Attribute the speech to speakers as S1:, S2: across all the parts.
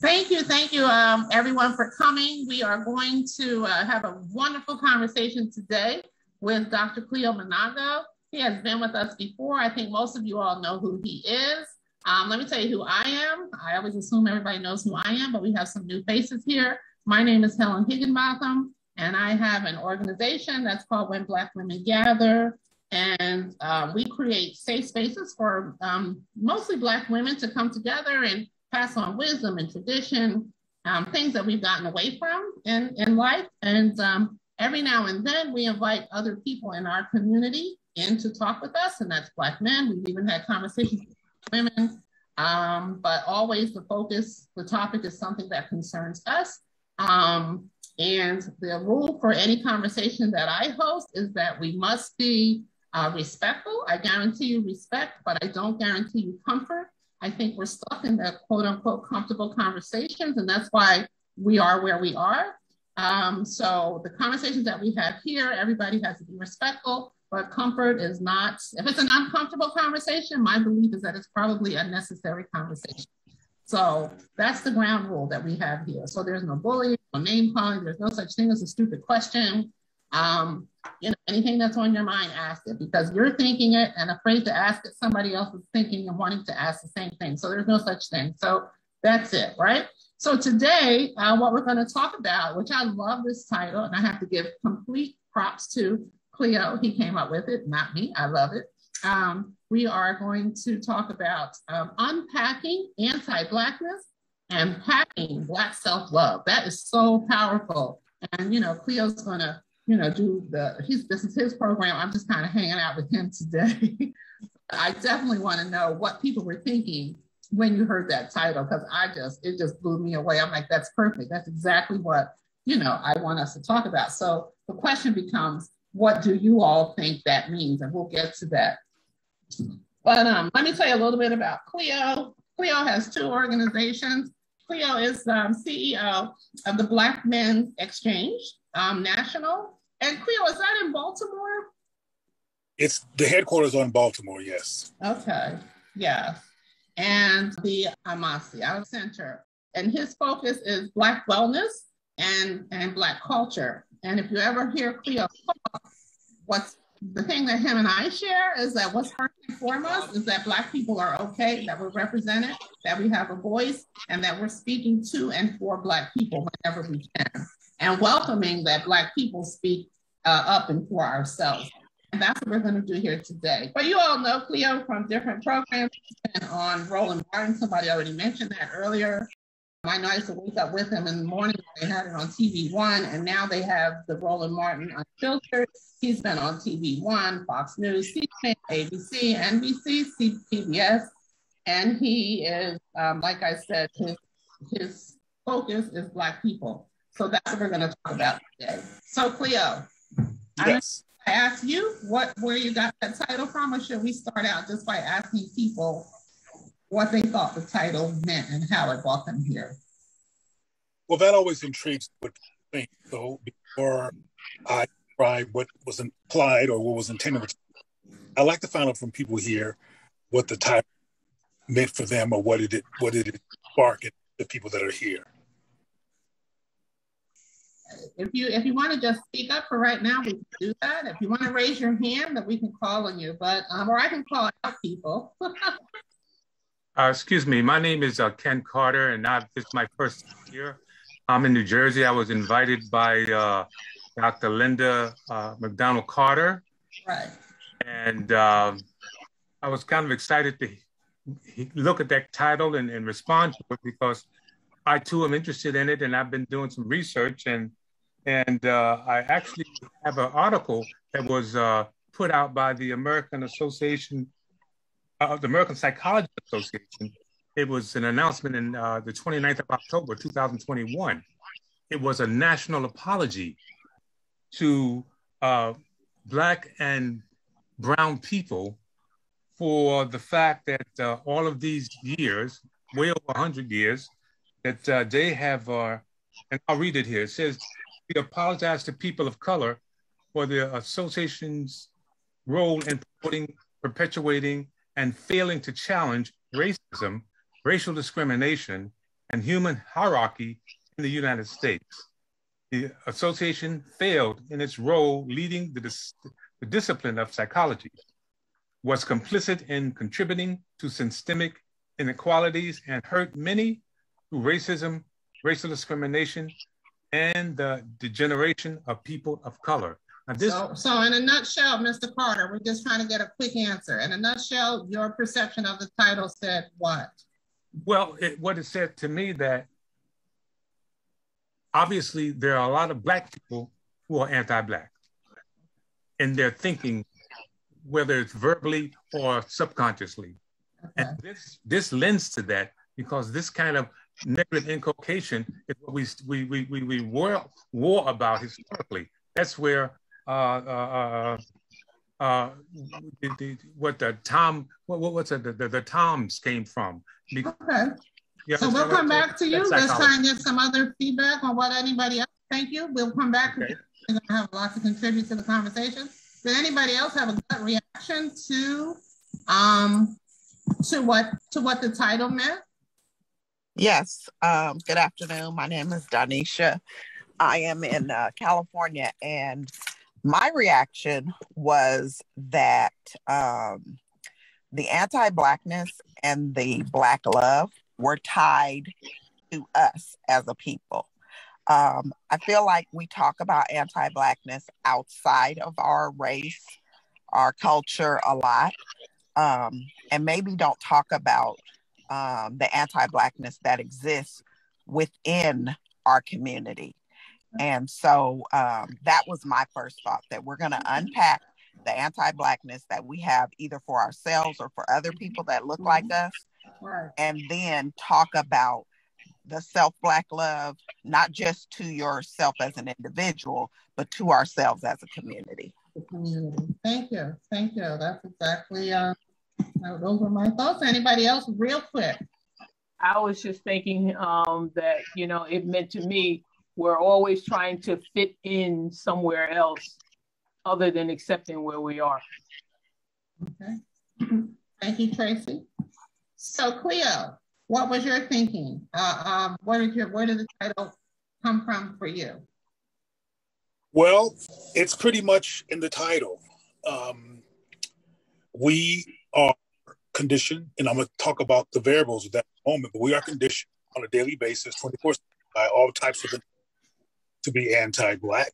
S1: Thank you, thank you, um, everyone, for coming. We are going to uh, have a wonderful conversation today with Dr. Cleo Manago. He has been with us before. I think most of you all know who he is. Um, let me tell you who I am. I always assume everybody knows who I am, but we have some new faces here. My name is Helen Higginbotham, and I have an organization that's called When Black Women Gather. And uh, we create safe spaces for um, mostly Black women to come together and pass on wisdom and tradition, um, things that we've gotten away from in, in life. And um, every now and then we invite other people in our community in to talk with us, and that's Black men. We've even had conversations with women, um, but always the focus, the topic is something that concerns us. Um, and the rule for any conversation that I host is that we must be uh, respectful. I guarantee you respect, but I don't guarantee you comfort. I think we're stuck in the quote unquote comfortable conversations, and that's why we are where we are. Um, so the conversations that we have here, everybody has to be respectful, but comfort is not, if it's an uncomfortable conversation, my belief is that it's probably a necessary conversation. So that's the ground rule that we have here. So there's no bullying, no name calling, there's no such thing as a stupid question. Um, you know, anything that's on your mind, ask it because you're thinking it and afraid to ask it. Somebody else is thinking and wanting to ask the same thing. So there's no such thing. So that's it, right? So today, uh, what we're going to talk about, which I love this title, and I have to give complete props to Cleo. He came up with it, not me. I love it. Um, we are going to talk about um, unpacking anti-Blackness and packing Black self-love. That is so powerful. And, you know, Cleo's going to you know, do the, he's, this is his program. I'm just kind of hanging out with him today. I definitely want to know what people were thinking when you heard that title, because I just, it just blew me away. I'm like, that's perfect. That's exactly what, you know, I want us to talk about. So the question becomes, what do you all think that means? And we'll get to that. But um, let me tell you a little bit about Cleo. Cleo has two organizations. Cleo is um, CEO of the Black Men Xchange um, National, and Cleo, is that in Baltimore?
S2: It's the headquarters on Baltimore, yes.
S1: Okay, yes. And the AmASSI, our center. And his focus is Black wellness and, and Black culture. And if you ever hear Cleo talk, what's the thing that him and I share is that what's first and foremost is that Black people are okay, that we're represented, that we have a voice, and that we're speaking to and for Black people whenever we can and welcoming that Black people speak uh, up and for ourselves. And that's what we're going to do here today. But you all know Cleo from different programs and on Roland Martin. Somebody already mentioned that earlier. I know I used to wake up with him in the morning. They had it on TV One, and now they have the Roland Martin Unfiltered. He's been on TV One, Fox News, CNN, ABC, NBC, CBS, and he is, um, like I said, his his focus is Black people. So that's what we're going to talk about today. So Cleo, yes. I ask you what where you got that title from, or should we start out just by asking people what they thought the title meant and how it brought them here?
S2: Well, that always intrigues what me. So before I try what was implied or what was intended, I like to find out from people here what the title meant for them or what did it what did it spark in the people that are here
S1: if you if you want to just speak up for right now, we can do that. If you want to raise your hand, that we can call on you. But um, or I can call out people.
S3: uh, excuse me. My name is uh, Ken Carter, and I've, this is my first year. I'm in New Jersey. I was invited by uh, Dr. Linda uh, McDonald Carter.
S1: Right.
S3: And um, I was kind of excited to look at that title and, and respond to it because I too am interested in it, and I've been doing some research, and and uh, I actually have an article that was uh, put out by the American Association, uh, the American Psychology Association. It was an announcement in uh, the 29th of October, 2021. It was a national apology to uh, Black and Brown people for the fact that uh, all of these years, way over 100 years, that uh, they have, and I'll read it here. It says, We apologize to people of color for the association's role in promoting, perpetuating, and failing to challenge racism, racial discrimination, and human hierarchy in the United States. The association failed in its role leading the, dis the discipline of psychology, was complicit in contributing to systemic inequalities and hurt many through racism, racial discrimination, and the degeneration of people of color.
S1: This- so, so in a nutshell, Mr. Carter, we're just trying to get a quick answer. In a nutshell, your perception of the title said what?
S3: Well, it, what it said to me that obviously there are a lot of black people who are anti-black, and they're thinking, whether it's verbally or subconsciously, okay. and this this lends to that because this kind of negative inculcation is what we we we we, we war war about historically. That's where uh, uh, uh, uh, the, the, what the Tom, what, what's it, the, the, the Toms came from.
S1: okay. Yeah, so we'll come back to you. Let's try and get some other feedback on what anybody else. Thank you. We'll come back. Okay. We're going to have lots to contribute to the conversation. Did anybody else have a gut reaction to um to what to what the title meant?
S4: Yes. Um, good afternoon. My name is Donisha. I am in uh, California, and my reaction was that um, the anti-blackness and the black love were tied to us as a people. Um, I feel like we talk about anti-blackness outside of our race, our culture a lot, um, and maybe don't talk about um, the anti-blackness that exists within our community. And so um, that was my first thought that we're going to unpack the anti Blackness that we have either for ourselves or for other people that look like mm-hmm. us. And then talk about the self Black love, not just to yourself as an individual, but to ourselves as a community.
S1: Community. Thank you. Thank you. That's exactly, uh, those were my thoughts. Anybody else, real quick?
S5: I was just thinking um, that, you know, it meant to me we're always trying to fit in somewhere else other than accepting where we are.
S1: Okay. Thank you, Tracy. So Cleo, what was your thinking? Uh, um, where did your where did the title come from for you?
S2: Well, it's pretty much in the title. Um, we are conditioned, and I'm going to talk about the variables of that moment, but we are conditioned on a daily basis, 24 by all types of to be anti-black.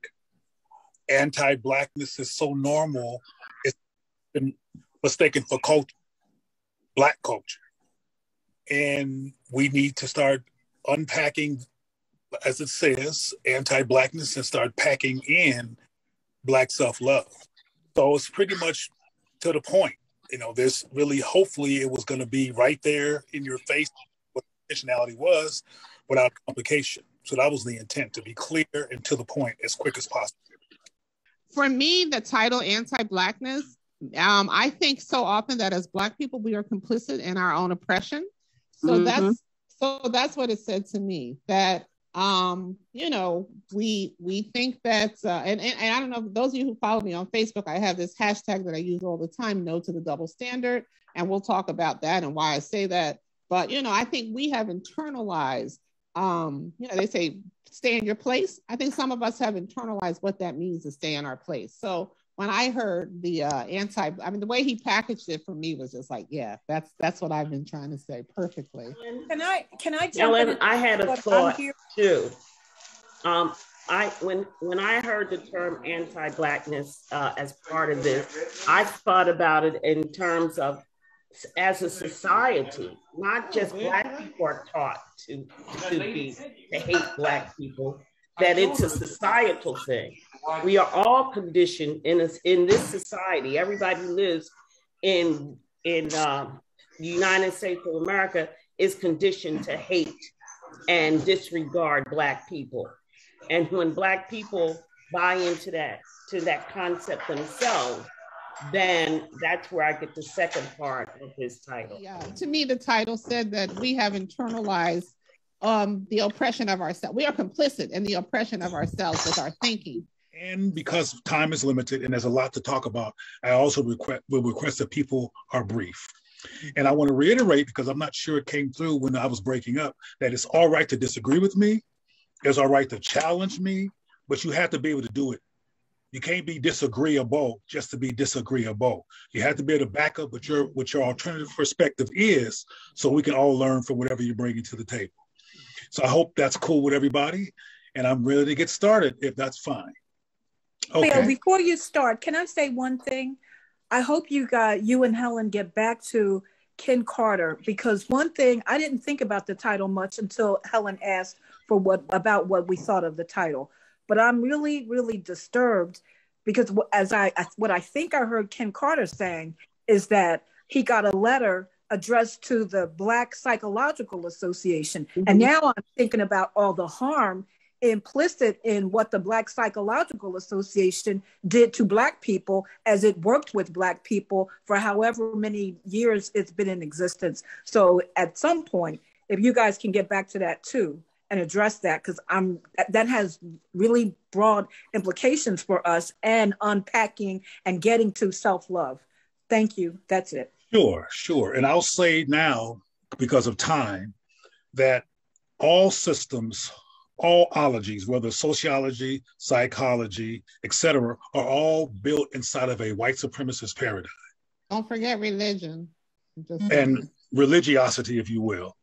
S2: Anti-blackness is so normal; it's been mistaken for culture, black culture, and we need to start unpacking, as it says, anti-blackness and start packing in black self-love. So it's pretty much to the point. You know, this really, hopefully, it was going to be right there in your face what intentionality was, without complication. So that was the intent to be clear and to the point as quick as possible.
S1: For me, the title anti-blackness, um, I think so often that as black people, we are complicit in our own oppression. So mm-hmm. that's so that's what it said to me that um you know we we think that uh, and, and, and i don't know those of you who follow me on facebook i have this hashtag that i use all the time no to the double standard and we'll talk about that and why i say that but you know i think we have internalized um, you know, they say stay in your place. I think some of us have internalized what that means to stay in our place. So when I heard the uh, anti, I mean, the way he packaged it for me was just like, yeah, that's that's what I've been trying to say perfectly.
S6: Can I can I
S7: Ellen, I had a thought too. Um, I when when I heard the term anti-blackness uh, as part of this, I thought about it in terms of as a society, not just black people are taught to, to be to hate black people, that it's a societal thing. We are all conditioned in a, in this society. Everybody who lives in in uh, the United States of America is conditioned to hate and disregard black people. And when black people buy into that to that concept themselves, then that's where I get the second part of his title.
S1: Yeah, to me, the title said that we have internalized um, the oppression of ourselves. We are complicit in the oppression of ourselves with our thinking.
S2: And because time is limited and there's a lot to talk about, I also request will request that people are brief. And I want to reiterate, because I'm not sure it came through when I was breaking up, that it's all right to disagree with me. It's all right to challenge me, but you have to be able to do it. You can't be disagreeable just to be disagreeable. You have to be able to back up what your what your alternative perspective is, so we can all learn from whatever you're bringing to the table. So I hope that's cool with everybody, and I'm ready to get started if that's fine.
S6: Okay. Before you start, can I say one thing? I hope you got you and Helen get back to Ken Carter because one thing I didn't think about the title much until Helen asked for what about what we thought of the title. But I'm really, really disturbed because as I what I think I heard Ken Carter saying is that he got a letter addressed to the Black Psychological Association, mm-hmm. and now I'm thinking about all the harm implicit in what the Black Psychological Association did to Black people as it worked with Black people for however many years it's been in existence. So at some point, if you guys can get back to that too and address that, because I'm that has really broad implications for us and unpacking and getting to self love. Thank you. That's it.
S2: Sure, sure. And I'll say now, because of time, that all systems all ologies, whether sociology, psychology, etc., are all built inside of a white supremacist paradigm.
S8: Don't forget religion.
S2: Just and religiosity, if you will.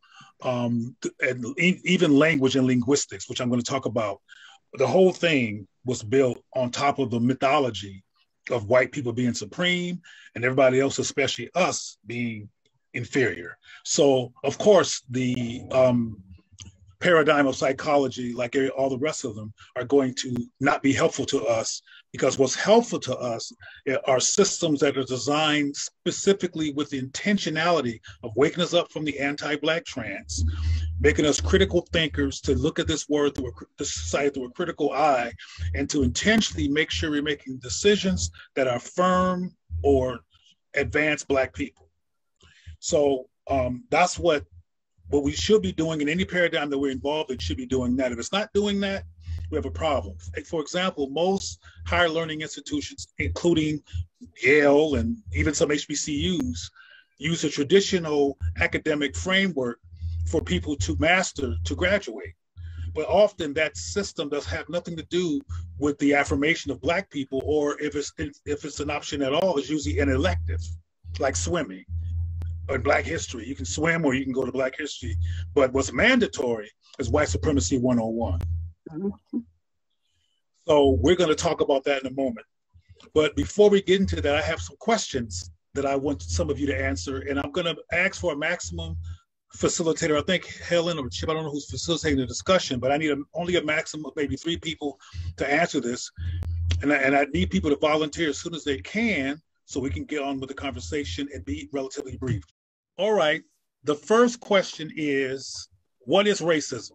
S2: Um, and even language and linguistics, which I'm going to talk about. The whole thing was built on top of the mythology of white people being supreme and everybody else, especially us, being inferior. So, of course, the um, paradigm of psychology, like all the rest of them, are going to not be helpful to us because what's helpful to us are systems that are designed specifically with the intentionality of waking us up from the anti-black trance, making us critical thinkers to look at this world through a, this society through a critical eye, and to intentionally make sure we're making decisions that are firm or advance black people. So um, that's what what we should be doing in any paradigm that we're involved in should be doing that. If it's not doing that, we have a problem. For example, most higher learning institutions, including Yale and even some HBCUs, use a traditional academic framework for people to master to graduate. But often that system does have nothing to do with the affirmation of Black people, or if it's if it's an option at all, it's usually an elective, like swimming in Black history. You can swim or you can go to Black history. But what's mandatory is white supremacy 101. Mm-hmm. So we're going to talk about that in a moment. But before we get into that, I have some questions that I want some of you to answer. And I'm going to ask for a maximum facilitator. I think Helen or Chip, I don't know who's facilitating the discussion, but I need a, only a maximum of maybe three people to answer this. And I, and I need people to volunteer as soon as they can so we can get on with the conversation and be relatively brief. All right. The first question is What is racism?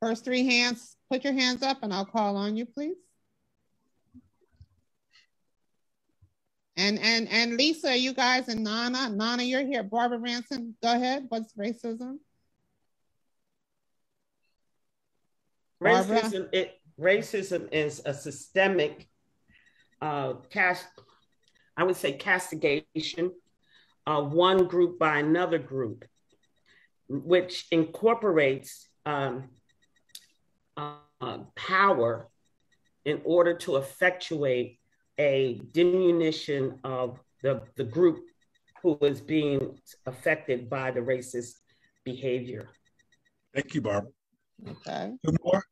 S8: First three hands, put your hands up and I'll call on you, please. And and and Lisa, you guys and Nana, Nana, you're here. Barbara Ranson, go ahead. What's racism?
S7: Racism, it, racism is a systemic uh, cast, I would say castigation of one group by another group, which incorporates um, uh, power in order to effectuate a diminution of the, the group who is being affected by the racist behavior.
S2: Thank you, Barbara.
S8: Okay.
S2: Two more,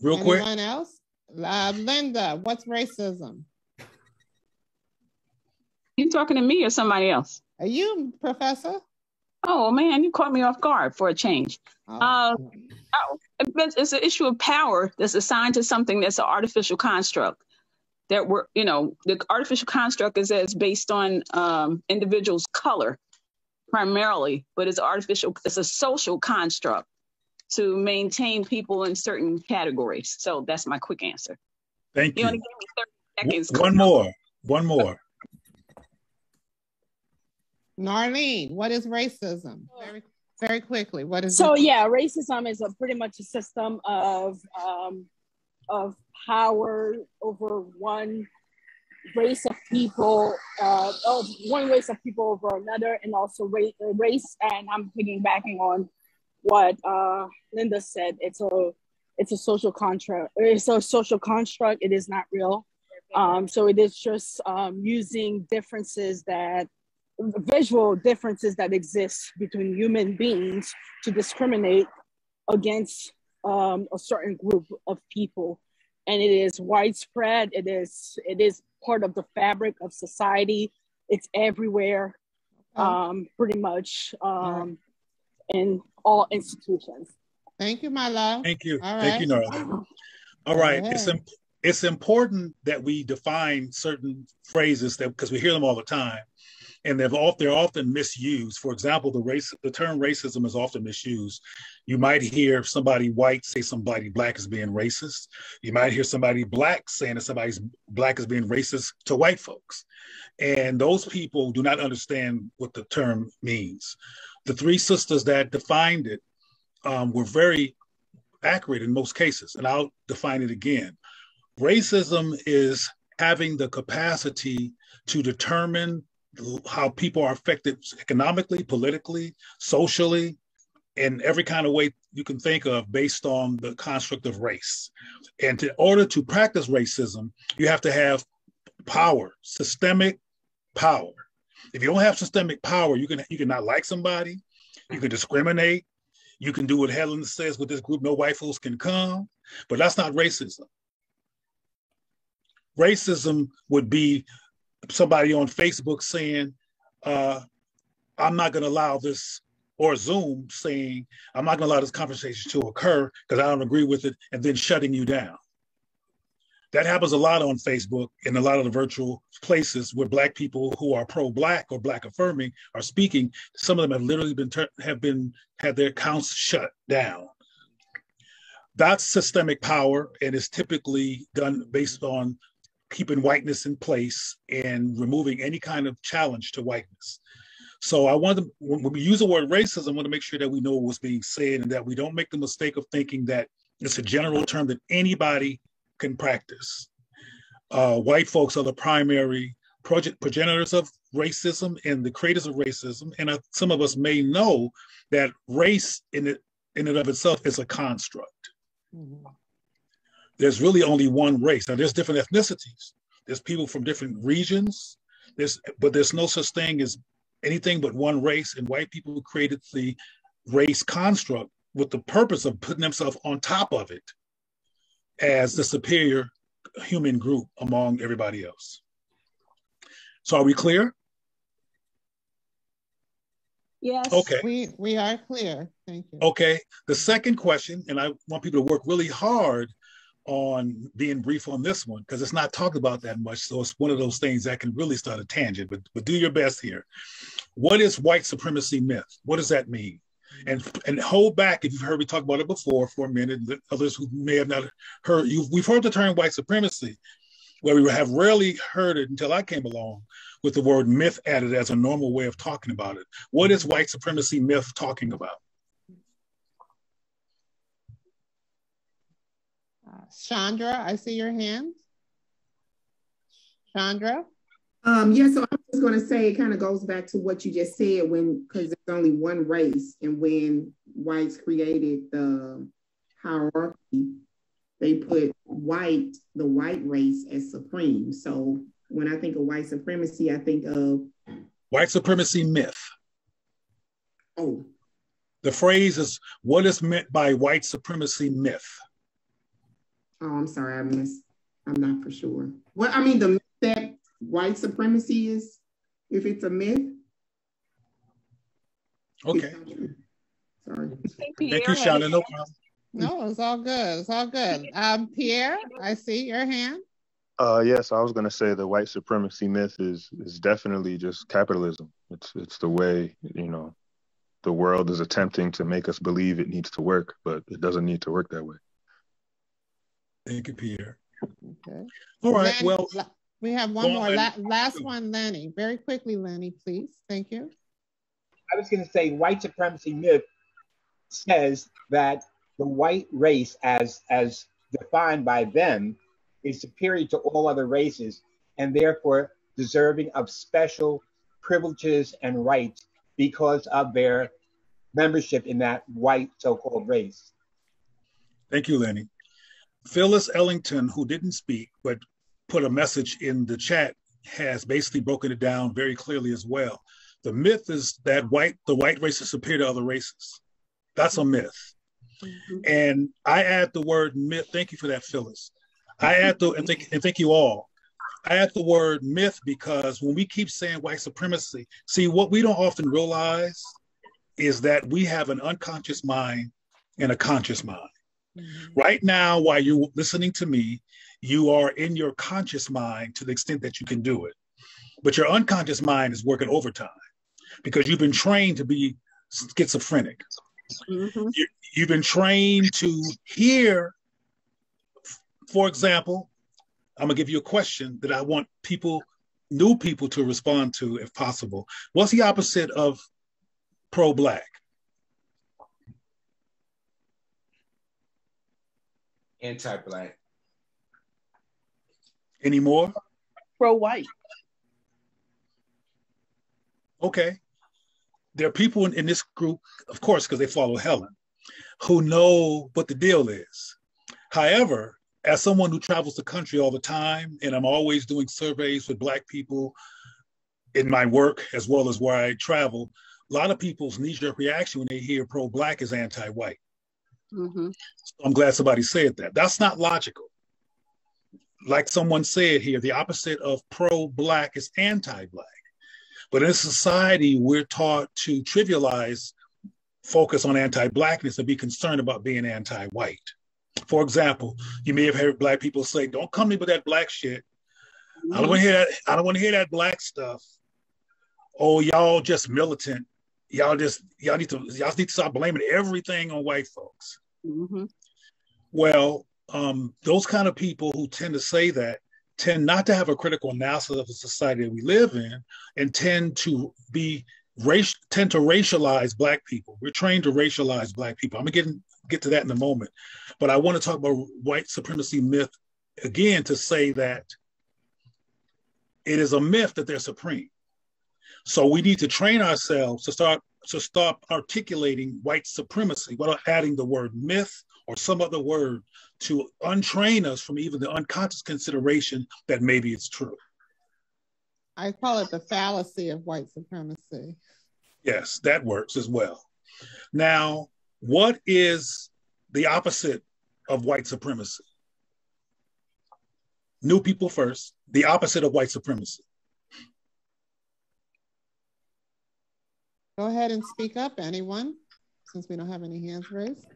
S2: real
S8: Anyone
S2: quick.
S8: Anyone else? Uh, Linda, what's racism?
S9: You talking to me or somebody else?
S8: Are you, Professor?
S9: Oh man, you caught me off guard for a change. Oh, uh, oh it's an issue of power that's assigned to something that's an artificial construct. That we're, you know, the artificial construct is is based on um, individuals' color primarily, but it's artificial. It's a social construct to maintain people in certain categories. So that's my quick answer.
S2: Thank you.
S9: You only gave me 30
S2: seconds. One more. One more.
S8: Narlene, what is racism? Very, very quickly, what is
S10: so? It? Yeah, racism is a pretty much a system of um, of power over one race of people, uh, oh, one race of people over another, and also race, race. And I'm piggybacking on what uh, Linda said. It's a it's a social contract. It's a social construct. It is not real. Um, so it is just um, using differences that visual differences that exist between human beings to discriminate against um, a certain group of people. And it is widespread. It is it is part of the fabric of society. It's everywhere um, pretty much um, in all institutions.
S1: Thank you my love.
S2: Thank you. All thank right. you Nora. all right. It's, it's important that we define certain phrases that because we hear them all the time and they're often, they're often misused. For example, the race the term racism is often misused. You might hear somebody white say somebody black is being racist. You might hear somebody black saying that somebody's black is being racist to white folks. And those people do not understand what the term means. The three sisters that defined it um, were very accurate in most cases, and I'll define it again. Racism is having the capacity to determine how people are affected economically, politically, socially, in every kind of way you can think of based on the construct of race. And in order to practice racism, you have to have power, systemic power. If you don't have systemic power, you can you cannot like somebody, you can discriminate, you can do what Helen says with this group, no white folks can come, but that's not racism. Racism would be somebody on Facebook saying, uh, I'm not going to allow this, or Zoom saying, I'm not going to allow this conversation to occur because I don't agree with it, and then shutting you down. That happens a lot on Facebook and a lot of the virtual places where Black people who are pro-Black or Black affirming are speaking. Some of them have literally been have been had their accounts shut down. That's systemic power, and is typically done based on keeping whiteness in place and removing any kind of challenge to whiteness. So I want to, when we use the word racism, I want to make sure that we know what's being said and that we don't make the mistake of thinking that it's a general term that anybody can practice. Uh, white folks are the primary project progenitors of racism and the creators of racism. And uh, some of us may know that race in it in and of itself is a construct. Mm-hmm there's really only one race. Now there's different ethnicities. There's people from different regions. There's but there's no such thing as anything but one race. And white people created the race construct with the purpose of putting themselves on top of it as the superior human group among everybody else. So are we clear?
S1: Yes.
S2: Okay.
S1: We we are clear. Thank you.
S2: Okay. The second question, and I want people to work really hard on being brief on this one because it's not talked about that much. So it's one of those things that can really start a tangent, but, but do your best here. What is white supremacy myth? What does that mean? And and hold back if you've heard me talk about it before for a minute. Others who may have not heard you, we've heard the term white supremacy, where we have rarely heard it until I came along with the word myth added as a normal way of talking about it. What is white supremacy myth talking about?
S1: Chandra, I see your hand. Chandra?
S11: Um, yeah, so I'm just going to say it kind of goes back to what you just said when, because there's only one race, and when whites created the hierarchy, they put white, the white race as supreme. So when I think of white supremacy, I think of
S2: white supremacy myth.
S11: Oh.
S2: The phrase is what is meant by white supremacy myth?
S11: Oh, I'm sorry, I missed. I'm not for sure. What I mean, the myth that white supremacy is, if it's a myth.
S2: Okay.
S11: Sorry.
S2: Thank you, Shannon. No problem.
S1: No, it's all good. It's all good. Um, Pierre, I see your hand.
S12: Uh, yes, I was going to say the white supremacy myth is is definitely just capitalism. It's it's the way you know the world is attempting to make us believe it needs to work, but it doesn't need to work that way.
S2: Thank you, Peter.
S1: Okay.
S2: All right. Lenny, well,
S1: we have one more. La- last one, Lenny. Very quickly, Lenny, please. Thank you.
S13: I was going to say white supremacy myth says that the white race, as as defined by them, is superior to all other races and therefore deserving of special privileges and rights because of their membership in that white so-called race.
S2: Thank you, Lenny. Phyllis Ellington, who didn't speak but put a message in the chat, has basically broken it down very clearly as well. The myth is that white the white race is superior to other races. That's a myth. Mm-hmm. And I add the word myth. Thank you for that, Phyllis. I add the and thank and thank you all. I add the word myth because when we keep saying white supremacy, see what we don't often realize is that we have an unconscious mind and a conscious mind. Mm-hmm. Right now, while you're listening to me, you are in your conscious mind to the extent that you can do it. But your unconscious mind is working overtime because you've been trained to be schizophrenic. Mm-hmm. You, you've been trained to hear, for example, I'm gonna give you a question that I want people, new people, to respond to if possible. What's the opposite of pro-black?
S14: Anti-black.
S2: Anymore?
S4: Pro-white.
S2: Okay. There are people in, in this group, of course, because they follow Helen, who know what the deal is. However, as someone who travels the country all the time, and I'm always doing surveys with Black people in my work as well as where I travel, a lot of people's knee jerk reaction when they hear pro Black is anti white. Mm-hmm. So I'm glad somebody said that. That's not logical. Like someone said here, the opposite of pro Black is anti Black. But in society, we're taught to trivialize focus on anti Blackness and be concerned about being anti white. For example, you may have heard black people say, "Don't come to me with that black shit. I don't want to hear that. I don't want to hear that black stuff. Oh, y'all just militant. Y'all just y'all need to y'all need to stop blaming everything on white folks." Mm-hmm. Well, um, those kind of people who tend to say that tend not to have a critical analysis of the society that we live in, and tend to be race tend to racialize black people. We're trained to racialize black people. I'm gonna get get to that in a moment. But I want to talk about white supremacy myth again to say that it is a myth that they're supreme. So we need to train ourselves to start to stop articulating white supremacy without adding the word myth or some other word to untrain us from even the unconscious consideration that maybe it's true.
S1: I call it the fallacy of white supremacy.
S2: Yes, that works as well. Now, what is the opposite of white supremacy? New people first, the opposite of white supremacy.
S1: Go ahead and speak up, anyone, since we don't have any hands raised.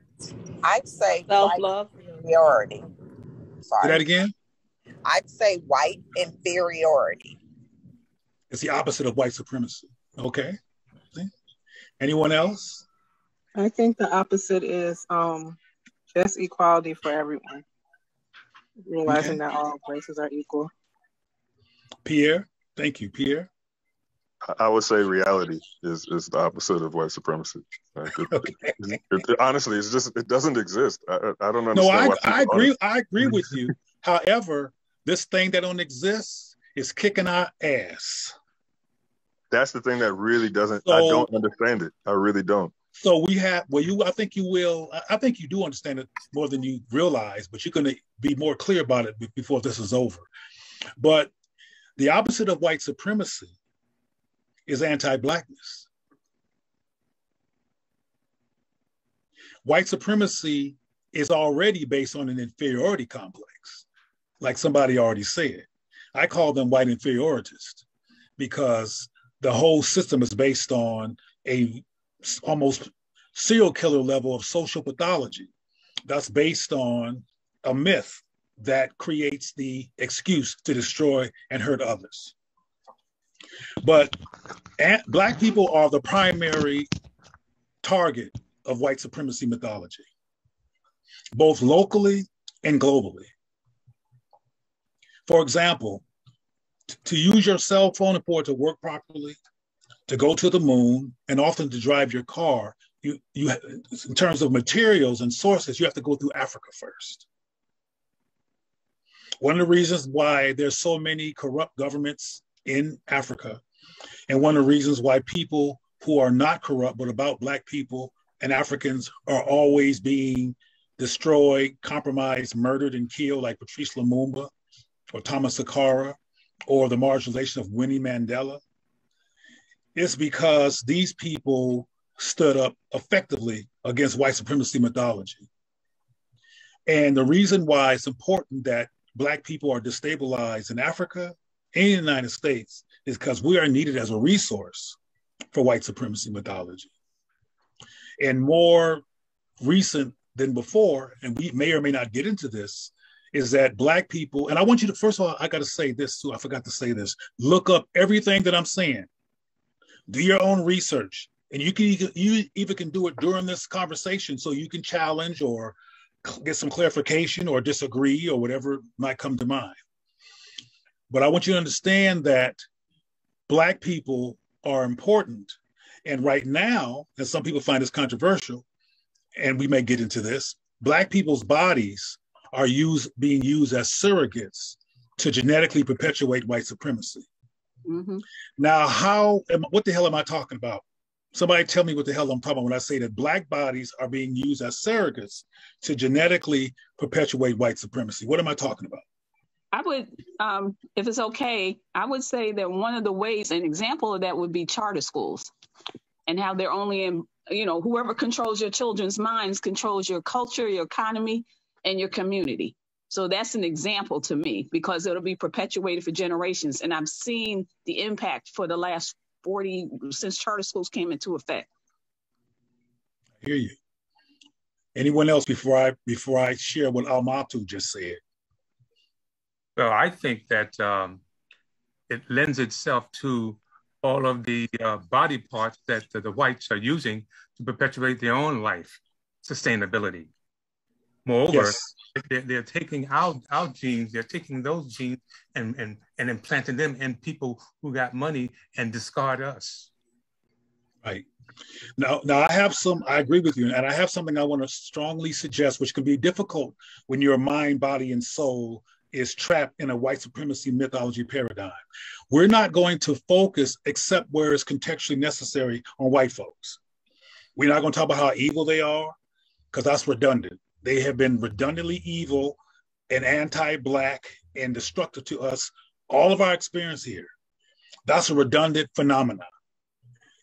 S4: I'd say self love inferiority.
S2: Sorry. Say that again.
S4: I'd say white inferiority.
S2: It's the opposite of white supremacy. Okay. Anyone else?
S15: I think the opposite is um, just equality for everyone, realizing okay. that all races are equal.
S2: Pierre, thank you, Pierre.
S12: I would say reality is, is the opposite of white supremacy. Like it, okay. it, it, honestly, it's just it doesn't exist. I, I don't understand.
S2: No, I, I agree. I agree with you. However, this thing that don't exist is kicking our ass.
S12: That's the thing that really doesn't. So, I don't understand it. I really don't.
S2: So we have, well, you, I think you will, I think you do understand it more than you realize, but you're going to be more clear about it before this is over. But the opposite of white supremacy is anti Blackness. White supremacy is already based on an inferiority complex, like somebody already said. I call them white inferiorists because the whole system is based on a almost serial killer level of social pathology that's based on a myth that creates the excuse to destroy and hurt others. But black people are the primary target of white supremacy mythology, both locally and globally. For example, to use your cell phone and for it to work properly, to go to the moon and often to drive your car, you, you in terms of materials and sources, you have to go through Africa first. One of the reasons why there's so many corrupt governments in Africa, and one of the reasons why people who are not corrupt but about Black people and Africans are always being destroyed, compromised, murdered, and killed, like Patrice Lumumba or Thomas Sankara or the marginalization of Winnie Mandela, is because these people stood up effectively against white supremacy mythology. And the reason why it's important that Black people are destabilized in Africa and the United States is because we are needed as a resource for white supremacy mythology. And more recent than before, and we may or may not get into this, is that Black people, and I want you to, first of all, I got to say this too, I forgot to say this look up everything that I'm saying, do your own research. And you can you even can do it during this conversation, so you can challenge or get some clarification or disagree or whatever might come to mind. But I want you to understand that Black people are important. And right now, and some people find this controversial, and we may get into this, Black people's bodies are used being used as surrogates to genetically perpetuate white supremacy. Mm-hmm. Now, how am, what the hell am I talking about? Somebody tell me what the hell I'm talking about when I say that black bodies are being used as surrogates to genetically perpetuate white supremacy. What am I talking about?
S9: I would, um, if it's okay, I would say that one of the ways, an example of that would be charter schools and how they're only in, you know, whoever controls your children's minds controls your culture, your economy, and your community. So that's an example to me because it'll be perpetuated for generations. And I've seen the impact for the last 40 since charter schools came into effect.
S2: I hear you. Anyone else before I before I share what Almatu just said?
S3: Well, I think that um, it lends itself to all of the uh, body parts that the, the whites are using to perpetuate their own life sustainability. Moreover, yes. they're, they're, taking our, our genes, they're taking those genes and, and, and implanting them in people who got money and discard us.
S2: Right. Now, now I have some, I agree with you, and I have something I want to strongly suggest, which can be difficult when your mind, body, and soul is trapped in a white supremacy mythology paradigm. We're not going to focus, except where it's contextually necessary, on white folks. We're not going to talk about how evil they are, because that's redundant. They have been redundantly evil and anti-black and destructive to us all of our experience here. That's a redundant phenomenon.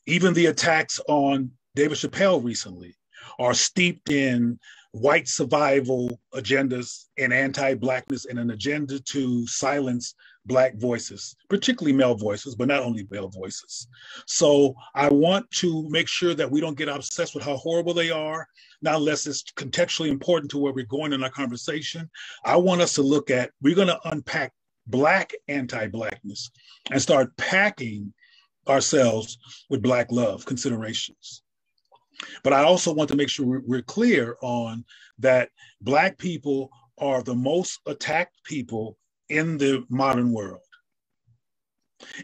S2: Even the attacks on David Chappelle recently are steeped in white survival agendas and anti-blackness and an agenda to silence black voices particularly male voices but not only male voices. So i want to make sure that we don't get obsessed with how horrible they are not unless it's contextually important to where we're going in our conversation. I want us to look at we're going to unpack black anti-blackness and start packing ourselves with black love considerations but I also want to make sure we're clear on that Black people are the most attacked people in the modern world.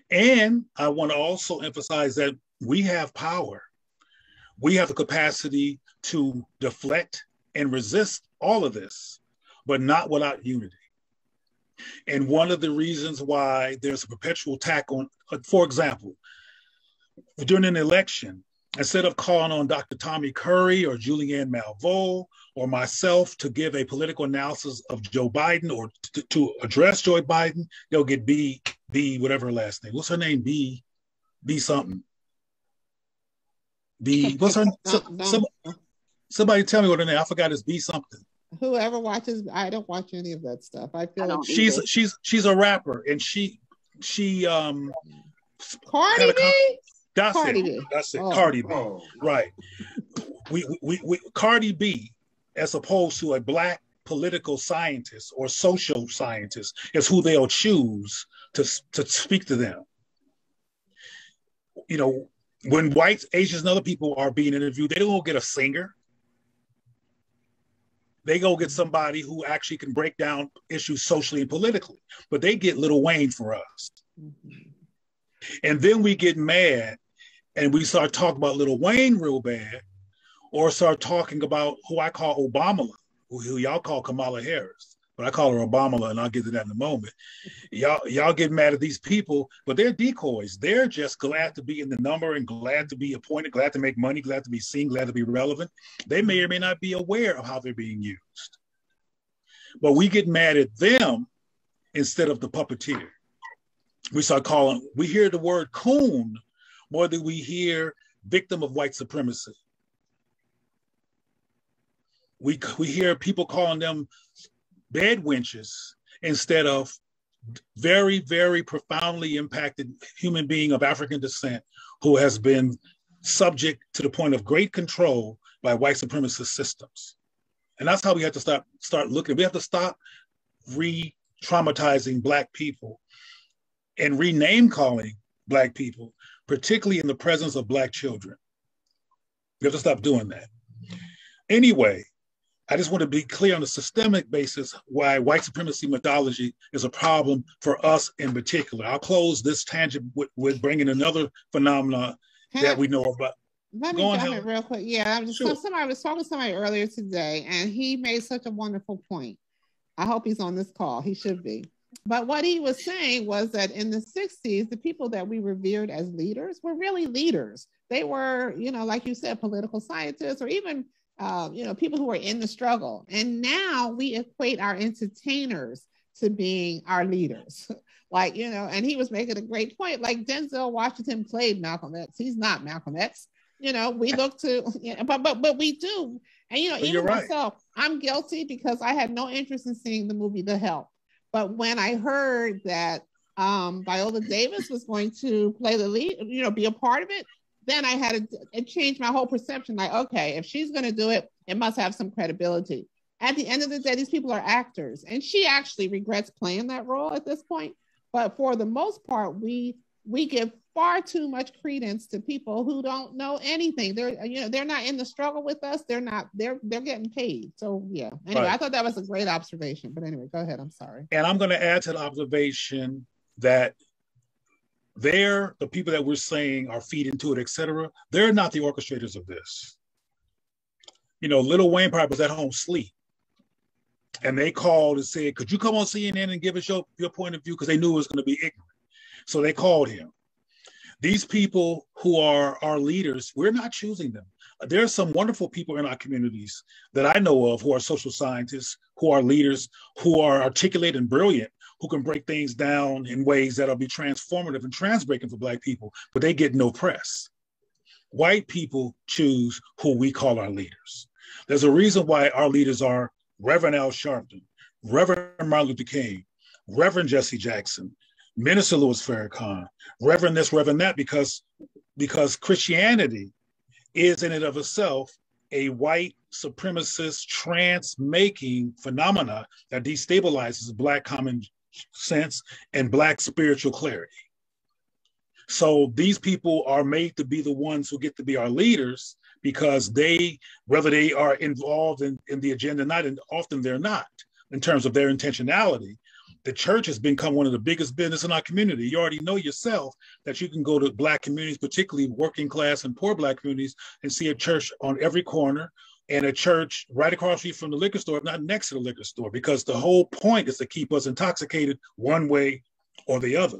S2: And I want to also emphasize that we have power. We have the capacity to deflect and resist all of this, but not without unity. And one of the reasons why there's a perpetual attack on, for example, during an election, instead of calling on Dr. Tommy Curry or Julianne Malveaux or myself to give a political analysis of Joe Biden or to, to address Joe Biden, they'll get B, B, whatever her last name. What's her name? B, B something. B, what's her no, no. Somebody tell me what her name. I forgot it's B something.
S1: Whoever watches, I don't watch any of that stuff. I feel like
S2: she's she's she's a rapper and she she um
S1: Cardi B.
S2: That's Cardi it. B. That's it. Oh. Cardi B. Oh. Right. we, we, we, Cardi B, as opposed to a black political scientist or social scientist, is who they'll choose to, to speak to them. You know, when whites, Asians, and other people are being interviewed, they don't get a singer. They go get somebody who actually can break down issues socially and politically. But they get Lil Wayne for us. Mm-hmm. And then we get mad and we start talking about Little Wayne real bad, or start talking about who I call Obama, who, y'all call Kamala Harris. but I call her Obama, and I'll get to that in a moment. Y'all, y'all get mad at these people, but they're decoys. They're just glad to be in the number and glad to be appointed, glad to make money, glad to be seen, glad to be relevant. They may or may not be aware of how they're being used. But we get mad at them instead of the puppeteer. We start calling, we hear the word coon more than we hear victim of white supremacy. We, we hear people calling them bed wenches instead of very, very profoundly impacted human being of African descent who has been subject to the point of great control by white supremacist systems. And that's how we have to start start looking. We have to stop re-traumatizing black people and rename calling black people, particularly in the presence of black children. We have to stop doing that. Anyway, I just want to be clear on a systemic basis why white supremacy mythology is a problem for us in particular. I'll close this tangent with, with bringing another phenomena hmm. that we know about.
S1: Let me jump real quick. Yeah, I'm just sure. somebody I was talking to somebody earlier today, and he made such a wonderful point. I hope he's on this call. He should be. But what he was saying was that in the 60s, the people that we revered as leaders were really leaders. They were, you know, like you said, political scientists or even, uh, you know, people who were in the struggle. And now we equate our entertainers to being our leaders. like, you know, and he was making a great point. Like Denzel Washington played Malcolm X. He's not Malcolm X. You know, we look to, you know, but but but we do. And you know, but even myself. I'm guilty because I had no interest in seeing the movie The Help. But when I heard that um, Viola Davis was going to play the lead, you know, be a part of it, then I had to it changed my whole perception. Like, okay, if she's going to do it, it must have some credibility. At the end of the day, these people are actors, and she actually regrets playing that role at this point. But for the most part, we we give far too much credence to people who don't know anything. They're you know they're not in the struggle with us. They're not they're they're getting paid. So yeah. Anyway, right. I thought that was a great observation. But anyway, go ahead. I'm sorry.
S2: And I'm going to add to the observation that they're the people that we're saying are feeding to it, etc. They're not the orchestrators of this. You know, Little Wayne probably was at home sleep. And they called and said, Could you come on CNN and give us your, your point of view? Because they knew it was going to be ignorant. So they called him. These people who are our leaders, we're not choosing them. There are some wonderful people in our communities that I know of who are social scientists, who are leaders, who are articulate and brilliant, who can break things down in ways that'll be transformative and transbreaking for Black people, but they get no press. White people choose who we call our leaders. There's a reason why our leaders are Reverend Al Sharpton, Reverend Martin Luther King, Reverend Jesse Jackson, Minister Louis Farrakhan, Reverend this, Reverend that, because because Christianity is in and of itself a white supremacist trance making phenomena that destabilizes black common sense and black spiritual clarity. So these people are made to be the ones who get to be our leaders because they, whether they are involved in, in the agenda or not, and often they're not in terms of their intentionality, the church has become one of the biggest business in our community. You already know yourself that you can go to black communities, particularly working class and poor black communities, and see a church on every corner and a church right across street from the liquor store, if not next to the liquor store, because the whole point is to keep us intoxicated one way or the other.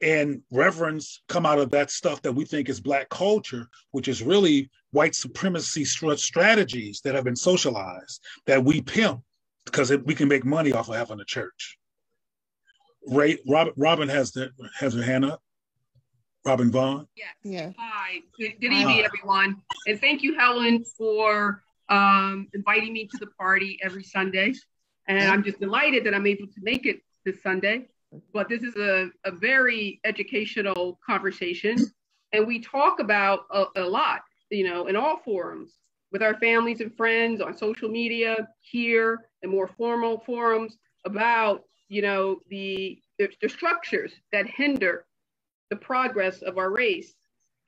S2: And reverends come out of that stuff that we think is black culture, which is really white supremacy strategies that have been socialized, that we pimp because it, we can make money off of having a church. Ray, Robin, Robin has the, has her hand up. Robin Vaughn.
S16: Yes. Yeah. Hi. Good, good evening, Hi. everyone, and thank you, Helen, for um, inviting me to the party every Sunday. And I'm just delighted that I'm able to make it this Sunday. But this is a, a very educational conversation, and we talk about a, a lot, you know, in all forums with our families and friends on social media here and more formal forums about you know the, the, the structures that hinder the progress of our race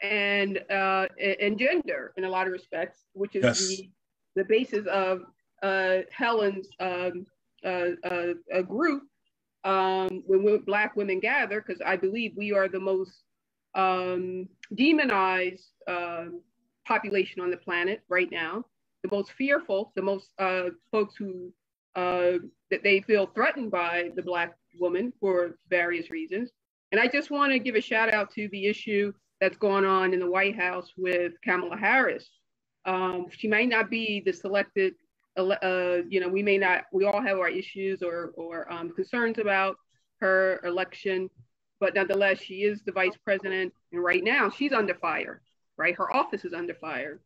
S16: and uh, and gender in a lot of respects, which is yes. the the basis of uh, Helen's um, uh, uh group um, when we, Black women gather, because I believe we are the most um, demonized um, population on the planet right now, the most fearful, the most uh, folks who uh, that they feel threatened by the Black woman for various reasons. And I just want to give a shout out to the issue that's going on in the White House with Kamala Harris. Um, she may not be the selected, uh, you know, we may not, we all have our issues or, or um, concerns about her election, but nonetheless, she is the vice president. And right now, she's under fire, right? Her office is under fire.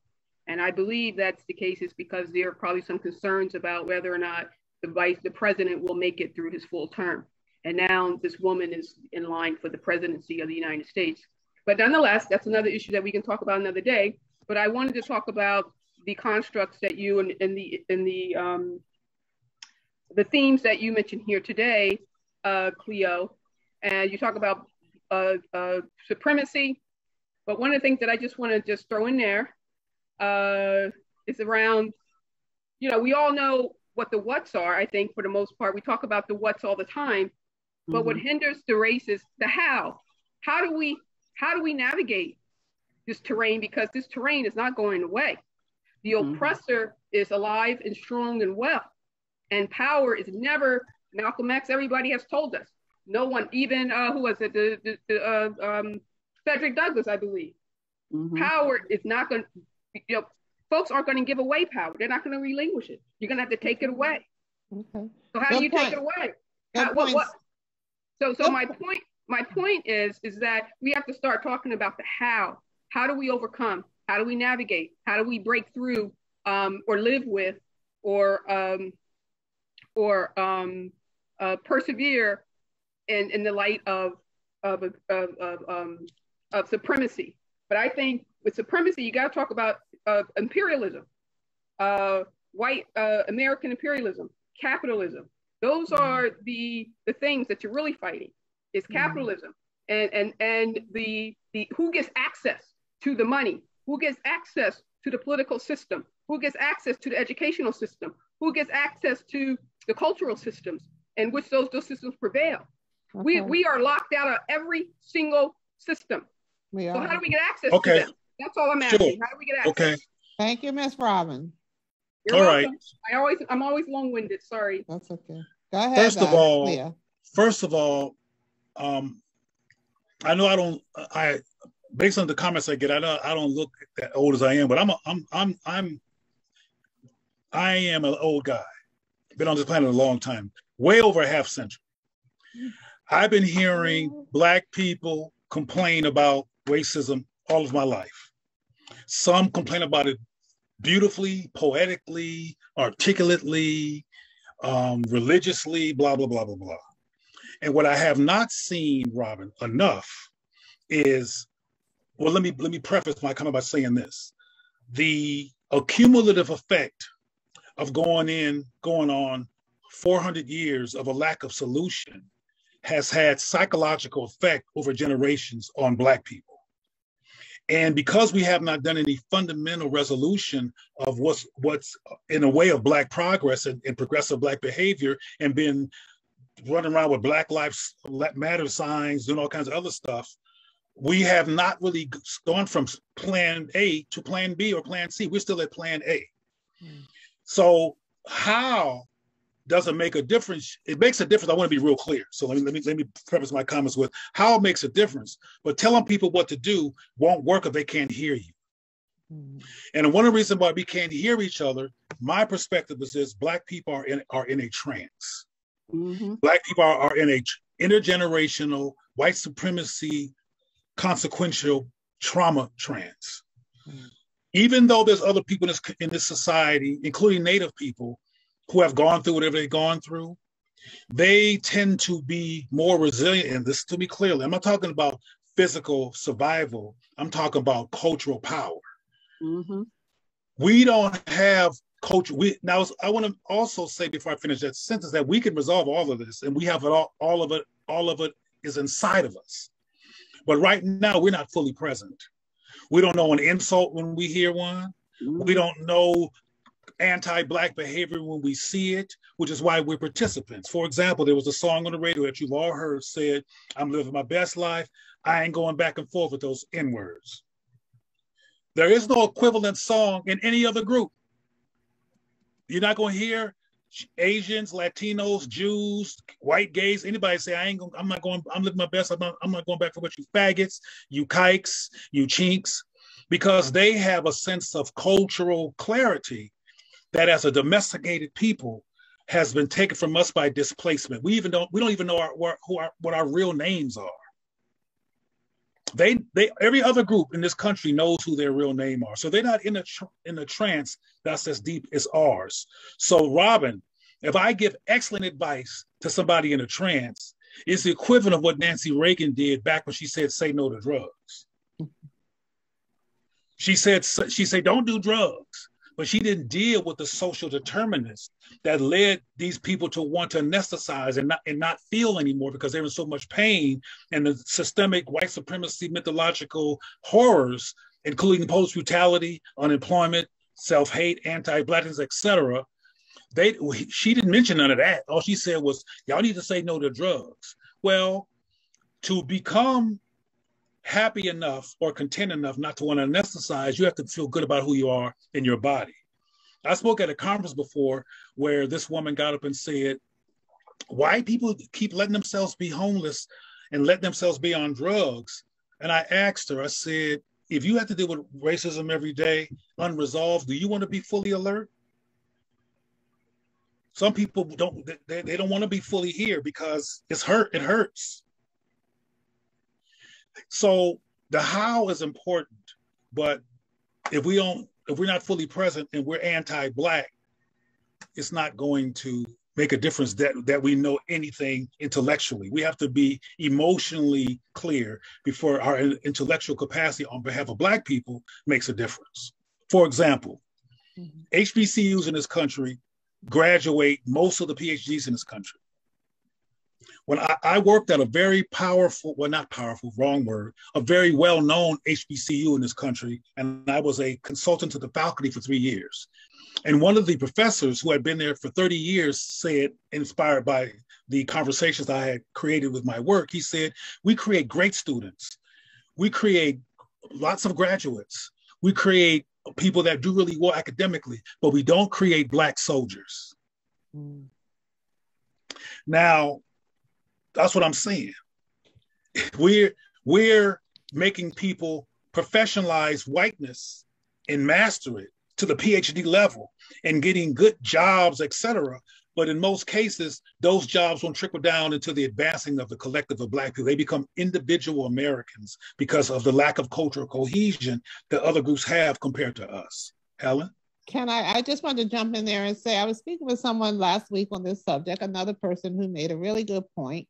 S16: And I believe that's the case is because there are probably some concerns about whether or not the vice, the president will make it through his full term. And now this woman is in line for the presidency of the United States. But nonetheless, that's another issue that we can talk about another day. But I wanted to talk about the constructs that you and, and the and the um, the themes that you mentioned here today, uh, Cleo, and you talk about uh, uh, supremacy. But one of the things that I just want to just throw in there uh, is around, you know, we all know what the what's are. I think for the most part, we talk about the what's all the time, but mm-hmm. what hinders the race is the how. How do we how do we navigate this terrain? Because this terrain is not going away. The mm-hmm. oppressor is alive and strong and well, and power is never. Malcolm X. Everybody has told us. No one, even uh, who was it? The, the, the uh, um, Frederick Douglass, I believe. Mm-hmm. Power is not going. You know, folks aren't going to give away power. They're not going to relinquish it. You're going to have to take it away. Okay. So how Good do you point. take it away? How, what, what? So, so my point, my point is, is that we have to start talking about the how. How do we overcome? How do we navigate? How do we break through um, or live with or um, or um, uh, persevere in, in the light of of, of, of, um, of supremacy? But I think with supremacy, you got to talk about uh, imperialism, uh, white uh, American imperialism, capitalism, those mm-hmm. are the the things that you're really fighting. Is mm-hmm. capitalism and and and the the who gets access to the money, who gets access to the political system, who gets access to the educational system, who gets access to the cultural systems in which those those systems prevail. Okay. We we are locked out of every single system. We are. So how do we get access okay. to them? That's all I'm asking. Sure. How do we get access?
S2: Okay.
S1: Thank you, Miss Robin.
S16: You're All welcome. right. I always I'm always long-winded. Sorry.
S1: That's okay. Go ahead.
S2: First of all, Leah. first of all, um, I know I don't. I based on the comments I get, I don't. I don't look that old as I am, but I'm. A, I'm. I'm. I'm. I am an old guy. Been on this planet a long time, way over a half century. I've been hearing black people complain about racism all of my life. Some complain about it beautifully, poetically, articulately, um, religiously, blah, blah, blah, blah, blah. And what I have not seen, Robin, enough is, well, let me let me preface my comment by saying this. The accumulative effect of going in, going on 400 years of a lack of solution has had psychological effect over generations on Black people. And because we have not done any fundamental resolution of what's what's in a way of black progress and, and progressive black behavior and been running around with Black Lives Matter signs, doing all kinds of other stuff, we have not really gone from plan A to plan B or plan C. We're still at plan A. Mm. So how doesn't make a difference. It makes a difference. I want to be real clear. So let me let me let me preface my comments with how it makes a difference. But telling people what to do won't work if they can't hear you. Mm-hmm. And one of the reasons why we can't hear each other, my perspective is this: Black people are in are in a trance. Mm-hmm. Black people are, are in a intergenerational white supremacy consequential trauma trance. Mm-hmm. Even though there's other people in this, in this society, including Native people, who have gone through whatever they've gone through, they tend to be more resilient. And this to be clearly, I'm not talking about physical survival. I'm talking about cultural power. Mm-hmm. We don't have culture. We now I want to also say before I finish that sentence that we can resolve all of this, and we have it all. All of it. All of it is inside of us. But right now, we're not fully present. We don't know an insult when we hear one. Mm-hmm. We don't know anti-black behavior when we see it, which is why we're participants. For example, there was a song on the radio that you've all heard said, I'm living my best life. I ain't going back and forth with those N-words. There is no equivalent song in any other group. You're not going to hear Asians, Latinos, Jews, white gays, anybody say I ain't going, I'm not going, I'm living my best. I'm not, I'm not going back for what you faggots, you kikes, you chinks, because they have a sense of cultural clarity that as a domesticated people has been taken from us by displacement. We even don't, we don't even know our, who our, what our real names are. They, they, every other group in this country knows who their real name are. So they're not in a in a trance that's as deep as ours. So Robin, if I give excellent advice to somebody in a trance, it's the equivalent of what Nancy Reagan did back when she said, "Say no to drugs." She said, "She said, don't do drugs." But she didn't deal with the social determinants that led these people to want to anesthetize and not and not feel anymore because they were in so much pain and the systemic white supremacy mythological horrors, including police brutality, unemployment, self-hate, anti-blackness, etc. They she didn't mention none of that. All she said was, "Y'all need to say no to drugs." Well, to become happy enough or content enough not to want to anesthetize, you have to feel good about who you are in your body. I spoke at a conference before where this woman got up and said, Why people keep letting themselves be homeless and let themselves be on drugs? And I asked her, I said, if you have to deal with racism every day, unresolved, do you want to be fully alert? Some people don't they, they don't want to be fully here because it's hurt, it hurts. So the how is important, but if we don't, if we're not fully present and we're anti-black, it's not going to make a difference that that we know anything intellectually. We have to be emotionally clear before our intellectual capacity on behalf of black people makes a difference. For example, mm-hmm. HBCUs in this country graduate most of the PhDs in this country when I, I, worked at a very powerful, well, not powerful, wrong word, a very well known HBCU in this country. And I was a consultant to the faculty for three years. And one of the professors who had been there for 30 years said, inspired by the conversations I had created with my work, he said, We create great students, we create lots of graduates, we create people that do really well academically, but we don't create Black soldiers. Mm. Now, that's what I'm saying. We're we're making people professionalize whiteness and master it to the PhD level and getting good jobs, etc. But in most cases, those jobs won't trickle down into the advancing of the collective of Black people. They become individual Americans because of the lack of cultural cohesion that other groups have compared to us. Helen?
S1: Can I? I just wanted to jump in there and say I was speaking with someone last week on this subject, another person who made a really good point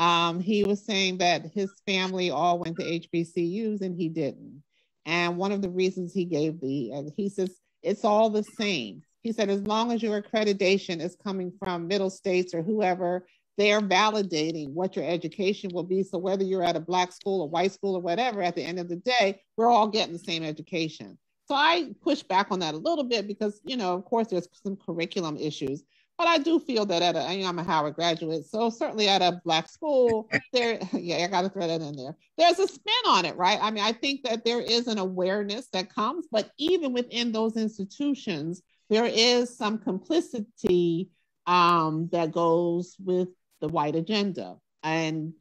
S1: um, he was saying that his family all went to HBCUs and he didn't. And one of the reasons he gave the, he says, it's all the same. He said, as long as your accreditation is coming from middle states or whoever, they're validating what your education will be. So whether you're at a black school, or white school, or whatever, at the end of the day, we're all getting the same education. So I push back on that a little bit because, you know, of course, there's some curriculum issues. But I do feel that at a, I'm a Howard graduate, so certainly at a black school, there, yeah, I got to throw that in there. There's a spin on it, right? I mean, I think that there is an awareness that comes, but even within those institutions, there is some complicity um, that goes with the white agenda, and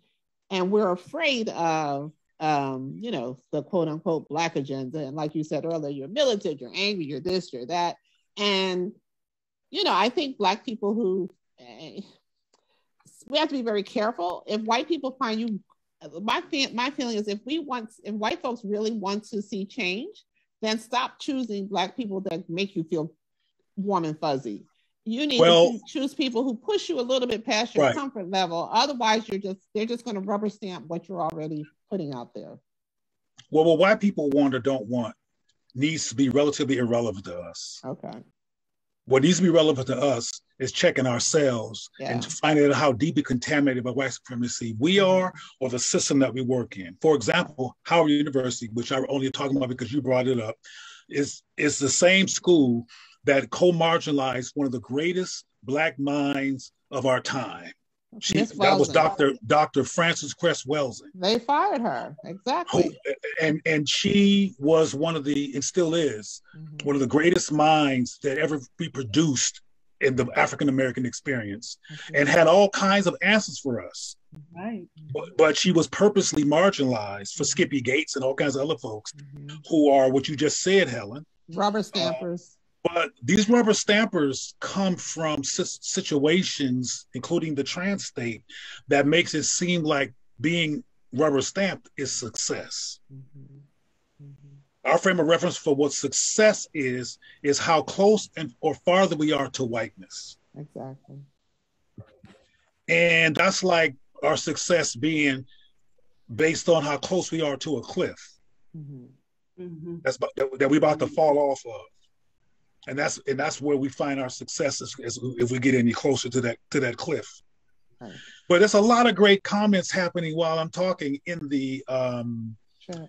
S1: and we're afraid of um, you know, the quote unquote black agenda. And like you said earlier, you're militant, you're angry, you're this, you're that. And you know, I think black people who uh, we have to be very careful. If white people find you, my my feeling is if we want, if white folks really want to see change, then stop choosing black people that make you feel warm and fuzzy. You need well, to choose people who push you a little bit past your right. comfort level. Otherwise, you're just they're just going to rubber stamp what you're already putting out there.
S2: Well, what white people want or don't want needs to be relatively irrelevant to us.
S1: Okay
S2: what needs to be relevant to us is checking ourselves yeah. and finding out how deeply contaminated by white supremacy we mm-hmm. are or the system that we work in. For example, Howard University, which I'm only talking about because you brought it up, is, is the same school that co-marginalized one of the greatest black minds of our time. She, that was Dr. Dr. Frances Cress Welsing.
S1: They fired her exactly,
S2: and and she was one of the and still is mm-hmm. one of the greatest minds that ever be produced in the African American experience and had all kinds of answers for us.
S5: Right.
S2: But, but, she was purposely marginalized for Skippy Gates and all kinds of other folks mm-hmm. who are what you just said, Helen.
S1: Rubber stampers.
S2: Uh, but these rubber stampers come from situations, including the trance state, that makes it seem like being rubber stamped is success. Mm-hmm. Mm-hmm. Our frame of reference for what success is is how close and or farther we are to whiteness.
S1: Exactly.
S2: And that's like our success being based on how close we are to a cliff. Mm-hmm. Mm-hmm. That's about, that, that we're about to fall off of, and that's and that's where we find our success is, is if we get any closer to that to that cliff. Right. But there's a lot of great comments happening while I'm talking in the um, sure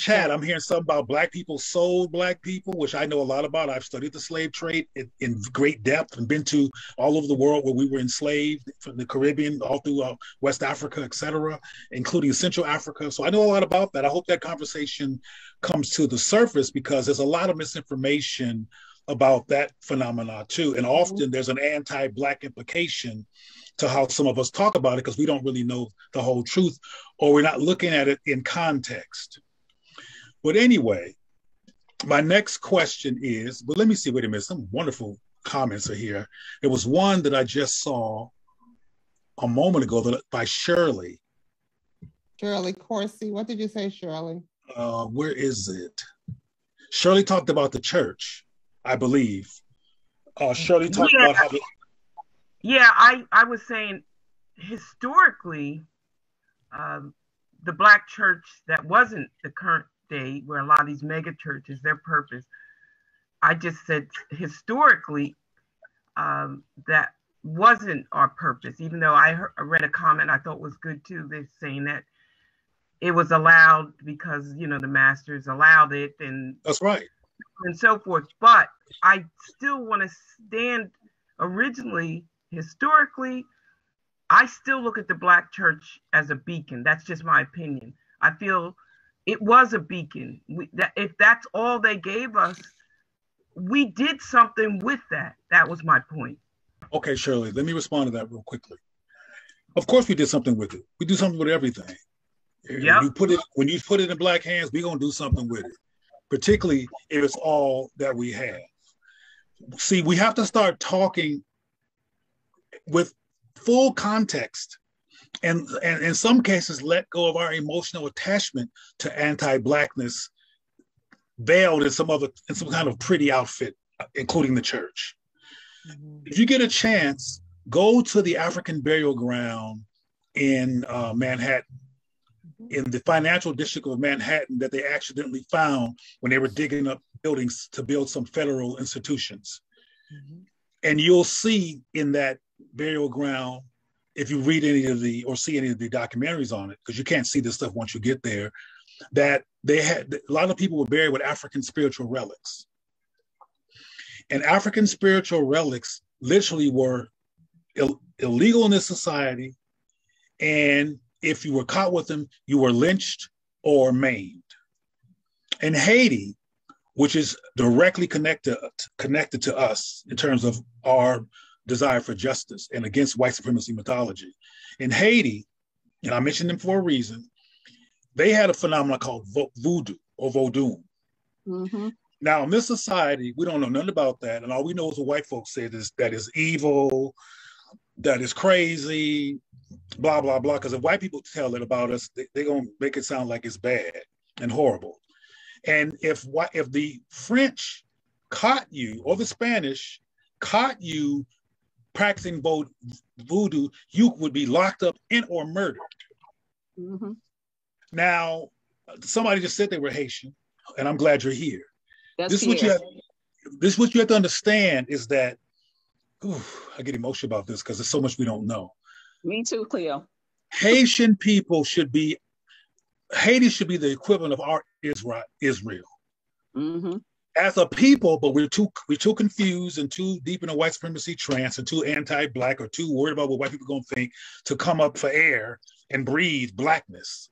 S2: chat, I'm hearing something about black people sold black people, which I know a lot about. I've studied the slave trade in, in great depth and been to all over the world where we were enslaved, from the Caribbean all through uh, West Africa, etc., including Central Africa. So I know a lot about that. I hope that conversation comes to the surface because there's a lot of misinformation about that phenomena too, and often mm-hmm. there's an anti-black implication to how some of us talk about it because we don't really know the whole truth or we're not looking at it in context. But anyway, my next question is, but let me see, wait a minute, some wonderful comments are here. There was one that I just saw a moment ago that, by Shirley.
S1: Shirley Corsi, what did you say, Shirley?
S2: Uh, where is it? Shirley talked about the church, I believe. Uh, Shirley talked yeah. about how the...
S17: Yeah, I, I was saying historically, um, the black church that wasn't the current day where a lot of these mega churches, their purpose, I just said historically um, that wasn't our purpose, even though I, heard, I read a comment I thought was good too. They're saying that it was allowed because, you know, the masters allowed it and
S2: that's right.
S17: And so forth. But I still want to stand originally, historically, I still look at the black church as a beacon. That's just my opinion. I feel it was a beacon. We, that, if that's all they gave us, we did something with that. That was my point.
S2: Okay, Shirley, let me respond to that real quickly. Of course, we did something with it. We do something with everything. Yeah. You put it when you put it in black hands, we're gonna do something with it. Particularly if it's all that we have. See, we have to start talking with full context and, and in some cases let go of our emotional attachment to anti-blackness veiled in some other in some kind of pretty outfit including the church mm-hmm. if you get a chance go to the african burial ground in uh, manhattan. In the financial district of manhattan that they accidentally found when they were digging up buildings to build some federal institutions mm-hmm. and you'll see in that burial ground if you read any of the or see any of the documentaries on it, because you can't see this stuff once you get there, that they had a lot of people were buried with African spiritual relics. And African spiritual relics literally were Ill- illegal in this society. And if you were caught with them, you were lynched or maimed. In Haiti, which is directly connected connected to us in terms of our desire for justice and against white supremacy mythology. In Haiti, and I mentioned them for a reason, they had a phenomenon called voodoo or vodou. Mm-hmm. Now, in this society, we don't know nothing about that. And all we know is what white folks say is that is evil, that is crazy, blah, blah, blah. Because if white people tell it about us, they, they're going to make it sound like it's bad and horrible. And if if the French caught you or the Spanish caught you practicing voodoo, you would be locked up and or murdered. Mm-hmm. Now, somebody just said they were Haitian, and I'm glad you're here. That's this is what you have. This is what you have to understand is that. Ooh, I get emotional about this because there's so much we don't know.
S9: Me too, Cleo.
S2: Haitian people should be. Haiti should be the equivalent of our Israel. Israel. Mm-hmm as a people, but we're too we're too confused and too deep in a white supremacy trance and too anti-black or too worried about what white people are gonna think to come up for air and breathe blackness.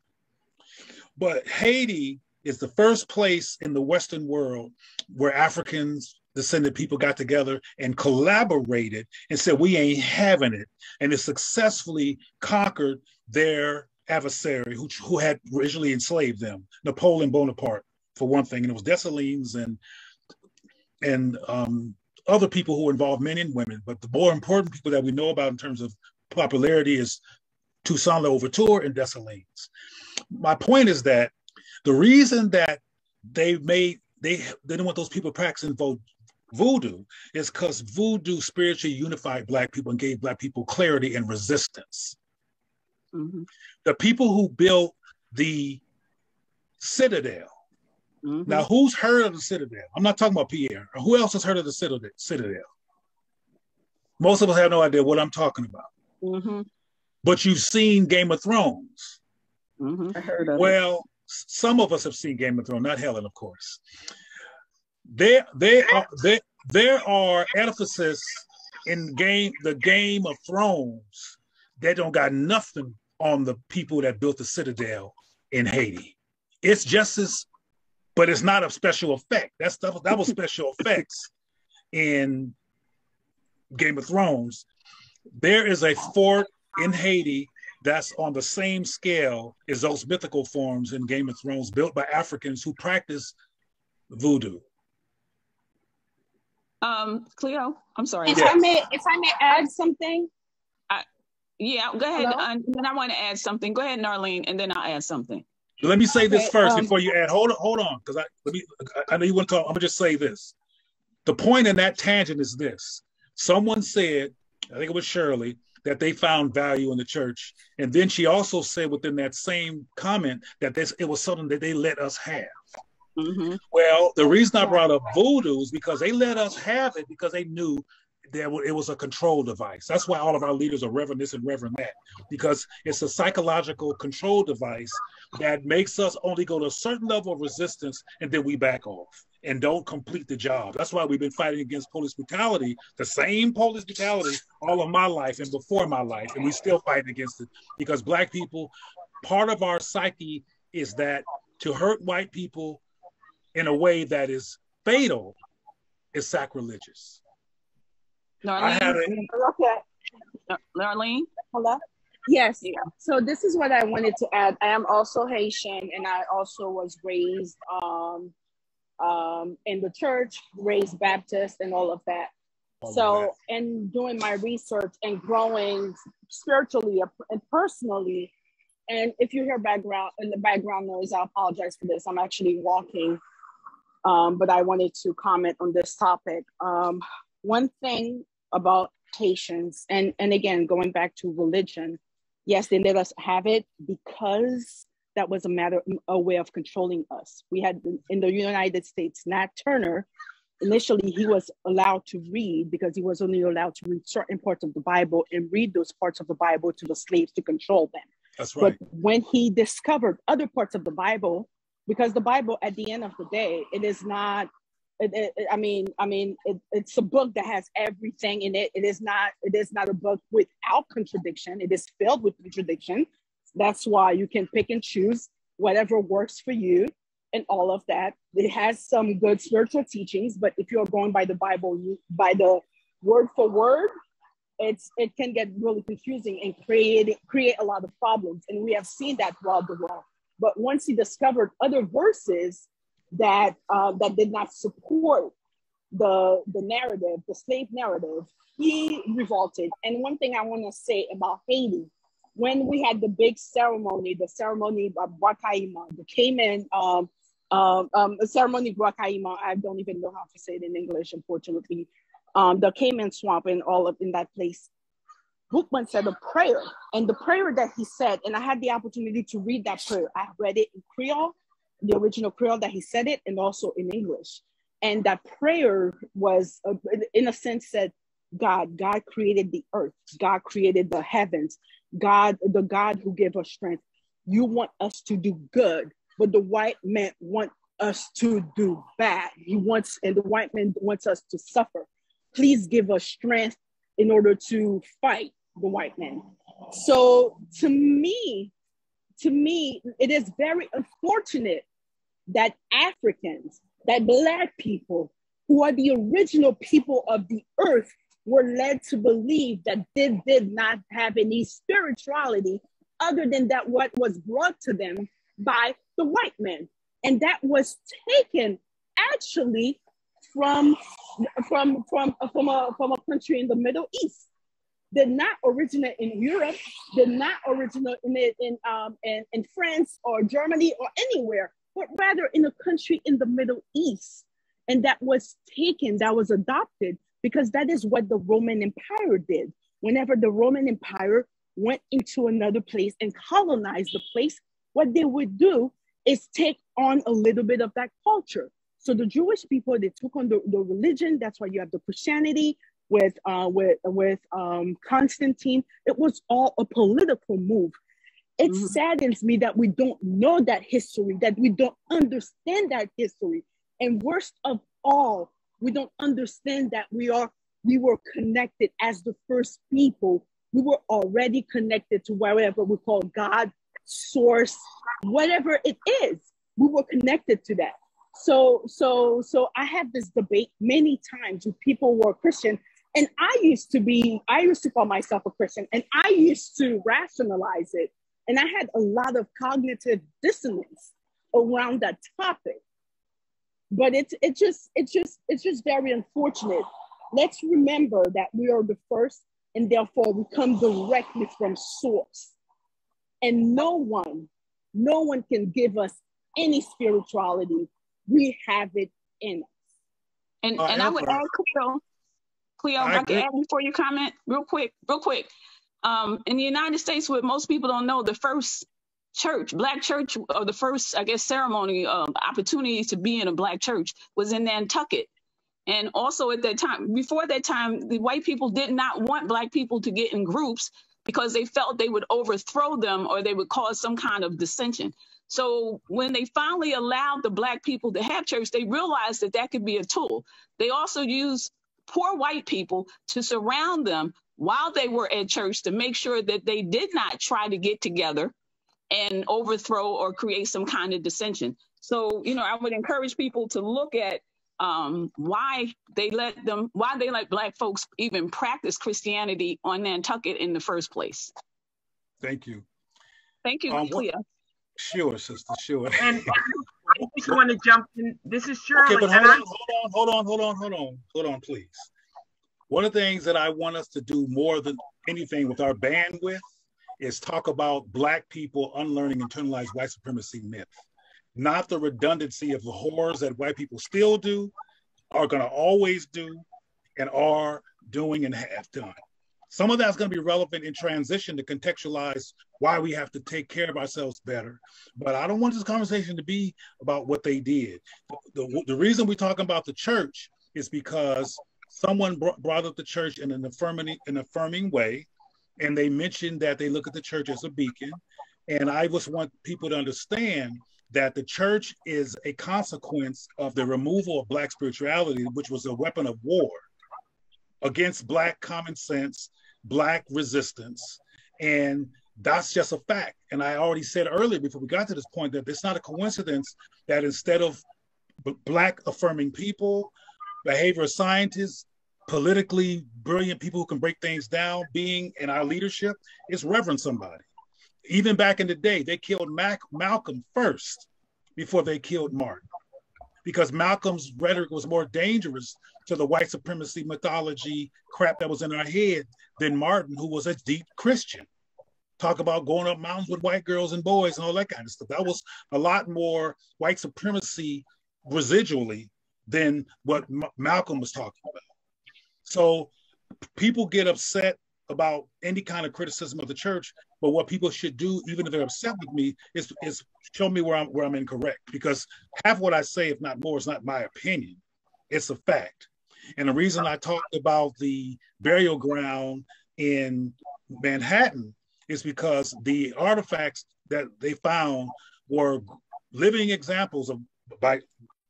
S2: But Haiti is the first place in the Western world where Africans, descendant people got together and collaborated and said, we ain't having it. And it successfully conquered their adversary who, who had originally enslaved them, Napoleon Bonaparte, for one thing. And it was Dessalines and and um, other people who were involved, men and women. But the more important people that we know about in terms of popularity is Toussaint Louverture and Dessalines. My point is that the reason that they made they, they didn't want those people practicing voodoo is because voodoo spiritually unified black people and gave black people clarity and resistance. Mm-hmm. The people who built the citadel. Mm-hmm. Now, who's heard of the citadel? I'm not talking about Pierre. Who else has heard of the citadel? citadel? Most of us have no idea what I'm talking about. Mm-hmm. But you've seen Game of Thrones.
S9: Mm-hmm. I heard of
S2: well, it. some of us have seen Game of Thrones, not Helen, of course. There, there are there, there are edifices in game the Game of Thrones that don't got nothing on the people that built the citadel in Haiti. It's just as, but it's not a special effect. That stuff that was special effects in Game of Thrones. There is a fort in Haiti that's on the same scale as those mythical forms in Game of Thrones, built by Africans who practice voodoo.
S9: Um, Cleo, I'm sorry.
S10: If yes. I may, if I may add something.
S9: I, yeah, go ahead. And then I want to add something. Go ahead, Narlene, and then I'll add something.
S2: Let me say this first um, before you add. Hold on, hold on, because I let me. I know you want to talk. I'm gonna just say this. The point in that tangent is this: someone said, I think it was Shirley, that they found value in the church, and then she also said within that same comment that this it was something that they let us have. Mm-hmm. Well, the reason I brought up voodoo is because they let us have it because they knew that it was a control device. That's why all of our leaders are reverend this and reverend that, because it's a psychological control device that makes us only go to a certain level of resistance and then we back off and don't complete the job. That's why we've been fighting against police brutality, the same police brutality all of my life and before my life, and we still fighting against it because black people, part of our psyche is that to hurt white people in a way that is fatal is sacrilegious.
S9: Narlene,
S10: okay.
S9: Narlene?
S10: Hello? Yes. Yeah. So this is what I wanted to add. I am also Haitian and I also was raised um, um, in the church, raised Baptist and all of that. All so, of that. in doing my research and growing spiritually and personally, and if you hear background in the background noise, I apologize for this. I'm actually walking um, but I wanted to comment on this topic. Um, one thing about Haitians, and, and again, going back to religion, yes, they let us have it because that was a matter, a way of controlling us. We had in the United States, Nat Turner, initially he was allowed to read because he was only allowed to read certain parts of the Bible and read those parts of the Bible to the slaves to control them.
S2: That's right.
S10: But when he discovered other parts of the Bible, because the bible at the end of the day it is not it, it, i mean i mean it, it's a book that has everything in it. It is not it is not a book without contradiction. It is filled with contradiction. That's why you can pick and choose whatever works for you and all of that. It has some good spiritual teachings but if you're going by the bible you by the word for word it's it can get really confusing and create create a lot of problems. And we have seen that throughout the world but once he discovered other verses that uh, that did not support the the narrative, the slave narrative, he revolted. And one thing I want to say about Haiti, when we had the big ceremony, the ceremony of Wakaima, the Cayman um, um, um, ceremony Wakaima, I don't even know how to say it in English, unfortunately. Um, the Cayman swamp and all of in that place. Boukman said a prayer, and the prayer that he said, and I had the opportunity to read that prayer. I read it in Creole, the original Creole that he said it, and also in English. And that prayer was, uh, in a sense, said, God, God created the earth, God created the heavens, God, the God who gave us strength. You want us to do good, but the white man want us to do bad. He wants, and the white man wants us to suffer. Please give us strength in order to fight the white man. So to me, to me, it is very unfortunate that Africans, that black people who are the original people of the earth, were led to believe that they did not have any spirituality other than that what was brought to them by the white man. And that was taken actually from from from from a from a country in the Middle East. Did not originate in Europe. Did not originate in in um in, in France or Germany or anywhere, but rather in a country in the Middle East. And that was taken, that was adopted because that is what the Roman Empire did. Whenever the Roman Empire went into another place and colonized the place, what they would do is take on a little bit of that culture. So the Jewish people, they took on the, the religion. That's why you have the Christianity with uh, with with um, Constantine. It was all a political move. It mm-hmm. saddens me that we don't know that history, that we don't understand that history, and worst of all, we don't understand that we are we were connected as the first people. We were already connected to wherever we call God, source, whatever it is. We were connected to that. So, so, so I have this debate many times with people who are Christian, and I used to be, I used to call myself a Christian, and I used to rationalize it, and I had a lot of cognitive dissonance around that topic. But it's it just it's just it's just very unfortunate. Let's remember that we are the first, and therefore we come directly from source, and no one, no one can give us any spirituality we have it in us.
S9: And, uh, and I would add, Cleo, Cleo, I, I can add before you comment, real quick, real quick. Um, in the United States, what most people don't know, the first church, black church, or the first, I guess, ceremony um, opportunity to be in a black church was in Nantucket. And also at that time, before that time, the white people did not want black people to get in groups because they felt they would overthrow them or they would cause some kind of dissension. So when they finally allowed the black people to have church, they realized that that could be a tool. They also used poor white people to surround them while they were at church to make sure that they did not try to get together and overthrow or create some kind of dissension. So, you know, I would encourage people to look at um, why they let them, why they let Black folks even practice Christianity on Nantucket in the first place.
S2: Thank you.
S9: Thank you, um, Cleo.
S2: Sure, sister, sure.
S17: And I just want to jump in. This is Shirley.
S2: Okay, but hold on, hold on, hold on, hold on, hold on, hold on, please. One of the things that I want us to do more than anything with our bandwidth is talk about Black people unlearning internalized white supremacy myth, not the redundancy of the horrors that white people still do, are going to always do, and are doing and have done. Some of that's going to be relevant in transition to contextualize why we have to take care of ourselves better. But I don't want this conversation to be about what they did. The, the, reason we're talking about the church is because someone brought, brought up the church in an affirming, an affirming way, and they mentioned that they look at the church as a beacon. And I just want people to understand that the church is a consequence of the removal of Black spirituality, which was a weapon of war against Black common sense, Black resistance. And that's just a fact. And I already said earlier before we got to this point that it's not a coincidence that instead of Black affirming people, behavioral scientists, politically brilliant people who can break things down being in our leadership, it's Reverend somebody. Even back in the day, they killed Mac- Malcolm first before they killed Martin because Malcolm's rhetoric was more dangerous to the white supremacy mythology crap that was in our head than Martin, who was a deep Christian. Talk about going up mountains with white girls and boys and all that kind of stuff. That was a lot more white supremacy residually than what M- Malcolm was talking about. So people get upset about any kind of criticism of the church, but what people should do, even if they're upset with me, is is show me where I'm where I'm incorrect. Because half what I say, if not more, is not my opinion; it's a fact. And the reason I talked about the burial ground in Manhattan is because the artifacts that they found were living examples of by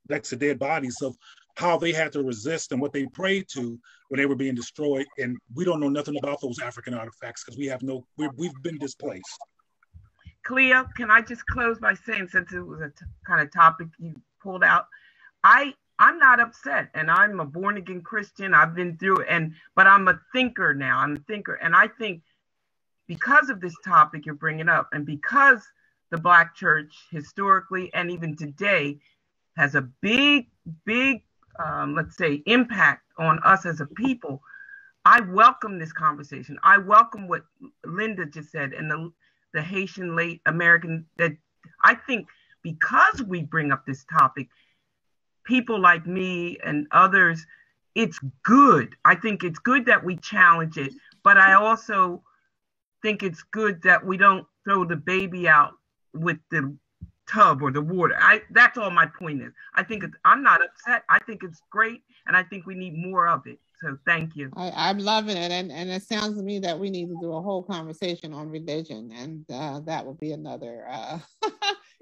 S2: next to dead bodies of how they had to resist and what they prayed to when they were being destroyed. And we don't know nothing about those African artifacts because we have no, we have been displaced.
S17: Cleo, can I just close by saying, since it was a t- kind of topic you pulled out, I I'm not upset, and I'm a born again Christian. I've been through it, and but I'm a thinker now. I'm a thinker, and I think because of this topic you're bringing up, and because the Black Church historically and even today has a big, big, um, let's say, impact on us as a people. I welcome this conversation. I welcome what Linda just said and the the Haitian late American that I think because we bring up this topic, people like me and others, it's good. I think it's good that we challenge it, but I also think it's good that we don't throw the baby out with the tub or the water. I that's all my point is. I think I'm not upset. I think it's great, and I think we need more of it. So thank you.
S1: I, am loving it, and and it sounds to me that we need to do a whole conversation on religion, and uh, that will be another uh,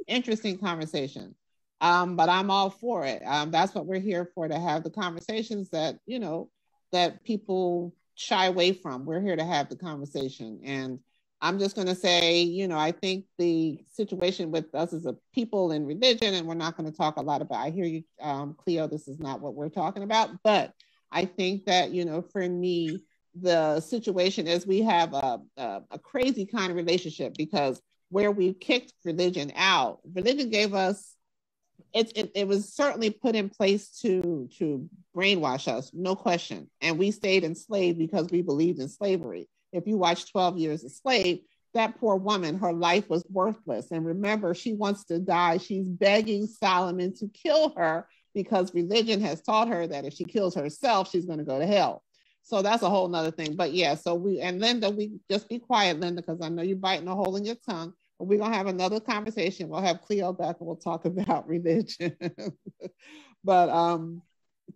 S1: interesting conversation. Um, but I'm all for it. Um, that's what we're here for to have the conversations that you know that people shy away from. We're here to have the conversation, and I'm just going to say, you know, I think the situation with us as a people and religion, and we're not going to talk a lot about. I hear you, um, Cleo. This is not what we're talking about, but I think that you know, for me, the situation is we have a, a, a crazy kind of relationship because where we kicked religion out, religion gave us. It, it, it was certainly put in place to to brainwash us, no question, and we stayed enslaved because we believed in slavery if you watch 12 Years a Slave, that poor woman, her life was worthless. And remember, she wants to die. She's begging Solomon to kill her because religion has taught her that if she kills herself, she's going to go to hell. So that's a whole nother thing. But yeah, so we, and Linda, we just be quiet, Linda, because I know you're biting a hole in your tongue. We're going to have another conversation. We'll have Cleo back and we'll talk about religion. but um,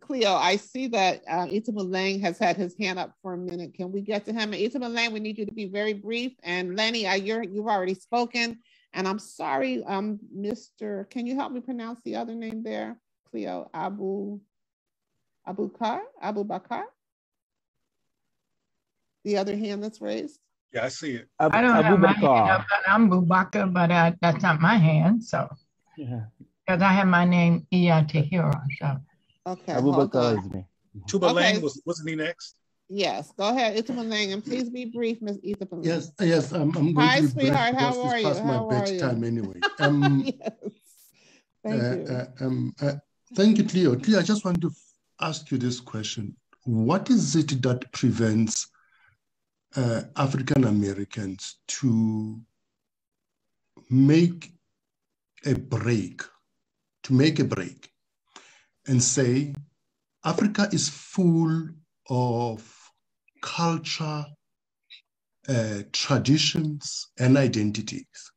S1: Cleo, I see that uh, Itumeleng has had his hand up for a minute. Can we get to him? And Itumeleng, we need you to be very brief. And Lenny, I, you're, you've already spoken. And I'm sorry, um, Mr. Can you help me pronounce the other name there? Cleo Abu Abu Bakar? Abu Bakar? The other hand that's raised?
S2: Yeah, I see it.
S18: Abu, I don't Abu have Bakar. my hand up, I'm Bubaka, but uh, that's not my hand. So, because yeah. I have my name Iya Tahira. So,
S1: Okay. Abubakar
S2: is me. Tuba okay. Lang was wasn't he next?
S1: Yes, go ahead, Itumeleng, and please be brief, Ms. Itama.
S19: Yes, yes, I'm, I'm going
S1: Hi,
S19: to be
S1: sweetheart. How are you?
S19: Past
S1: How
S19: my bedtime anyway. Um,
S1: yes. Thank uh, you.
S19: Uh, um, uh, thank you, Cleo. Cleo, I just want to ask you this question: What is it that prevents uh, African Americans to make a break, to make a break and say Africa is full of culture, uh, traditions, and identities,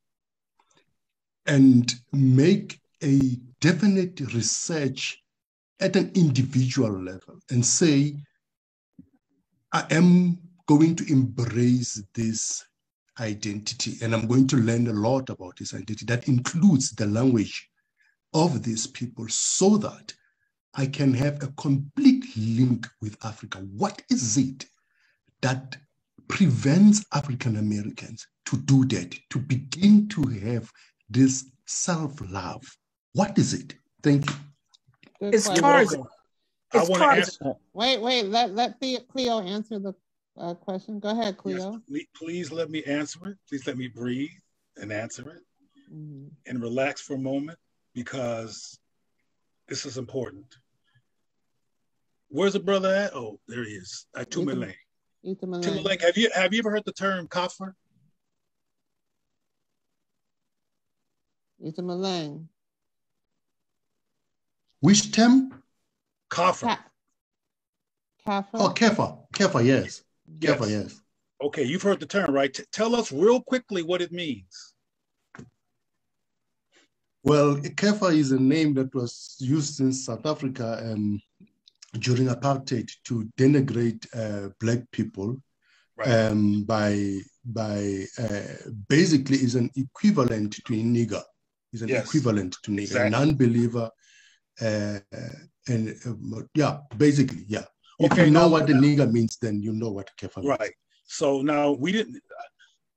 S19: and make a definite research at an individual level and say, I am going to embrace this identity and I'm going to learn a lot about this identity that includes the language of these people so that I can have a complete link with Africa. What is it that prevents African Americans to do that, to begin to have this self love? What is it? Thank you.
S6: it's Tarzan.
S1: It's Tarzan. Wait, wait, let, let Cleo answer the uh, question. Go ahead, Cleo.
S2: Yes, please let me answer it. Please let me breathe and answer it mm-hmm. and relax for a moment because this is important. Where's the brother at? Oh, there he is. At Tumalane. Tumalane. Have you have you ever heard the term kafir?
S1: Tumalane.
S19: Which term?
S2: Kafir.
S1: Kafir.
S19: Oh, kafir. Kafir, yes. Yes. Yes.
S2: Okay, you've heard the term, right? T- tell us real quickly what it means.
S19: Well, Kefa is a name that was used in South Africa um, during apartheid to denigrate uh, black people right. um, by by uh, basically is an equivalent to a nigger is an yes. equivalent to nigger exactly. non-believer uh, and uh, yeah basically yeah okay, if you know now, what the nigger means then you know what kafir
S2: right so now we didn't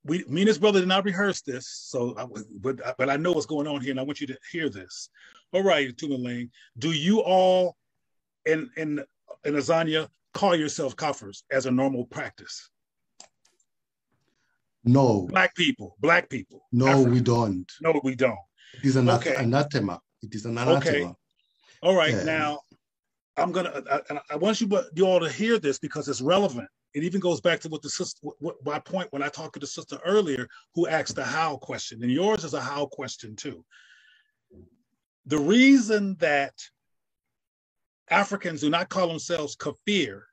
S2: we, me and his brother did not rehearse this, so I, but but I know what's going on here, and I want you to hear this. All right, Tumaling, do you all in in in Azania call yourself kafirs as a normal practice?
S19: No.
S2: Black people, black people.
S19: No, African. we don't.
S2: No, we don't.
S19: It is an okay. anathema. It is an anathema. Okay.
S2: All right, now I'm gonna. I, I want you, you all to hear this because it's relevant. It even goes back to what the sister, what, my point when I talked to the sister earlier, who asked the how question, and yours is a how question too. The reason that Africans do not call themselves kafir,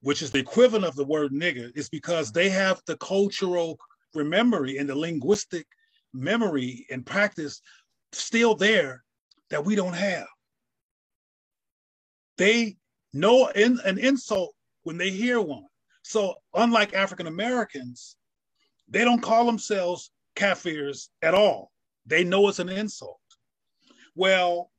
S2: which is the equivalent of the word nigger, is because they have the cultural memory and the linguistic memory and practice still there that we don't have. They know in, an insult when they hear one. So, unlike African Americans, they don't call themselves kafirs at all. They know it's an insult. Well,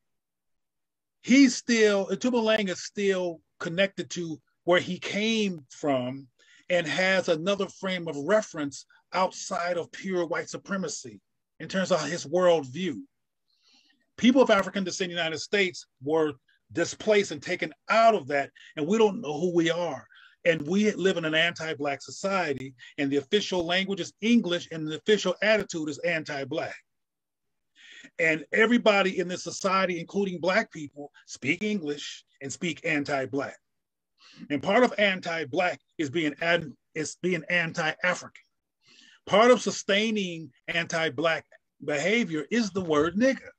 S2: he's still, Itumeleng is still connected to where he came from and has another frame of reference outside of pure white supremacy in terms of his worldview. People of African descent in the United States were displaced and taken out of that, and we don't know who we are. And we live in an anti Black society, and the official language is English, and the official attitude is anti Black. And everybody in this society, including Black people, speak English and speak anti Black. And part of anti-black is being ad, is being anti-African. Part of sustaining anti-black behavior is the word nigger,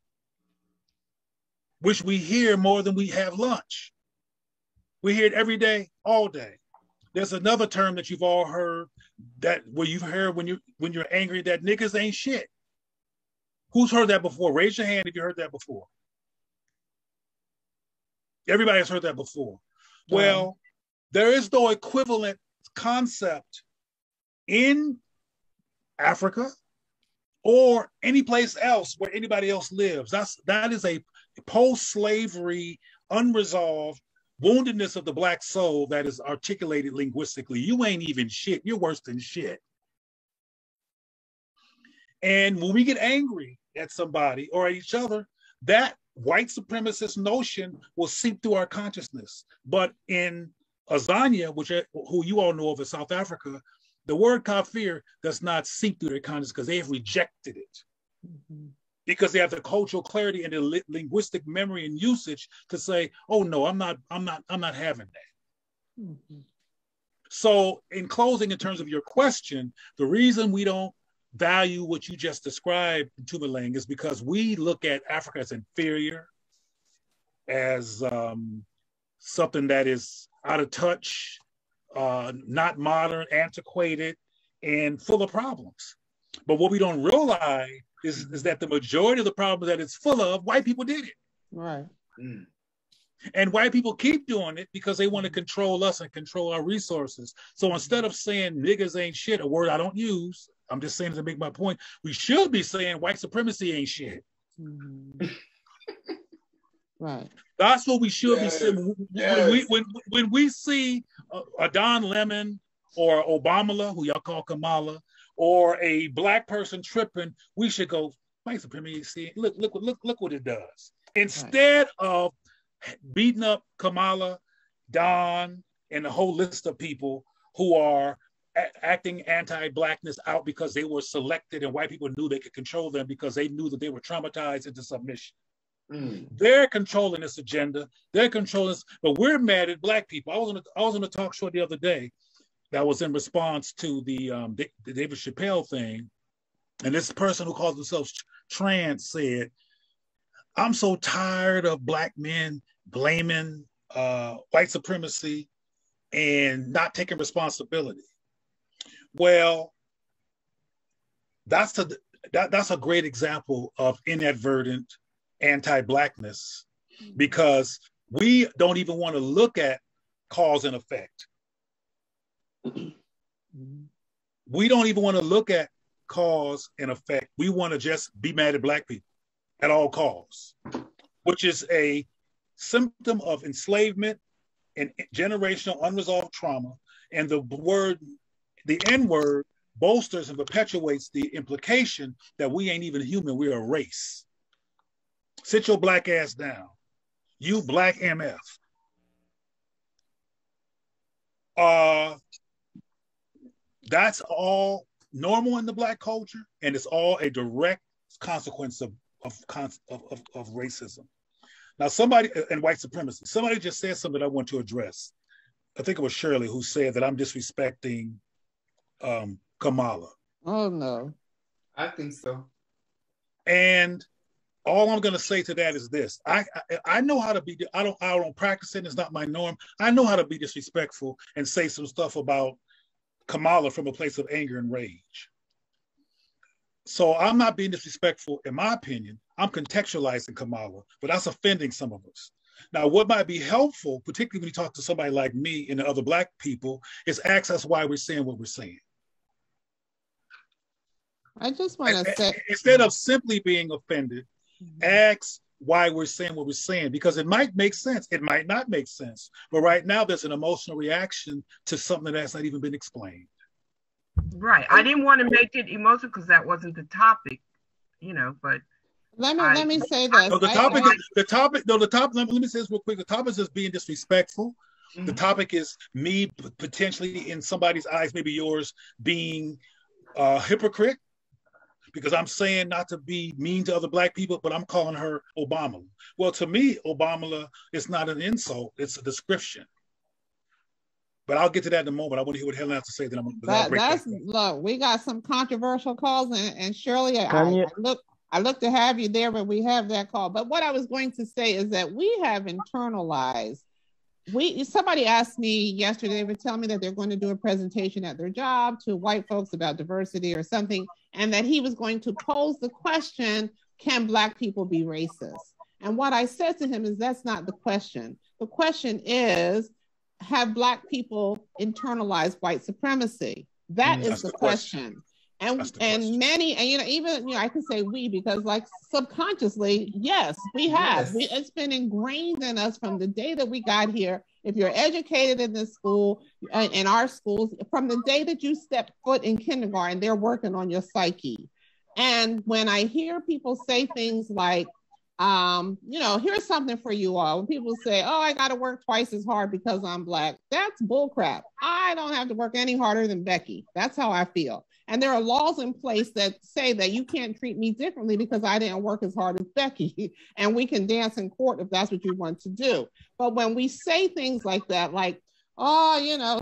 S2: which we hear more than we have lunch. We hear it every day, all day. There's another term that you've all heard that where you've heard when you when you're angry that niggas ain't shit. Who's heard that before? Raise your hand if you heard that before. Everybody's heard that before. Well, there is no equivalent concept in Africa or any place else where anybody else lives. That's that is a post-slavery, unresolved woundedness of the black soul that is articulated linguistically. You ain't even shit. You're worse than shit. And when we get angry at somebody or at each other, that white supremacist notion will seep through our consciousness. But in Azania, which who you all know of in South Africa, the word kafir does not seep through their consciousness because they have rejected it. Mm-hmm. Because they have the cultural clarity and the li- linguistic memory and usage to say, "Oh no, I'm not, I'm not, I'm not having that." Mm-hmm. So, in closing, in terms of your question, the reason we don't value what you just described in Tumalang is because we look at Africa as inferior, as um, something that is out of touch, uh, not modern, antiquated, and full of problems. But what we don't realize is, is that the majority of the problems that it's full of, white people did it.
S1: Right. Mm.
S2: And white people keep doing it because they want to control us and control our resources. So instead of saying niggas ain't shit, a word I don't use, I'm just saying to make my point, we should be saying white supremacy ain't shit. Mm-hmm.
S1: Right.
S2: That's what we should yes. be saying. Yes. When, we, when, when we see a, a Don Lemon or Obama, who y'all call Kamala, or a black person tripping, we should go, white supremacy, look, look, look, look what it does. Instead right. of beating up Kamala, Don, and a whole list of people who are a- acting anti-blackness out because they were selected and white people knew they could control them because they knew that they were traumatized into submission. Mm. They're controlling this agenda. They're controlling this, but we're mad at black people. I was on a, I was on a talk show the other day that was in response to the, um, the, the David Chappelle thing, and this person who calls themselves trans said, "I'm so tired of black men blaming uh, white supremacy and not taking responsibility." Well, that's a that, that's a great example of inadvertent anti-blackness mm-hmm. because we don't even want to look at cause and effect. We don't even want to look at cause and effect. We want to just be mad at black people at all costs, which is a symptom of enslavement and generational unresolved trauma. And the word, the N word, bolsters and perpetuates the implication that we ain't even human, we're a race. Sit your black ass down. You black MF. Uh, that's all normal in the black culture, and it's all a direct consequence of of, of, of racism. Now, somebody and white supremacy. Somebody just said something I want to address. I think it was Shirley who said that I'm disrespecting um, Kamala.
S1: Oh no,
S14: I think so.
S2: And all I'm going to say to that is this: I, I, I know how to be. I don't I don't practice it. It's not my norm. I know how to be disrespectful and say some stuff about Kamala from a place of anger and rage. So I'm not being disrespectful, in my opinion. I'm contextualizing Kamala, but that's offending some of us. Now, what might be helpful, particularly when you talk to somebody like me and the other Black people, is ask us why we're saying what we're saying.
S1: I just want to say
S2: instead of simply being offended, mm-hmm. ask why we're saying what we're saying because it might make sense. It might not make sense. But right now, there's an emotional reaction to something that's not even been explained.
S17: Right. I didn't want to make it emotional because that wasn't the topic, you know, but
S1: let me I, let me say this.
S2: No, the topic, the topic, no, the topic. Let me, let me say this real quick. The topic is just being disrespectful. Mm-hmm. The topic is me potentially, in somebody's eyes, maybe yours, being a hypocrite because I'm saying not to be mean to other black people, but I'm calling her Obama. Well, to me, Obama is not an insult; it's a description. But I'll get to that in a moment. I want to hear what Helen has to say. Then I'm.
S1: going That, that's that look. We got some controversial calls, and, and Shirley, I, I look. I look to have you there, but we have that call. But what I was going to say is that we have internalized. We somebody asked me yesterday. They were telling me that they're going to do a presentation at their job to white folks about diversity or something, and that he was going to pose the question, "Can Black people be racist?" And what I said to him is, "That's not the question. The question is, have Black people internalized white supremacy? That mm, is the, the question. question. And and question. many, and you know, even you know, I can say we because like subconsciously, yes, we have. Yes. We, it's been ingrained in us from the day that we got here. If you're educated in this school, uh, in our schools, from the day that you step foot in kindergarten, they're working on your psyche. And when I hear people say things like, um, you know, here's something for you all. When people say, "Oh, I got to work twice as hard because I'm black," that's bullcrap. I don't have to work any harder than Becky. That's how I feel. And there are laws in place that say that you can't treat me differently because I didn't work as hard as Becky. and we can dance in court if that's what you want to do. But when we say things like that, like, "Oh, you know,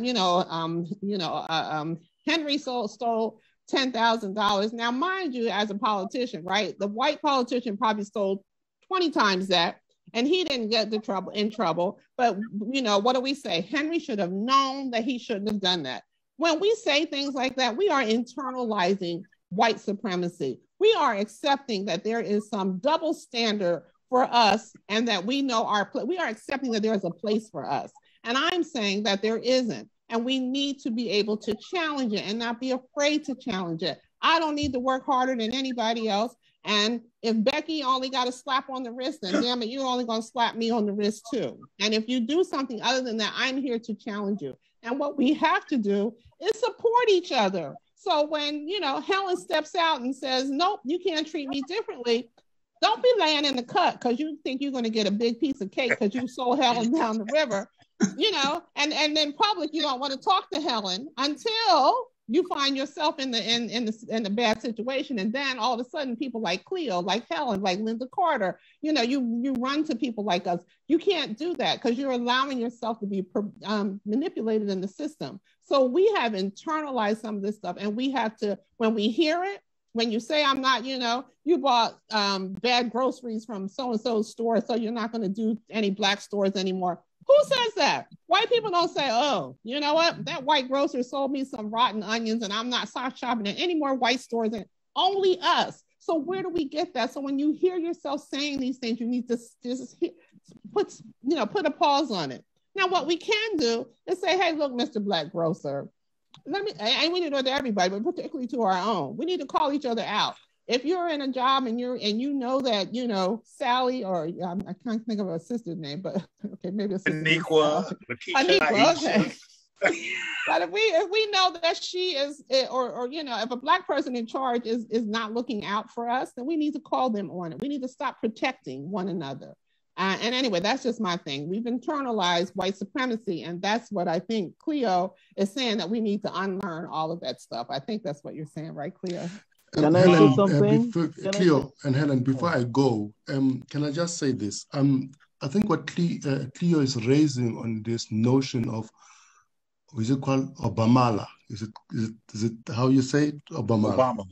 S1: you know, um, you know, uh, um, Henry stole, stole $10,000. Now, mind you, as a politician, right? The white politician probably stole 20 times that and he didn't get the trouble in trouble. But you know, what do we say? Henry should have known that he shouldn't have done that. When we say things like that, we are internalizing white supremacy. We are accepting that there is some double standard for us and that we know our place. We are accepting that there is a place for us. And I'm saying that there isn't. And we need to be able to challenge it and not be afraid to challenge it. I don't need to work harder than anybody else. And if Becky only got a slap on the wrist, then damn it, you're only going to slap me on the wrist too. And if you do something other than that, I'm here to challenge you. And what we have to do is support each other. So when, you know, Helen steps out and says, nope, you can't treat me differently, don't be laying in the cut because you think you're going to get a big piece of cake because you sold Helen down the river you know, and and then public, you don't want to talk to Helen until you find yourself in the in in the in a bad situation, and then all of a sudden, people like Cleo, like Helen, like Linda Carter, you know, you you run to people like us. You can't do that because you're allowing yourself to be um, manipulated in the system. So we have internalized some of this stuff, and we have to when we hear it. When you say I'm not, you know, you bought um, bad groceries from so and so store, so you're not going to do any black stores anymore who says that? White people don't say, oh, you know what? That white grocer sold me some rotten onions and I'm not shopping at any more white stores. And only us. So where do we get that? So when you hear yourself saying these things, you need to just put, you know, put a pause on it. Now, what we can do is say, hey, look, Mr. Black Grocer, let me, and we need to do it to everybody, but particularly to our own. We need to call each other out if you're in a job and you're and you know that you know Sally or um, I can't think of a sister's name, but okay, maybe sister.
S2: Aniqua,
S1: Aniqua, okay. but if we if we know that she is eh, or or you know if a black person in charge is is not looking out for us then we need to call them on it. We need to stop protecting one another. Uh, and anyway that's just my thing. We've internalized white supremacy and that's what i think cleo is saying that we need to unlearn all of that stuff. I think that's what you're saying right cleo
S19: can I say something? Uh, before, Cleo and Helen, before I go, um, can I just say this? Um, I think what Cleo, uh, Cleo is raising on this notion of is it called Obamala? Is it is it, is it how you say it? Obama.
S2: Obama.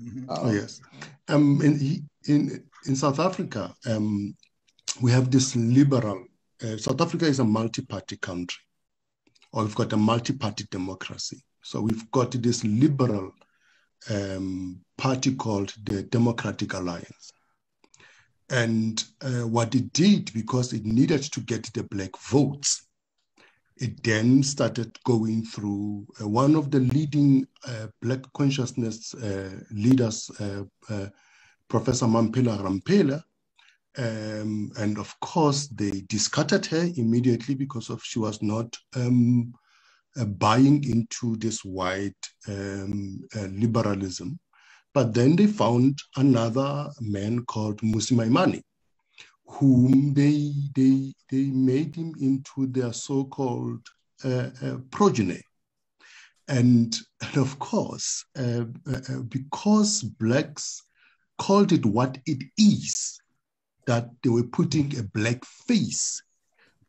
S2: Mm-hmm.
S19: Oh yes. Um, in in in South Africa, um, we have this liberal. Uh, South Africa is a multi-party country, or we've got a multi-party democracy. So we've got this liberal um, party called the Democratic Alliance. And uh, what it did, because it needed to get the black votes, it then started going through uh, one of the leading uh, Black consciousness uh, leaders, uh, uh, Professor Mamphela Ramphele. Um, and of course, they discarded her immediately because of she was not um, buying into this white um, liberalism. But then they found another man called Mmusi Maimane, whom they, they, they made him into their so-called uh, uh, progeny. And, and of course, uh, uh, uh, because blacks called it what it is, that they were putting a black face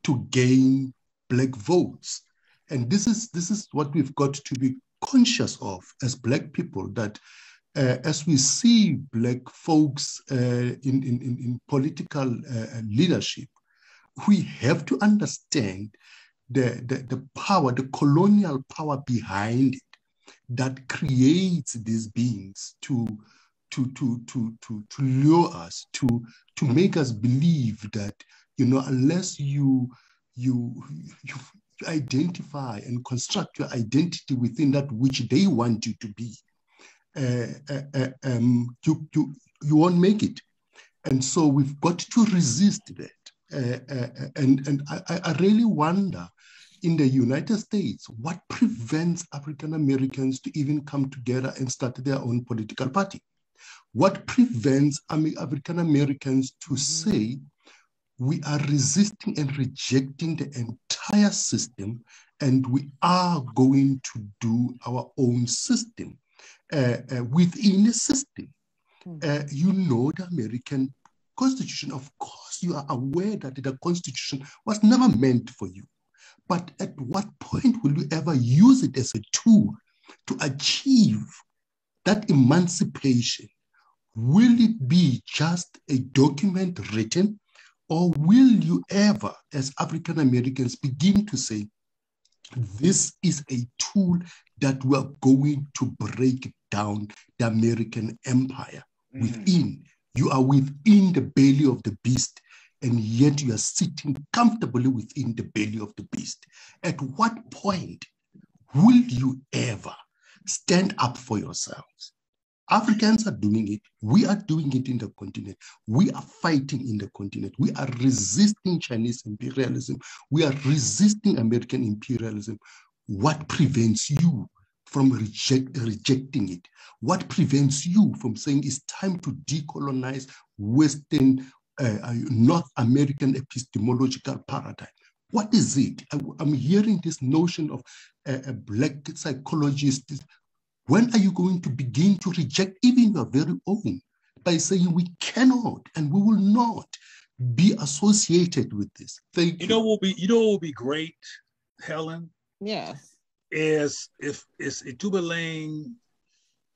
S19: to gain black votes. And this is, this is what we've got to be conscious of as black people, that uh, as we see Black folks uh, in, in, in, political uh, leadership, we have to understand the, the, the power, the colonial power behind it that creates these beings to, to, to, to, to, to lure us, to, to make us believe that, you know, unless you, you, you identify and construct your identity within that which they want you to be, um, you, you, you won't make it. And so we've got to resist that. Uh, and and I, I really wonder in the United States, what prevents African Americans to even come together and start their own political party? What prevents African Americans to mm-hmm. say, we are resisting and rejecting the entire system, and we are going to do our own system? Uh, uh, within a system. Uh, you know the American Constitution. Of course, you are aware that the Constitution was never meant for you. But at what point will you ever use it as a tool to achieve that emancipation? Will it be just a document written, or will you ever, as African Americans, begin to say, this is a tool that we are going to break down the American empire mm. within. You are within the belly of the beast, and yet you are sitting comfortably within the belly of the beast. At what point will you ever stand up for yourselves? Africans are doing it. We are doing it in the continent. We are fighting in the continent. We are resisting Chinese imperialism. We are resisting American imperialism. What prevents you from reject, rejecting it? What prevents you from saying it's time to decolonize Western, uh, uh, North American epistemological paradigm? What is it? I, am hearing this notion of uh, a black psychologist. When are you going to begin to reject even your very own by saying we cannot and we will not be associated with this? Thank you.
S2: You know what will be you know what will be great, Helen?
S1: Yes
S2: is if it's Itumeleng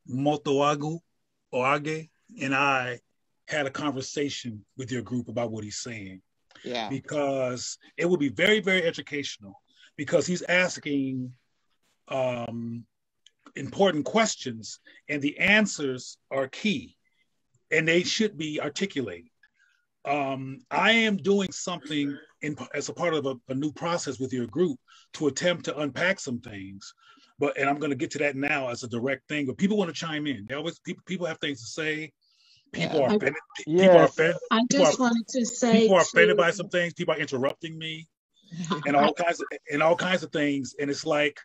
S2: Motoagu Oage and I had a conversation with your group about what he's saying.
S1: Yeah.
S2: Because it would be very, very educational because he's asking um, important questions and the answers are key and they should be articulated. Um, I am doing something in, as a part of a, a new process with your group to attempt to unpack some things. But and I'm going to get to that now as a direct thing. But people want to chime in. They always people, people have things to say. People yeah. are offended. Yes. People are offended.
S20: I just
S2: are,
S20: wanted to say
S2: people are offended by some things. People are interrupting me. and all kinds of and all kinds of things. And it's like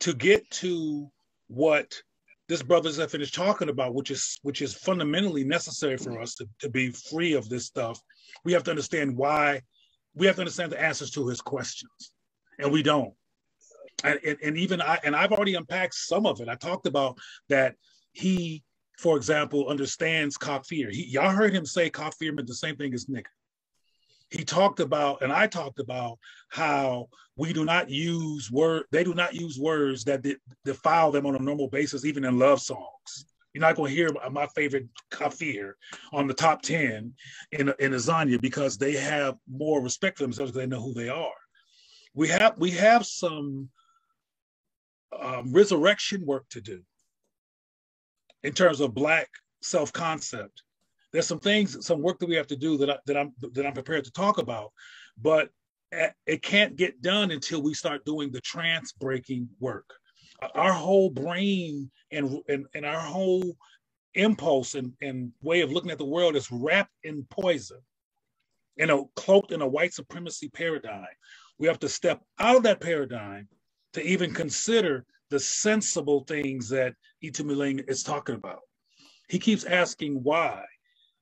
S2: to get to what this brothers have finished talking about, which is which is fundamentally necessary for us to, to be free of this stuff, we have to understand why we have to understand the answers to his questions. And we don't. And, and, and even I and I've already unpacked some of it. I talked about that he, for example, understands kafir. He, y'all heard him say kafir meant the same thing as nigga he talked about and i talked about how we do not use word they do not use words that de- defile them on a normal basis even in love songs. You're not going to hear my favorite kafir on the top 10 in, in Azania because they have more respect for themselves because they know who they are. We have we have some um, resurrection work to do in terms of black self-concept there's some things, some work that we have to do that I, that I'm that I'm prepared to talk about, but it can't get done until we start doing the trance breaking work. Uh, our whole brain and and, and our whole impulse and, and way of looking at the world is wrapped in poison, in a cloaked in a white supremacy paradigm. We have to step out of that paradigm to even consider the sensible things that Itumeleng is talking about. He keeps asking why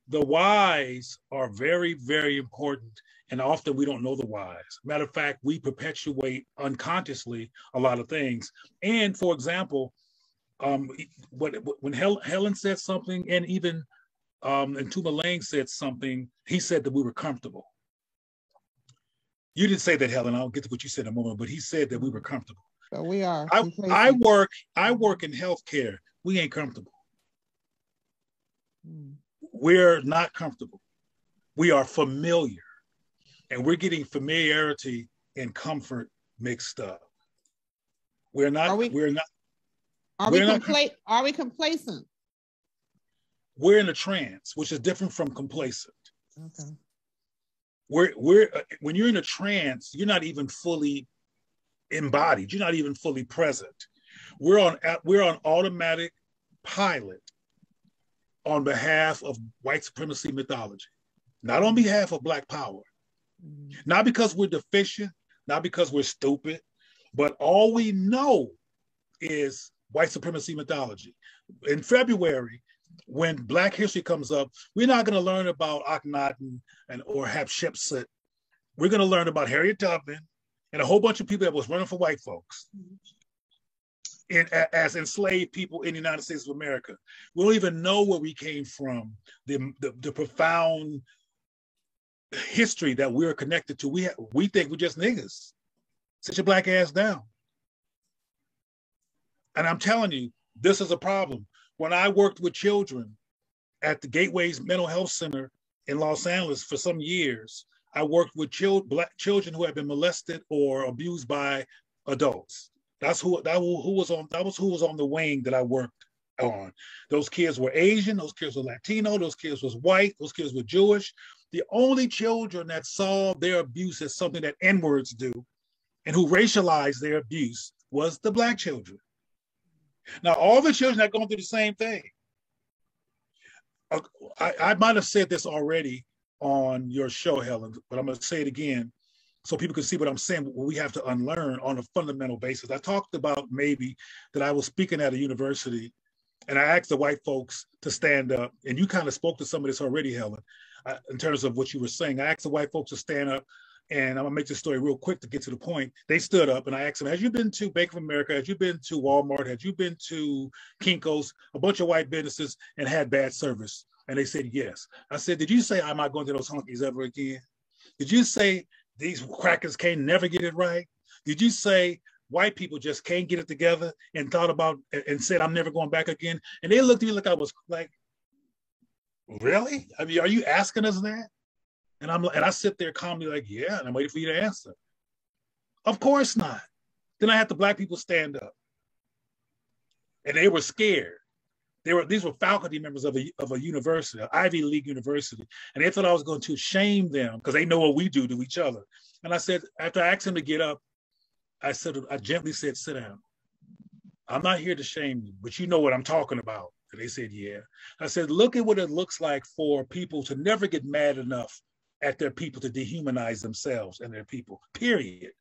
S2: the whys are very, very important. And often we don't know the whys. Matter of fact, we perpetuate unconsciously a lot of things. And for example, um, when, when Helen said something, and even um, and Tuma Lang said something, he said that we were comfortable. You didn't say that, Helen. I'll get to what you said in a moment, but he said that we were comfortable.
S1: So we are.
S2: I, I work. I work in healthcare. We ain't comfortable. Hmm we're not comfortable. We are familiar. And we're getting familiarity and comfort mixed up. We're not are we, we're not
S1: are we compla- are we complacent?
S2: We're in a trance, which is different from complacent. Okay. We're we're uh, when you're in a trance, you're not even fully embodied. You're not even fully present. We're on we're on automatic pilot on behalf of white supremacy mythology, not on behalf of Black power. Mm-hmm. Not because we're deficient, not because we're stupid, but all we know is white supremacy mythology. In February, when Black history comes up, we're not going to learn about Akhenaten and or Hatshepsut. We're going to learn about Harriet Tubman and a whole bunch of people that was running for white folks. In, as enslaved people in the United States of America. We don't even know where we came from, the, the, the profound history that we're connected to. We, we think we're just niggas. Sit your black ass down. And I'm telling you, this is a problem. When I worked with children at the Gateways Mental Health Center in Los Angeles for some years, I worked with black children who had been molested or abused by adults. That's who that who was on that was who was on the wing that I worked on. Those kids were Asian, those kids were Latino, those kids was white, those kids were Jewish. The only children that saw their abuse as something that N-words do and who racialized their abuse was the black children. Now, all the children are going through the same thing. Uh, I, I might have said this already on your show, Helen, but I'm going to say it again so people can see what I'm saying, what we have to unlearn on a fundamental basis. I talked about maybe that I was speaking at a university and I asked the white folks to stand up, and you kind of spoke to some of this already, Helen, uh, in terms of what you were saying. I asked the white folks to stand up, and I'm gonna make this story real quick to get to the point. They stood up, and I asked them, "Have you been to Bank of America? Have you been to Walmart? Have you been to Kinko's? A bunch of white businesses and had bad service?" And they said yes. I said, "Did you say I'm not going to those honkies ever again? Did you say these crackers can't never get it right? Did you say white people just can't get it together and thought about and said, I'm never going back again? And they looked at me like I was like, really? I mean, are you asking us that? And I'm and I sit there calmly like, yeah, and I'm waiting for you to answer. Of course not. Then I had the black people stand up. And they were scared. They were these were faculty members of a of a university, an Ivy League university, and they thought I was going to shame them because they know what we do to each other. And I said, after I asked him to get up, I said, I gently said, sit down. I'm not here to shame you, but you know what I'm talking about. And they said, yeah. I said, look at what it looks like for people to never get mad enough at their people to dehumanize themselves and their people, period.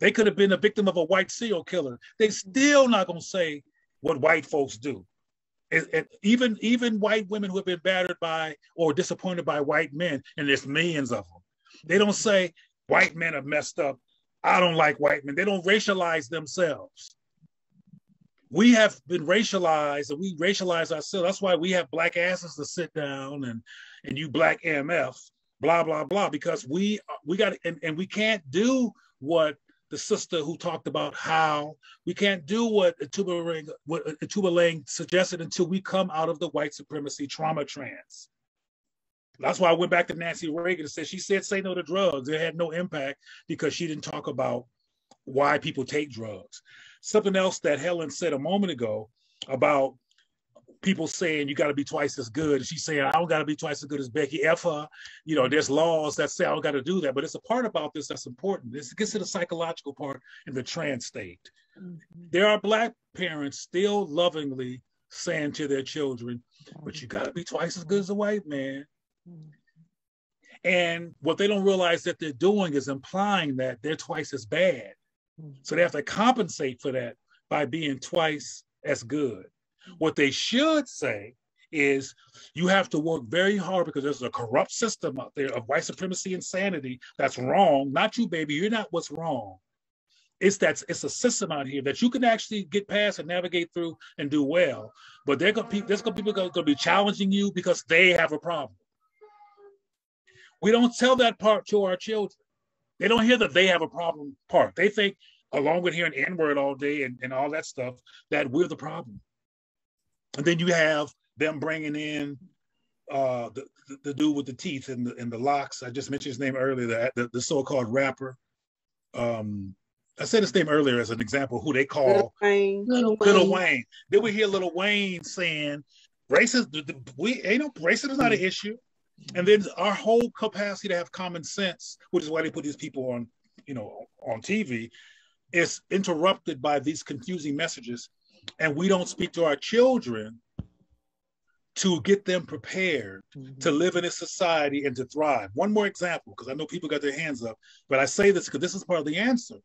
S2: They could have been a victim of a white serial killer. They still not gonna say what white folks do. And, even even white women who have been battered by or disappointed by white men, and there's millions of them. They don't say white men are messed up. I don't like white men. They don't racialize themselves. We have been racialized and we racialize ourselves. That's why we have black asses to sit down and and you black MF, blah blah blah, because we we got and, and we can't do what the sister who talked about how we can't do what Atuba what Atuba Lang suggested until we come out of the white supremacy trauma trance. That's why I went back to Nancy Reagan and said she said say no to drugs. It had no impact because she didn't talk about why people take drugs. Something else that Helen said a moment ago about people saying you got to be twice as good. She's saying I don't got to be twice as good as Becky F. You know, there's laws that say I don't got to do that, but it's a part about this that's important. This gets to the psychological part in the trans state. Mm-hmm. There are black parents still lovingly saying to their children, "But you got to be twice as good as a white man." Mm-hmm. And what they don't realize that they're doing is implying that they're twice as bad. Mm-hmm. So they have to compensate for that by being twice as good. What they should say is you have to work very hard because there's a corrupt system out there of white supremacy insanity that's wrong. Not you, baby. You're not what's wrong. It's that it's a system out here that you can actually get past and navigate through and do well. But they're gonna there's gonna people gonna be challenging you because they have a problem. We don't tell that part to our children. They don't hear that they have a problem part. They think, along with hearing N-word all day and, and all that stuff, that we're the problem. And then you have them bringing in uh, the, the, the dude with the teeth and the, and the locks. I just mentioned his name earlier, the, the, the so-called rapper. Um, I said his name earlier as an example, who they call
S15: Lil Wayne.
S2: Little Wayne. Little Wayne. Then we hear Little Wayne saying, "Racist, we ain't no racism is not an issue." And then our whole capacity to have common sense, which is why they put these people on, you know, on TV, is interrupted by these confusing messages and we don't speak to our children to get them prepared mm-hmm. to live in a society and to thrive. One more example, because I know people got their hands up, but I say this because this is part of the answer.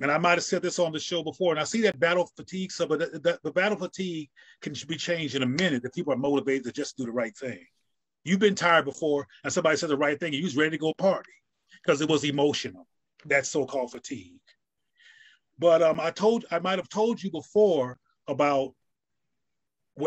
S2: And I might have said this on the show before, and I see that battle fatigue. So, but the, the battle fatigue can be changed in a minute if people are motivated to just do the right thing. You've been tired before, and somebody said the right thing, and you was ready to go party because it was emotional. That so-called fatigue. But um, I told, I might have told you before about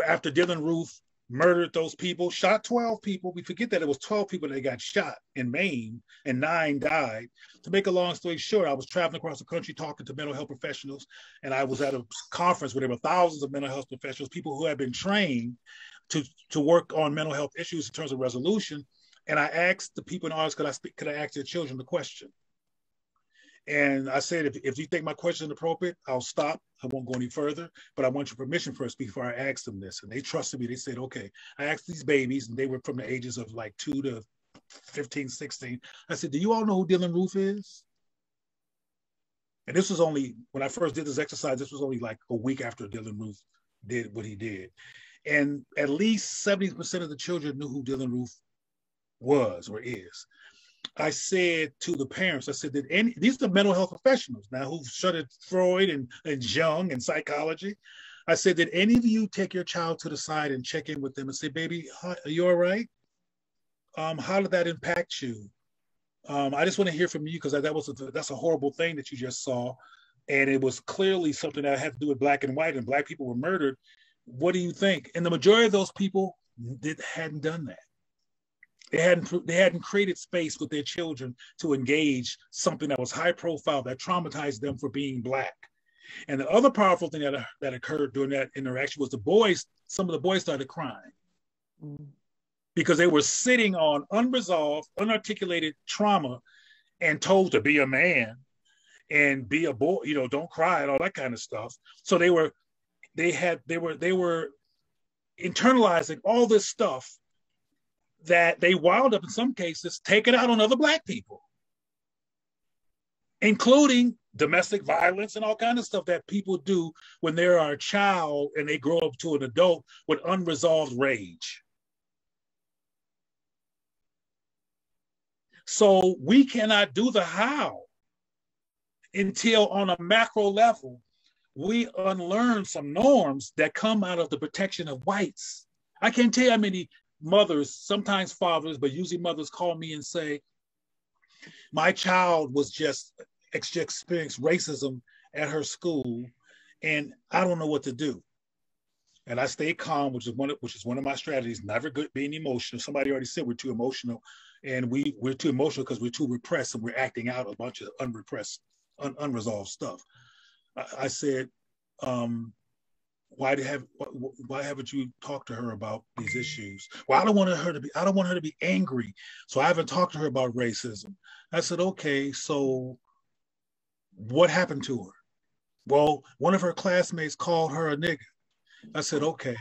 S2: after Dylann Roof murdered those people, shot 12 people. We forget that it was 12 people that got shot in Maine and nine died. To make a long story short, I was traveling across the country talking to mental health professionals, and I was at a conference where there were thousands of mental health professionals, people who had been trained to, to work on mental health issues in terms of resolution. And I asked the people in the audience, could I speak, could I ask their children the question? And I said, if, if you think my question is appropriate, I'll stop. I won't go any further, but I want your permission first before I ask them this. And they trusted me. They said, okay. I asked these babies, and they were from the ages of like two to 15, 16. I said, do you all know who Dylann Roof is? And this was only, when I first did this exercise, this was only like a week after Dylann Roof did what he did. And at least 70% of the children knew who Dylann Roof was or is. I said to the parents, I said that any these are mental health professionals now who've studied Freud and, and Jung and psychology. I said, did any of you take your child to the side and check in with them and say, baby, are you all right? Um, how did that impact you? Um, I just want to hear from you because that was a, that's a horrible thing that you just saw, and it was clearly something that had to do with black and white, and black people were murdered. What do you think? And the majority of those people did, hadn't done that. They hadn't they hadn't created space with their children to engage something that was high profile that traumatized them for being black. And the other powerful thing that, that occurred during that interaction was the boys, some of the boys started crying mm. because they were sitting on unresolved, unarticulated trauma and told to be a man and be a boy, you know, don't cry and all that kind of stuff. So they were, they had, they were, they were internalizing all this stuff that they wound up in some cases taking out on other black people, including domestic violence and all kind of stuff that people do when they are a child and they grow up to an adult with unresolved rage. So we cannot do the how until on a macro level, we unlearn some norms that come out of the protection of whites. I can't tell you how many mothers, sometimes fathers, but usually mothers call me and say, my child was just experienced racism at her school and I don't know what to do. And I stay calm, which is one of, which is one of my strategies. Never good being emotional. Somebody already said we're too emotional, and we we're too emotional because we're too repressed and we're acting out a bunch of unrepressed, un, unresolved stuff. I, I said, um, why have why haven't you talked to her about these issues? Well, I don't want her to be I don't want her to be angry, so I haven't talked to her about racism. I said, okay, so what happened to her? Well, one of her classmates called her a nigga. I said, okay.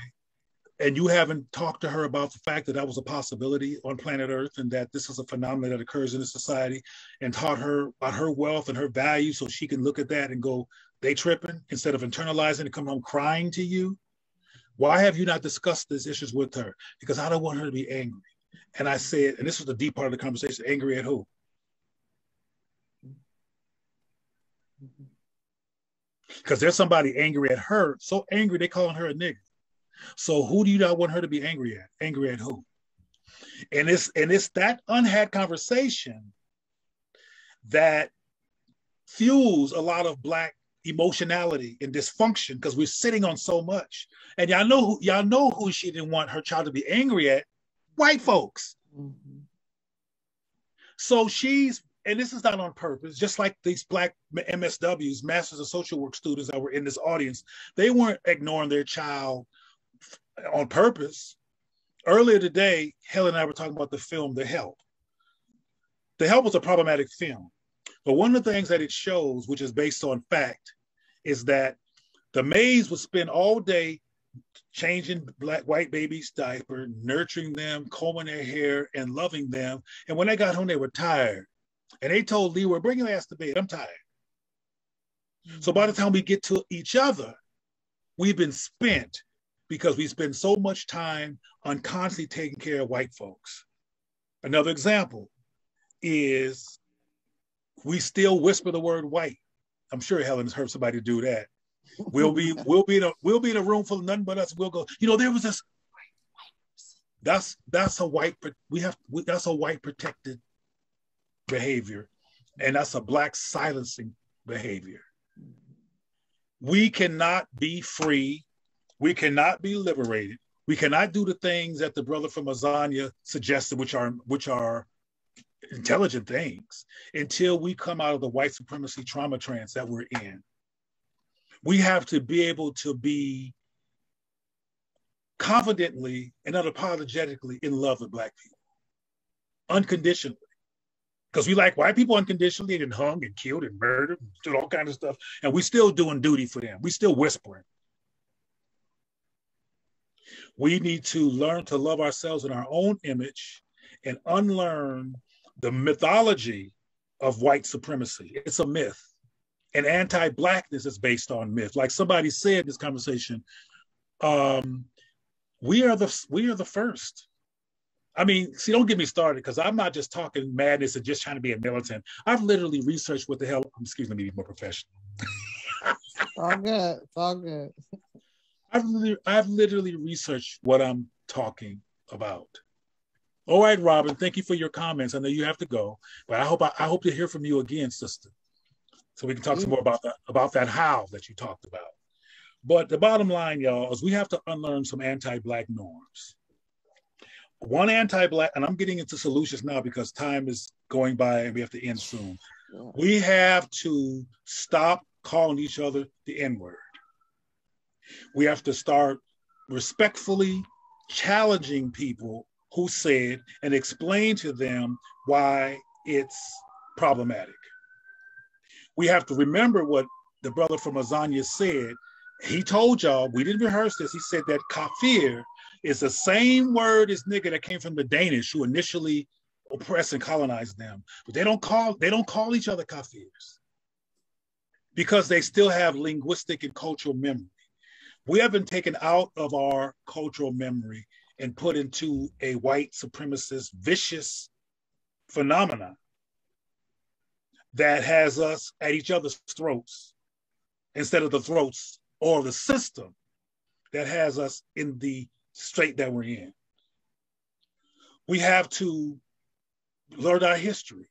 S2: And you haven't talked to her about the fact that that was a possibility on planet Earth and that this is a phenomenon that occurs in a society and taught her about her wealth and her value so she can look at that and go, they tripping instead of internalizing and come home crying to you. Why have you not discussed these issues with her? Because I don't want her to be angry. And I said, and this was the deep part of the conversation, angry at who? Because there's somebody angry at her, so angry they calling her a nigga. So who do you not want her to be angry at? Angry at who? And it's and it's that unhad conversation that fuels a lot of black emotionality and dysfunction because we're sitting on so much. And y'all know who y'all know who she didn't want her child to be angry at, white folks. Mm-hmm. So she's and this is not on purpose, just like these black MSWs, Masters of Social Work students that were in this audience, they weren't ignoring their child on purpose. Earlier today, Helen and I were talking about the film The Help. The Help was a problematic film, but one of the things that it shows, which is based on fact, is that the maids would spend all day changing black white babies' diaper, nurturing them, combing their hair, and loving them. And when they got home, they were tired. And they told Leroy, bring your ass to bed. I'm tired. So by the time we get to each other, we've been spent because we spend so much time on constantly taking care of white folks. Another example is we still whisper the word white. I'm sure Helen has heard somebody do that. We'll be we'll be in a we'll be in a room full of nothing but us. We'll go. You know, there was this. That's that's a white. We have that's a white protected behavior, and that's a black silencing behavior. We cannot be free. We cannot be liberated. We cannot do the things that the brother from Azania suggested, which are which are intelligent things, until we come out of the white supremacy trauma trance that we're in. We have to be able to be confidently and unapologetically in love with Black people, unconditionally because we like white people unconditionally and hung and killed and murdered and did all kinds of stuff, and we still doing duty for them. We still whispering. We need to learn to love ourselves in our own image and unlearn the mythology of white supremacy. It's a myth. And anti-blackness is based on myth. Like somebody said in this conversation, um, we are the we are the first I mean, see, don't get me started because I'm not just talking madness and just trying to be a militant. I've literally researched what the hell. Excuse me, be more professional.
S1: it's all good. It's all good.
S2: I've I've literally researched what I'm talking about. All right, Robin. Thank you for your comments. I know you have to go, but I hope I, I hope to hear from you again, sister, so we can talk some mm-hmm. more about that about that how that you talked about. But the bottom line, y'all, is we have to unlearn some anti-black norms one anti-black, and I'm getting into solutions now because time is going by and we have to end soon. We have to stop calling each other the N-word. We have to start respectfully challenging people who said and explain to them why it's problematic. We have to remember what the brother from Azania said. He told y'all, we didn't rehearse this. He said that kafir is the same word as nigga that came from the Danish who initially oppressed and colonized them. But they don't call they don't call each other kafirs because they still have linguistic and cultural memory. We have been taken out of our cultural memory and put into a white supremacist, vicious phenomenon that has us at each other's throats instead of the throats or the system that has us in the state that we're in. We have to learn our history.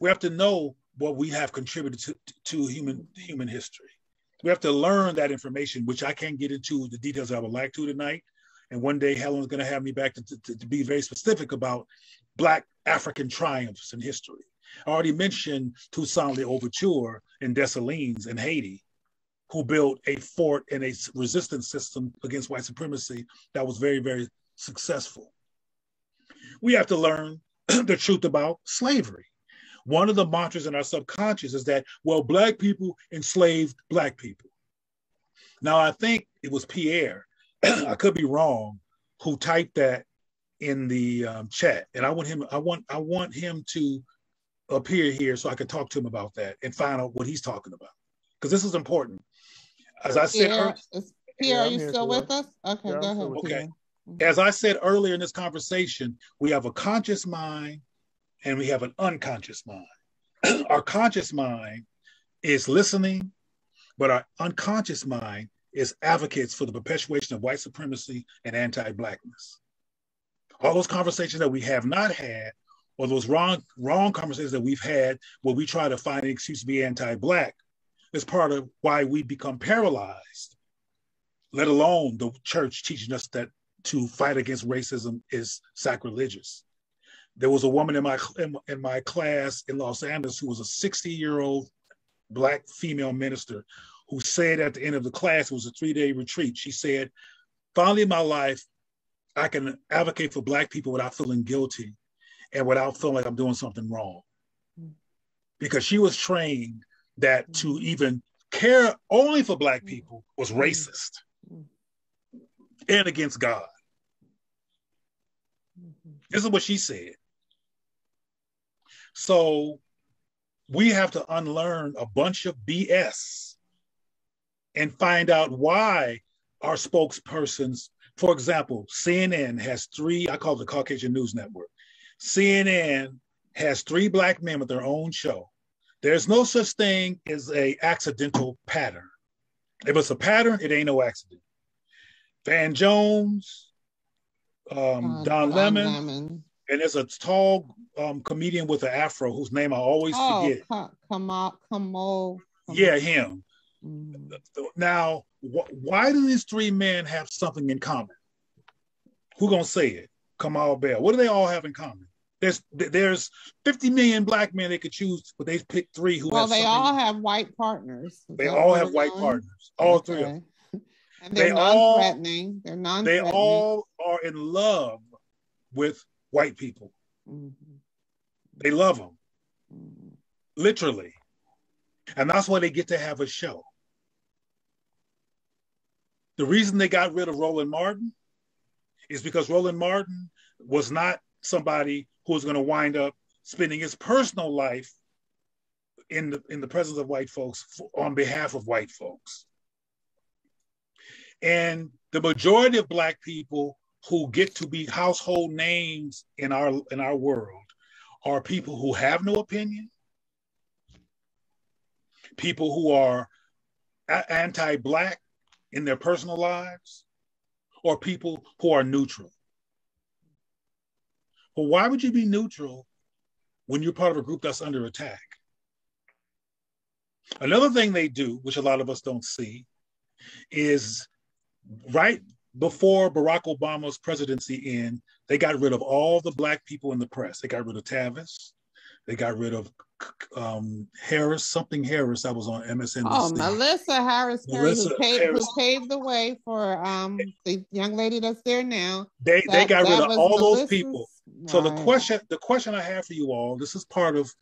S2: We have to know what we have contributed to, to human human history. We have to learn that information, which I can't get into the details I would like to tonight. And one day Helen's going to have me back to, to, to be very specific about Black African triumphs in history. I already mentioned Toussaint Louverture in Dessalines in Haiti, who built a fort and a resistance system against white supremacy that was very, very successful. We have to learn the truth about slavery. One of the mantras in our subconscious is that, well, Black people enslaved Black people. Now, I think it was Pierre, I could be wrong, who typed that in the um, chat, and I want him. I want. I want him to appear here so I can talk to him about that and find out what he's talking about because this is important. As I said,
S1: Pierre, Pierre are you still with us? Okay,
S2: yeah,
S1: go ahead.
S2: Okay. As I said earlier in this conversation, we have a conscious mind and we have an unconscious mind. our conscious mind is listening, but our unconscious mind is advocates for the perpetuation of white supremacy and anti-blackness. All those conversations that we have not had, or those wrong wrong conversations that we've had where we try to find an excuse to be anti-black, is part of why we become paralyzed. Let alone the church teaching us that to fight against racism is sacrilegious. There was a woman in my in, in my class in Los Angeles who was a 60 year old black female minister who said at the end of the class, it was a three day retreat. She said, finally in my life, I can advocate for black people without feeling guilty and without feeling like I'm doing something wrong. Because she was trained that to even care only for black people was mm-hmm. racist mm-hmm. and against God. Mm-hmm. This is what she said. So we have to unlearn a bunch of BS and find out why our spokespersons, for example, CNN has three, I call it the Caucasian News Network. CNN has three black men with their own show. There's no such thing as a accidental pattern. If it's a pattern, it ain't no accident. Van Jones, um,
S1: Uh,
S2: Don,
S1: Don
S2: Lemon,
S1: Lemon.
S2: and there's a tall um, comedian with an afro whose name I always
S1: Oh,
S2: forget.
S1: Ka- Kamau, Kamau.
S2: Yeah, him.
S1: Mm.
S2: Now, wh- why do these three men have something in common? Who gonna say it? Kamau Bell. What do they all have in common? There's there's 50 million black men they could choose, but they picked three who
S1: Well,
S2: have
S1: they all have white partners.
S2: They all have white
S1: doing?
S2: partners. All three of them.
S1: And they're
S2: They all-
S1: non-threatening. They're non-threatening.
S2: They all are in love with white people.
S1: Mm-hmm.
S2: They love them, literally, and that's why they get to have a show. The reason they got rid of Roland Martin is because Roland Martin was not somebody who was going to wind up spending his personal life in the in the presence of white folks on behalf of white folks. And the majority of black people who get to be household names in our in our world are people who have no opinion, people who are anti-black in their personal lives, or people who are neutral. Well, why would you be neutral when you're part of a group that's under attack? Another thing they do, which a lot of us don't see, is right before Barack Obama's presidency in, they got rid of all the black people in the press. They got rid of Tavis. They got rid of um, Harris, something Harris that was on MSNBC.
S1: Oh, Melissa Harris
S2: Melissa
S1: who, paved,
S2: Harris.
S1: who paved the way for um the young lady that's there now.
S2: They they got rid of all those people. So the question the question I have for you all, this is part of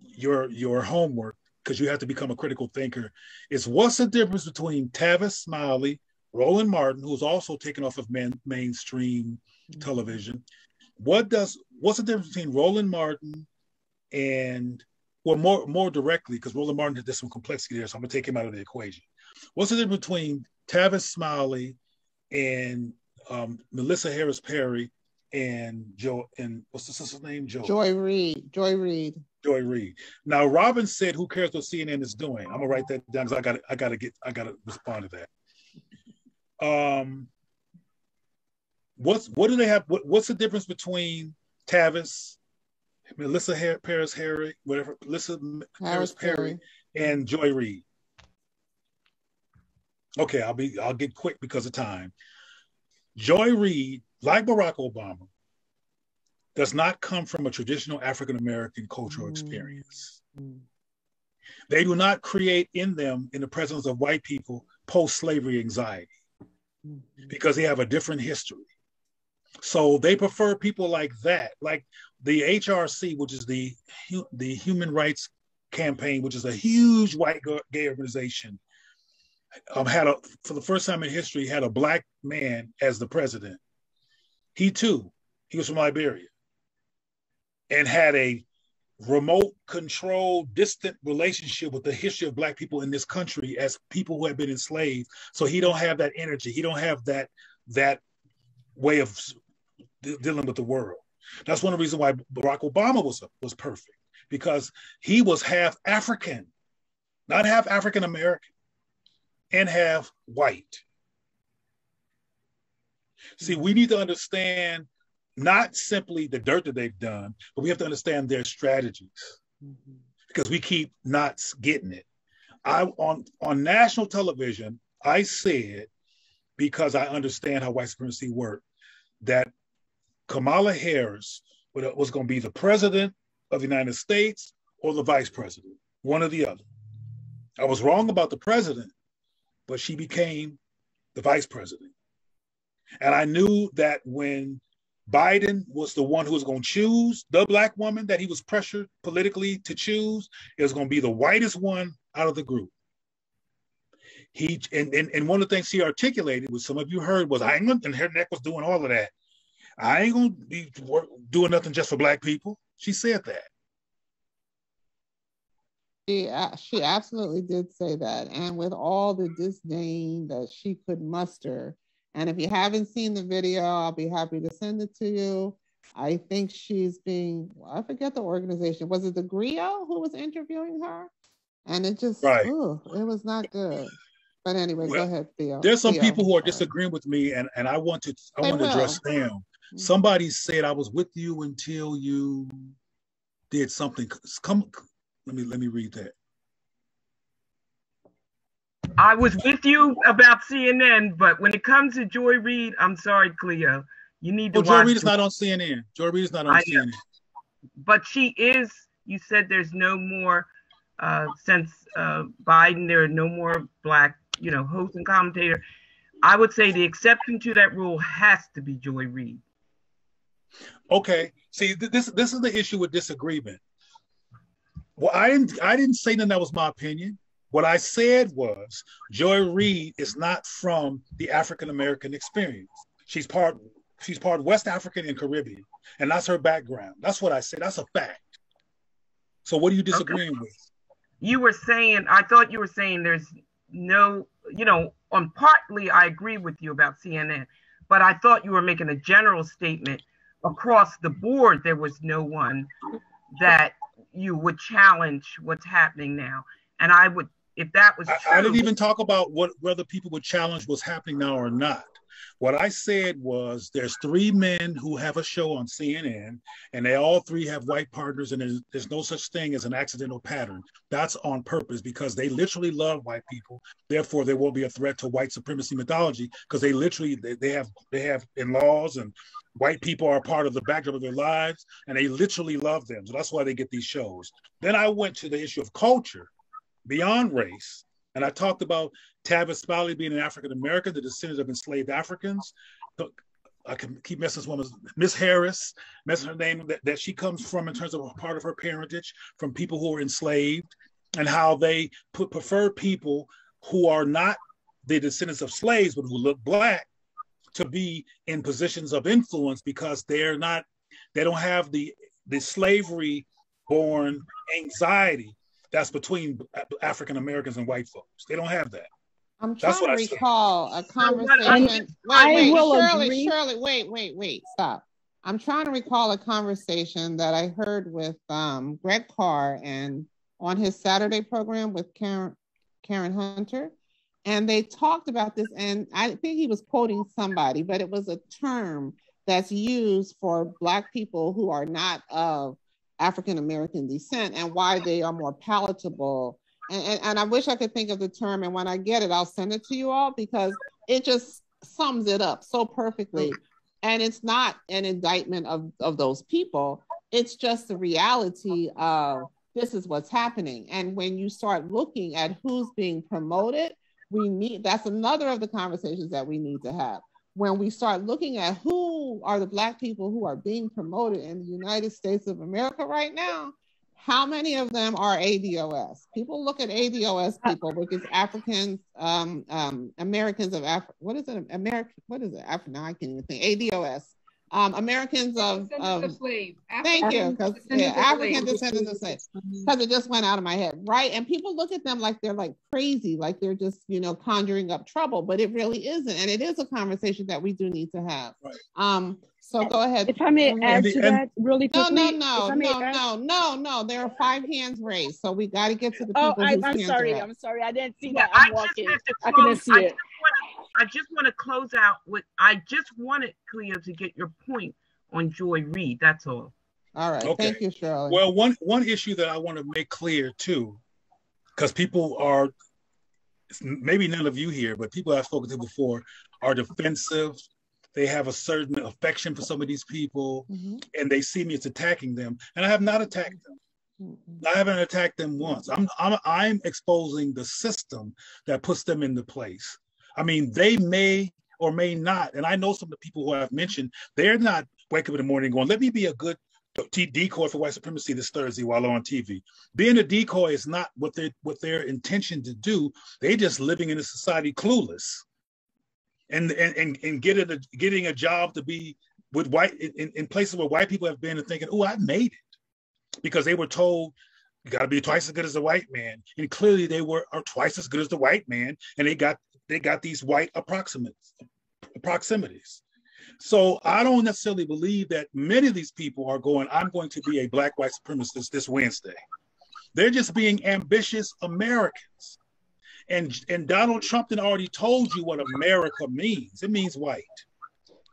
S2: your your homework because you have to become a critical thinker, is what's the difference between Tavis Smiley, Roland Martin, who's also taken off of main, mainstream television. What does what's the difference between Roland Martin and well more more directly, because Roland Martin did some complexity there, so I'm gonna take him out of the equation. What's the difference between Tavis Smiley and um, Melissa Harris Perry and Joe and what's the sister's name? Joy.
S1: Joy Reid. Joy Reid.
S2: Joy Reid. Now Robin said, "Who cares what CNN is doing?" I'm gonna write that down because I got I got to get I got to respond to that. Um, what's what do they have? What, what's the difference between Tavis, Melissa Har- Paris Harry, whatever, Melissa Paris Perry, and Joy Reid? Okay, I'll be I'll get quick because of time. Joy Reid, like Barack Obama, does not come from a traditional African American cultural experience. They do not create in them, in the presence of white people, post slavery anxiety because they have a different history. So they prefer people like that, like the HRC, which is the, the Human Rights Campaign, which is a huge white gay organization. Um, had a for the first time in history had a black man as the president. He too, he was from Liberia and had a remote control distant relationship with the history of black people in this country as people who have been enslaved so he don't have that energy he don't have that that way of dealing with the world that's one of the reasons why barack obama was was perfect because he was half african not half african american and half white see we need to understand not simply the dirt that they've done, but we have to understand their strategies mm-hmm. because we keep not getting it. I on on national television, I said because I understand how white supremacy worked that Kamala Harris was going to be the president of the United States or the vice president, one or the other. I was wrong about the president, but she became the vice president. And I knew that when Biden was the one who was going to choose the black woman that he was pressured politically to choose. It was going to be the whitest one out of the group. He and, and, and one of the things he articulated, which some of you heard, was gonna, and her neck was doing all of that. I ain't gonna be work, doing nothing just for black people. She said that.
S1: She, uh, she absolutely did say that. And with all the disdain that she could muster, and if you haven't seen the video, I'll be happy to send it to you. I think she's being, I forget the organization. Was it the Grio who was interviewing her? And it just, right. Ooh, it was not good. But anyway, well, go ahead, Cleo.
S2: There's some
S1: Cleo,
S2: people who are disagreeing with me, and, and I want to I they want to address them. Mm-hmm. Somebody said I was with you until you did something. Come, let me let me read that.
S17: I was with you about CNN, but when it comes to Joy Reid, I'm sorry, Cleo. You need to.
S2: Well, Joy Reid is not on CNN. Joy Reid is not on I CNN. Know.
S17: But she is. You said there's no more uh, since uh, Biden. There are no more black, you know, host and commentator. I would say the exception to that rule has to be Joy Reid.
S2: Okay. See, th- this this is the issue with disagreement. Well, I didn't I didn't say that that was my opinion. What I said was Joy Reid is not from the African American experience. She's part she's part West African and Caribbean, and that's her background. That's what I said. That's a fact. So what are you disagreeing okay. with?
S17: You were saying I thought you were saying there's no, you know, on partly I agree with you about CNN, but I thought you were making a general statement across the board there was no one that you would challenge what's happening now. And I would if that was true,
S2: I, I didn't even talk about what whether people would challenge what's happening now or not. What I said was there's three men who have a show on CNN, and they all three have white partners, and there's, there's no such thing as an accidental pattern. That's on purpose because they literally love white people. Therefore, there won't be a threat to white supremacy mythology because they literally they, they have they have in laws and white people are part of the backdrop of their lives, and they literally love them. So that's why they get these shows. Then I went to the issue of culture beyond race. And I talked about Tavis Smiley being an African American, the descendant of enslaved Africans. I can keep messing this woman, Miss Harris, messing her name that, that she comes from in terms of a part of her parentage from people who were enslaved and how they put prefer people who are not the descendants of slaves but who look black to be in positions of influence because they're not they don't have the the slavery born anxiety that's between African Americans and white folks. They don't have that.
S1: I'm trying to recall a conversation. Wait, wait, Shirley, agree. Shirley, wait, wait, wait, wait, stop. I'm trying to recall a conversation that I heard with um, Greg Carr and on his Saturday program with Karen Karen Hunter, and they talked about this. And I think he was quoting somebody, but it was a term that's used for Black people who are not of African American descent and why they are more palatable. And, and, and I wish I could think of the term. And when I get it, I'll send it to you all because it just sums it up so perfectly. And it's not an indictment of, of those people, it's just the reality of this is what's happening. And when you start looking at who's being promoted, we need that's another of the conversations that we need to have when we start looking at who are the black people who are being promoted in the United States of America right now, how many of them are ADOS? People look at ADOS people, which is Africans, um, um, Americans of Africa. What is it? American? What is it? Africa? Now I can't even think. ADOS um, Americans of, of thank you, because yeah, African descendants of slaves, because it just went out of my head, right? And people look at them like they're like crazy, like they're just you know conjuring up trouble, but it really isn't, and it is a conversation that we do need to have. Right. Um, so go ahead.
S10: If I may add to that really quickly.
S1: No, no, no, no, no, no, no. There are five hands raised, so we got to get to the people. Oh, I,
S10: am sorry. I'm sorry. I didn't see that. I'm walking. I couldn't see it.
S17: I just want to close out with I just wanted Cleo to get your point on Joy Reid. That's all.
S1: All right. Okay. Thank you, Shirley.
S2: Well, one one issue that I want to make clear too, because people are maybe none of you here, but people I've spoken to before are defensive. They have a certain affection for some of these people, mm-hmm. and they see me as attacking them, and I have not attacked them. Mm-hmm. I haven't attacked them once. I'm, I'm I'm exposing the system that puts them into place. I mean, they may or may not, and I know some of the people who I've mentioned, they're not waking up in the morning going, let me be a good decoy for white supremacy this Thursday while on TV. Being a decoy is not what they what their intention to do. They just living in a society clueless, and and and, and getting a getting a job to be with white in, in places where white people have been and thinking, oh, I made it, because they were told you got to be twice as good as the white man, and clearly they were are twice as good as the white man, and they got they got these white approximates, proximities. So I don't necessarily believe that many of these people are going, I'm going to be a black white supremacist this Wednesday. They're just being ambitious Americans. And, and Donald Trump had already told you what America means. It means white.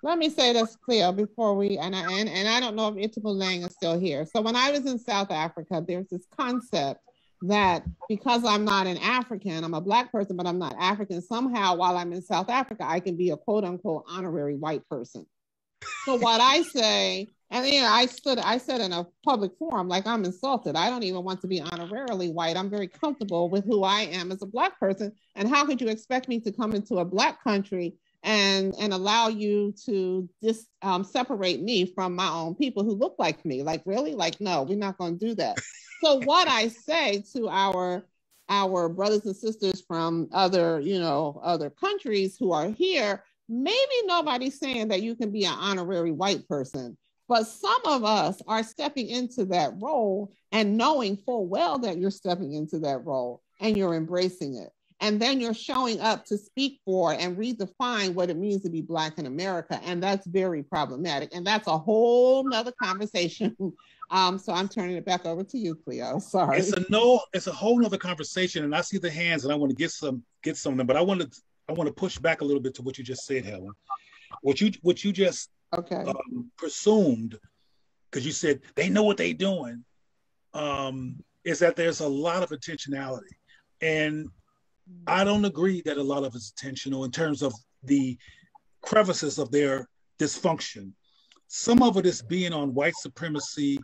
S1: Let me say this clear before we and I and, and I don't know if Itumeleng is still here. So when I was in South Africa, there's this concept that because I'm not an African, I'm a black person, but I'm not African, somehow while I'm in South Africa, I can be a quote unquote honorary white person. So what I say, and you know, I stood, I said in a public forum, like I'm insulted. I don't even want to be honorarily white. I'm very comfortable with who I am as a black person. And how could you expect me to come into a black country and and allow you to just um, separate me from my own people who look like me? Like really? Like no, we're not going to do that so what I say to our our brothers and sisters from other, you know, other countries who are here, maybe nobody's saying that you can be an honorary white person, but some of us are stepping into that role and knowing full well that you're stepping into that role and you're embracing it. And then you're showing up to speak for and redefine what it means to be Black in America. And that's very problematic. And that's a whole nother conversation um, so I'm turning it back over to you, Cleo. Sorry.
S2: It's a no, it's a whole nother conversation. And I see the hands and I want to get some get some of them, but I want to I want to push back a little bit to what you just said, Helen. What you what you just
S1: okay
S2: um, presumed, because you said they know what they're doing, um, is that there's a lot of intentionality. And I don't agree that a lot of it's intentional in terms of the crevices of their dysfunction. Some of it is being on white supremacy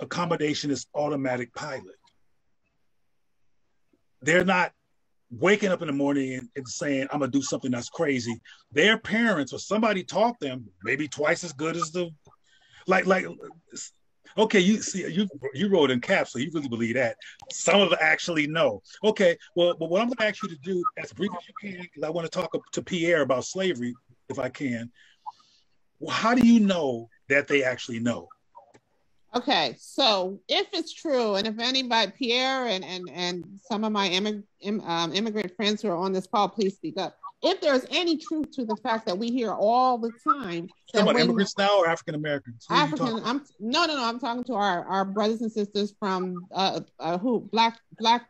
S2: accommodation is automatic pilot. They're not waking up in the morning and, and, saying, I'm gonna do something that's crazy. Their parents or somebody taught them maybe twice as good as the like like okay, you see you you wrote in caps, so you really believe that. Some of them actually know. Okay, well, but what I'm gonna ask you to do as brief as you can, because I want to talk to Pierre about slavery, if I can. Well, how do you know that they actually know?
S1: Okay, so if it's true, and if anybody, Pierre and and and some of my immig, um, immigrant friends who are on this call, please speak up. If there's any truth to the fact that we hear all the time
S2: that about immigrants now or African Americans?
S1: African, I'm no, no, no. I'm talking to our, our brothers and sisters from uh, uh who black black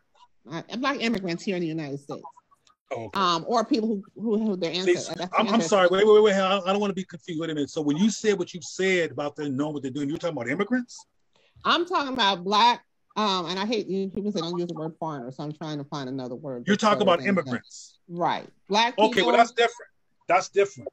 S1: uh, black immigrants here in the United States. Oh, okay. Um, or people who who, who their ancestors.
S2: I'm, I'm, sorry. Wait, wait, wait. I, I don't want to be confused. Wait a minute. So when you said what you said about them knowing what they're doing, you're talking about immigrants.
S1: I'm talking about black. Um, and I hate you. People say don't use the word foreigner, so I'm trying to find another word.
S2: You're talking about immigrants,
S1: right? Black.
S2: Okay, people, well that's different. That's different.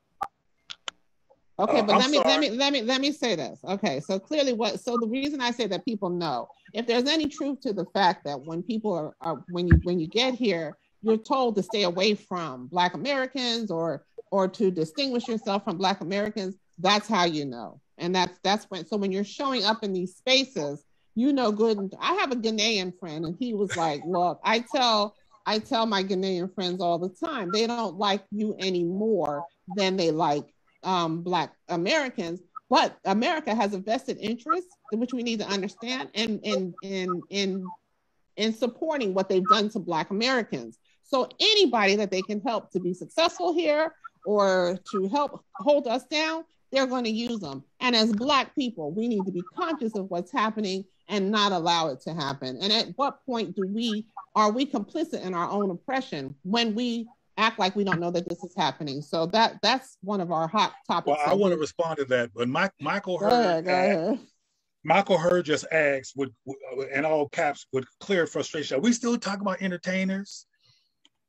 S1: Okay, uh, but let I'm me sorry. let me let me let me say this. Okay, so clearly what so the reason I say that people know, if there's any truth to the fact that when people are, are when you when you get here, you're told to stay away from black Americans or or to distinguish yourself from black Americans, that's how you know. And that's that's when so when you're showing up in these spaces, you know good. I have a Ghanaian friend and he was like, look, I tell I tell my Ghanaian friends all the time, they don't like you any more than they like um, Black Americans, but America has a vested interest, which we need to understand, and in in in in supporting what they've done to Black Americans. So anybody that they can help to be successful here or to help hold us down, they're going to use them. And as Black people, we need to be conscious of what's happening and not allow it to happen. And at what point do we are we complicit in our own oppression when we act like we don't know that this is happening. So that that's one of our hot topics.
S2: Well, I want to respond to that, but Mike, Michael Hurd, Michael Hurd just asked, with, in all caps, with clear frustration, are we still talking about entertainers?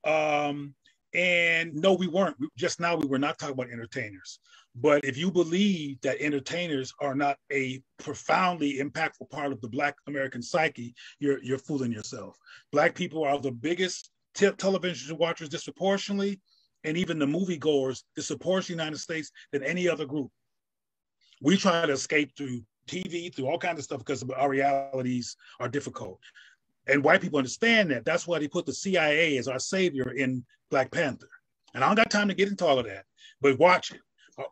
S2: Um, and no, we weren't. Just now, we were not talking about entertainers. But if you believe that entertainers are not a profoundly impactful part of the Black American psyche, you're you're fooling yourself. Black people are the biggest t- television watchers disproportionately, and even the moviegoers disproportionately in the United States than any other group. We try to escape through TV, through all kinds of stuff because our realities are difficult. And white people understand that. That's why they put the CIA as our savior in Black Panther. And I don't got time to get into all of that, but watch it.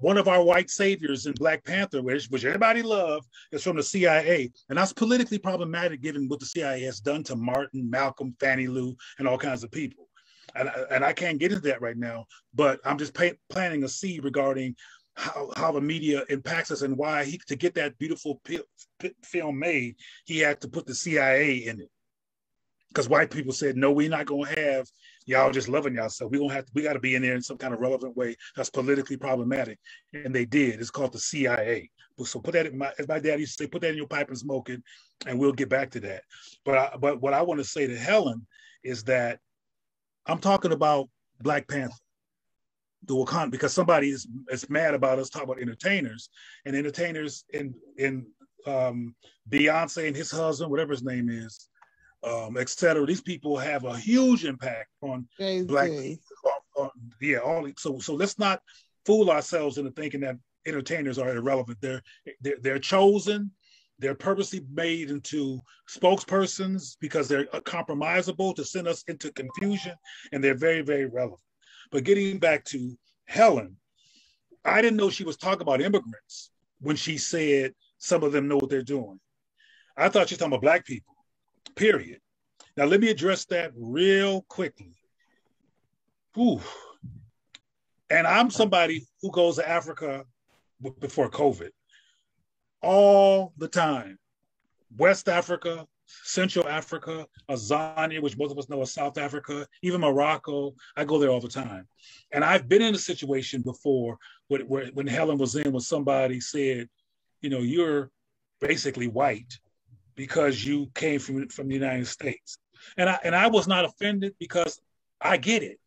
S2: One of our white saviors in Black Panther, which, which everybody loved, is from the CIA. And that's politically problematic given what the CIA has done to Martin, Malcolm, Fannie Lou, and all kinds of people. And, and I can't get into that right now, but I'm just pay, planting a seed regarding how, how the media impacts us and why he, to get that beautiful p- p- film made, he had to put the CIA in it. Because white people said, no, we're not going to have y'all just loving y'all. So we gonna have to, we got to be in there in some kind of relevant way that's politically problematic, and they did. It's called the CIA. So put that in my, as my dad used to say, put that in your pipe and smoke it, and we'll get back to that. But I, but what I want to say to Helen is that I'm talking about Black Panther the Wakanda because somebody is, is mad about us talking about entertainers and entertainers in in um, Beyonce and his husband, whatever his name is, um, etc. These people have a huge impact on Jay-Z. black. On, on, um, um, yeah, all so so let's not fool ourselves into thinking that entertainers are irrelevant. They're they're, they're chosen. They're purposely made into spokespersons because they're uh, compromisable to send us into confusion, and they're very very relevant. But getting back to Helen, I didn't know she was talking about immigrants when she said some of them know what they're doing. I thought she was talking about black people period. Now, let me address that real quickly. Whew. And I'm somebody who goes to Africa before COVID all the time. West Africa, Central Africa, Azania, which most of us know as South Africa, even Morocco. I go there all the time. And I've been in a situation before where, where, when Helen was in, when somebody said, you know, you're basically white because you came from from the United States. And I and I was not offended because I get it.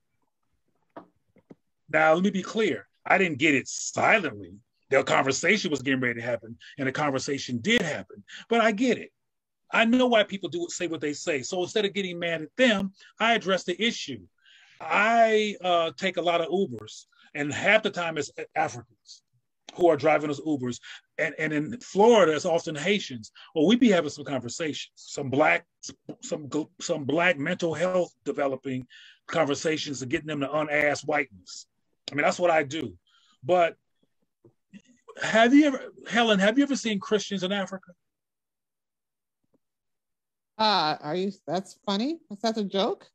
S2: Now let me be clear. I didn't get it silently. The conversation was getting ready to happen, and the conversation did happen. But I get it. I know why people do say what they say. So instead of getting mad at them, I address the issue. I uh, take a lot of Ubers, and half the time it's Africans who are driving those Ubers. And, and in Florida, it's often Haitians. Well, we be having some conversations, some black, some some black mental health developing conversations and getting them to unass whiteness. I mean, that's what I do. But have you ever, Helen, have you ever seen Christians in Africa?
S1: Uh, are you, that's funny? Is that a joke?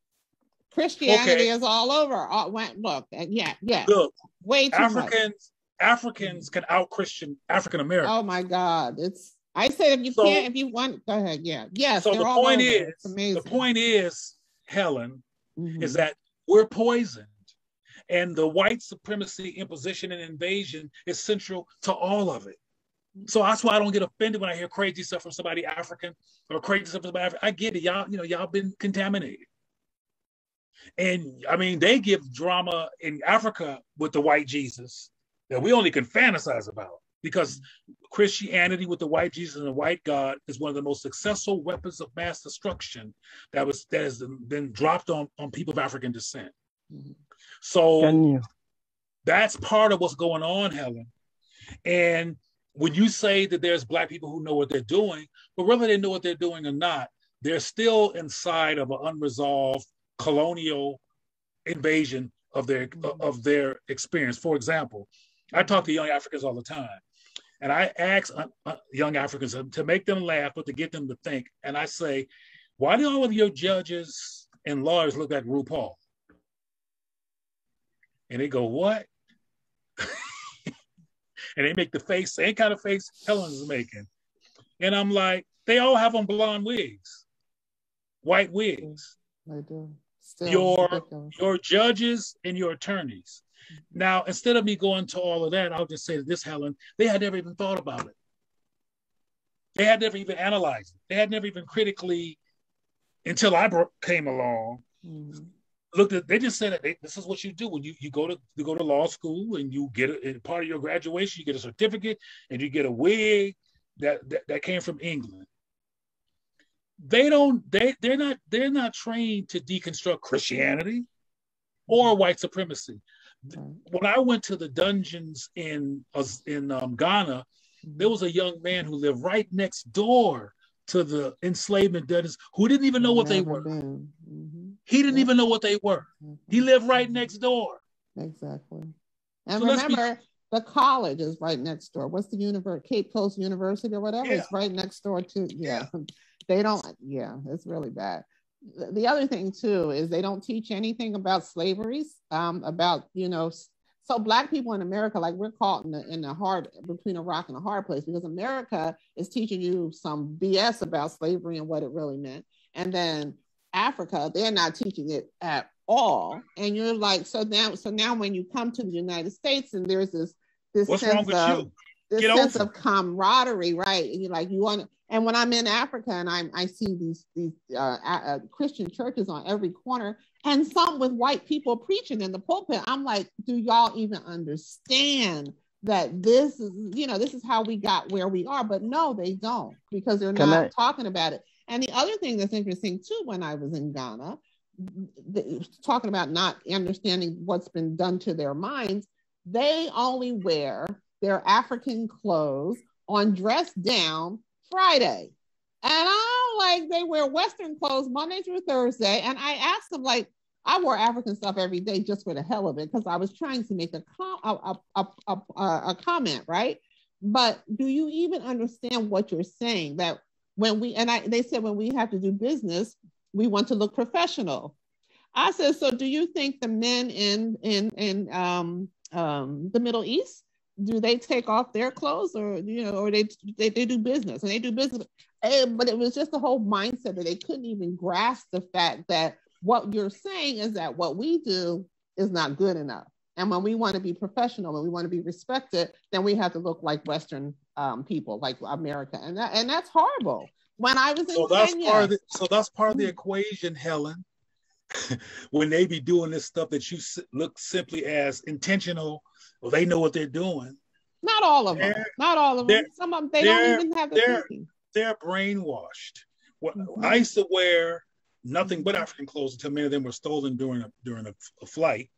S1: Christianity okay. is all over. All, went, look, yeah, yeah.
S2: Look,
S1: way too
S2: Africans,
S1: much.
S2: Africans can out Christian African Americans.
S1: Oh my God, it's. I said if you so, can't, if you want, go ahead. Yeah, yes.
S2: So the point is, the point is, Helen, mm-hmm. is that we're poisoned, and the white supremacy imposition and invasion is central to all of it. So that's why I don't get offended when I hear crazy stuff from somebody African or crazy stuff from somebody African. I get it. Y'all, you know, y'all been contaminated. And I mean, they give drama in Africa with the white Jesus that we only can fantasize about because Christianity with the white Jesus and the white God is one of the most successful weapons of mass destruction that was that has been dropped on, on people of African descent. So that's part of what's going on, Helen. And when you say that there's black people who know what they're doing, but whether they know what they're doing or not, they're still inside of an unresolved colonial invasion of their mm-hmm. of their experience. For example, I talk to young Africans all the time, and I ask uh, uh, young Africans to make them laugh, but to get them to think. And I say, why do all of your judges and lawyers look like RuPaul? And they go, what? and they make the face, same kind of face Helen's making. And I'm like, they all have on blonde wigs, white wigs.
S1: They do.
S2: Still your ridiculous. your judges and your attorneys. Mm-hmm. Now, instead of me going to all of that, I'll just say to this, Helen, they had never even thought about it. They had never even analyzed it. They had never even critically, until I came along, mm-hmm looked at they just said that they, this is what you do when you, you go to you go to law school and you get a, part of your graduation you get a certificate and you get a wig that, that that came from england they don't they they're not they're not trained to deconstruct christianity or white supremacy when i went to the dungeons in in um, ghana there was a young man who lived right next door to the enslavement dungeons who didn't even know what they were mm-hmm. He didn't even know what they were. He lived right next door.
S1: Exactly. And so remember, be... the college is right next door. What's the university? Cape Coast University or whatever? Yeah. It's right next door to. Yeah. yeah. They don't. Yeah, it's really bad. The other thing too is they don't teach anything about slavery. Um, about you know, so black people in America, like we're caught in the in the hard between a rock and a hard place because America is teaching you some BS about slavery and what it really meant, and then Africa, they're not teaching it at all. And you're like, so now, so now when you come to the United States and there's this this
S2: What's
S1: sense
S2: of
S1: this Get sense of camaraderie, right? And you're like, you want and when I'm in Africa and I'm I see these these uh, uh, Christian churches on every corner and some with white people preaching in the pulpit, I'm like, do y'all even understand that this is you know this is how we got where we are? But no, they don't because they're Can not I- talking about it. And the other thing that's interesting too, when I was in Ghana, the, talking about not understanding what's been done to their minds, they only wear their African clothes on dress down Friday. And I'm like, they wear Western clothes Monday through Thursday. And I asked them, like, I wore African stuff every day just for the hell of it because I was trying to make a, com- a, a, a, a, comment, right? But do you even understand what you're saying? That when we and I they said when we have to do business, we want to look professional. I said, so do you think the men in in in um, um, the Middle East do they take off their clothes or you know or they they, they do business and they do business and, but it was just the whole mindset that they couldn't even grasp the fact that what you're saying is that what we do is not good enough and when we want to be professional and we want to be respected then we have to look like western um, people like America, and that and that's horrible. When I was in
S2: so that's Kenya, part of the, so that's part of the equation, Helen. when they be doing this stuff that you look simply as intentional, well, they know what they're doing.
S1: Not all of them. They're, Not all of them. Some of them they don't even have the
S2: they're, thinking. They're brainwashed. Well, mm-hmm. I used to wear nothing but African clothes until many of them were stolen during a during a, a flight.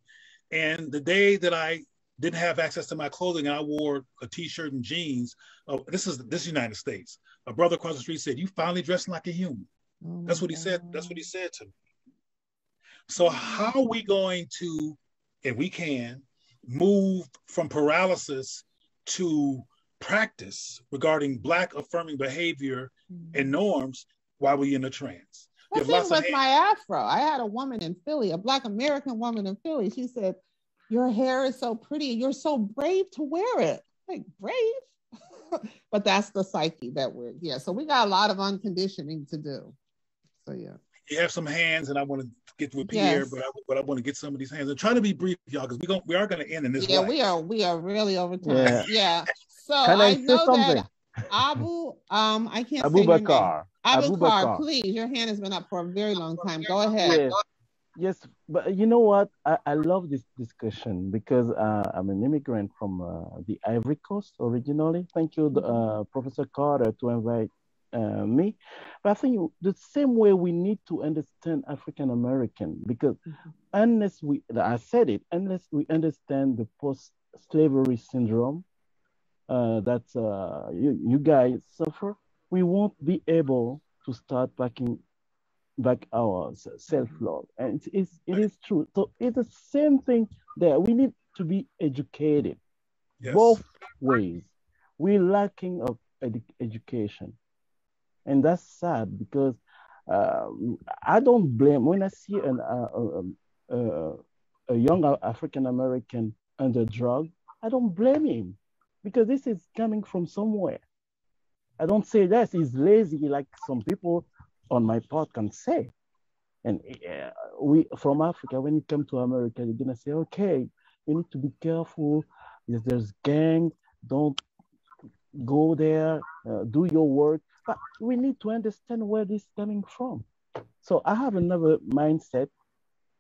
S2: And the day that I didn't have access to my clothing and I wore a t-shirt and jeans. Uh, this is this is United States. A brother across the street said, "You finally dressing like a human." Oh That's what he God. said. That's what he said to me. So how are we going to, if we can, move from paralysis to practice regarding Black affirming behavior mm-hmm. and norms while we're in a trance?
S1: That's even with my afro. I had a woman in Philly, a black American woman in Philly. She said, Your hair is so pretty. You're so brave to wear it. Like, brave? but that's the psyche that we're, yeah. So we got a lot of unconditioning to do. So, yeah.
S2: You have some hands, and I want to get with Pierre, yes. but I, but I want to get some of these hands. I'm trying to be brief, y'all, because we going we are going to end in this.
S1: Yeah, way. we are. We are really over time. Yeah. yeah. So Can I, I know something? that Abu, um, I can't
S20: Abu
S1: say
S20: Bakar.
S1: Abu Bakar, please. Your hand has been up for a very long time. Go ahead.
S20: Yes, yes but you know what? I, I love this discussion because uh, I'm an immigrant from uh, the Ivory Coast originally. Thank you, uh, Professor Carter, to invite uh, me. But I think the same way we need to understand African American because mm-hmm. unless we, I said it, unless we understand the post-slavery syndrome uh, that uh, you, you guys suffer, we won't be able to start backing back our self-love. And it is, it is true. So it's the same thing there. We need to be educated yes. both ways. We're lacking of ed education. And that's sad because uh, I don't blame, when I see an, uh, uh, a young African American under drug, I don't blame him because this is coming from somewhere. I don't say that he's lazy like some people on my part can say. And uh, we from Africa, when you come to America, you're gonna say, okay, you need to be careful. If there's gang, don't go there, uh, do your work. But we need to understand where this is coming from. So I have another mindset,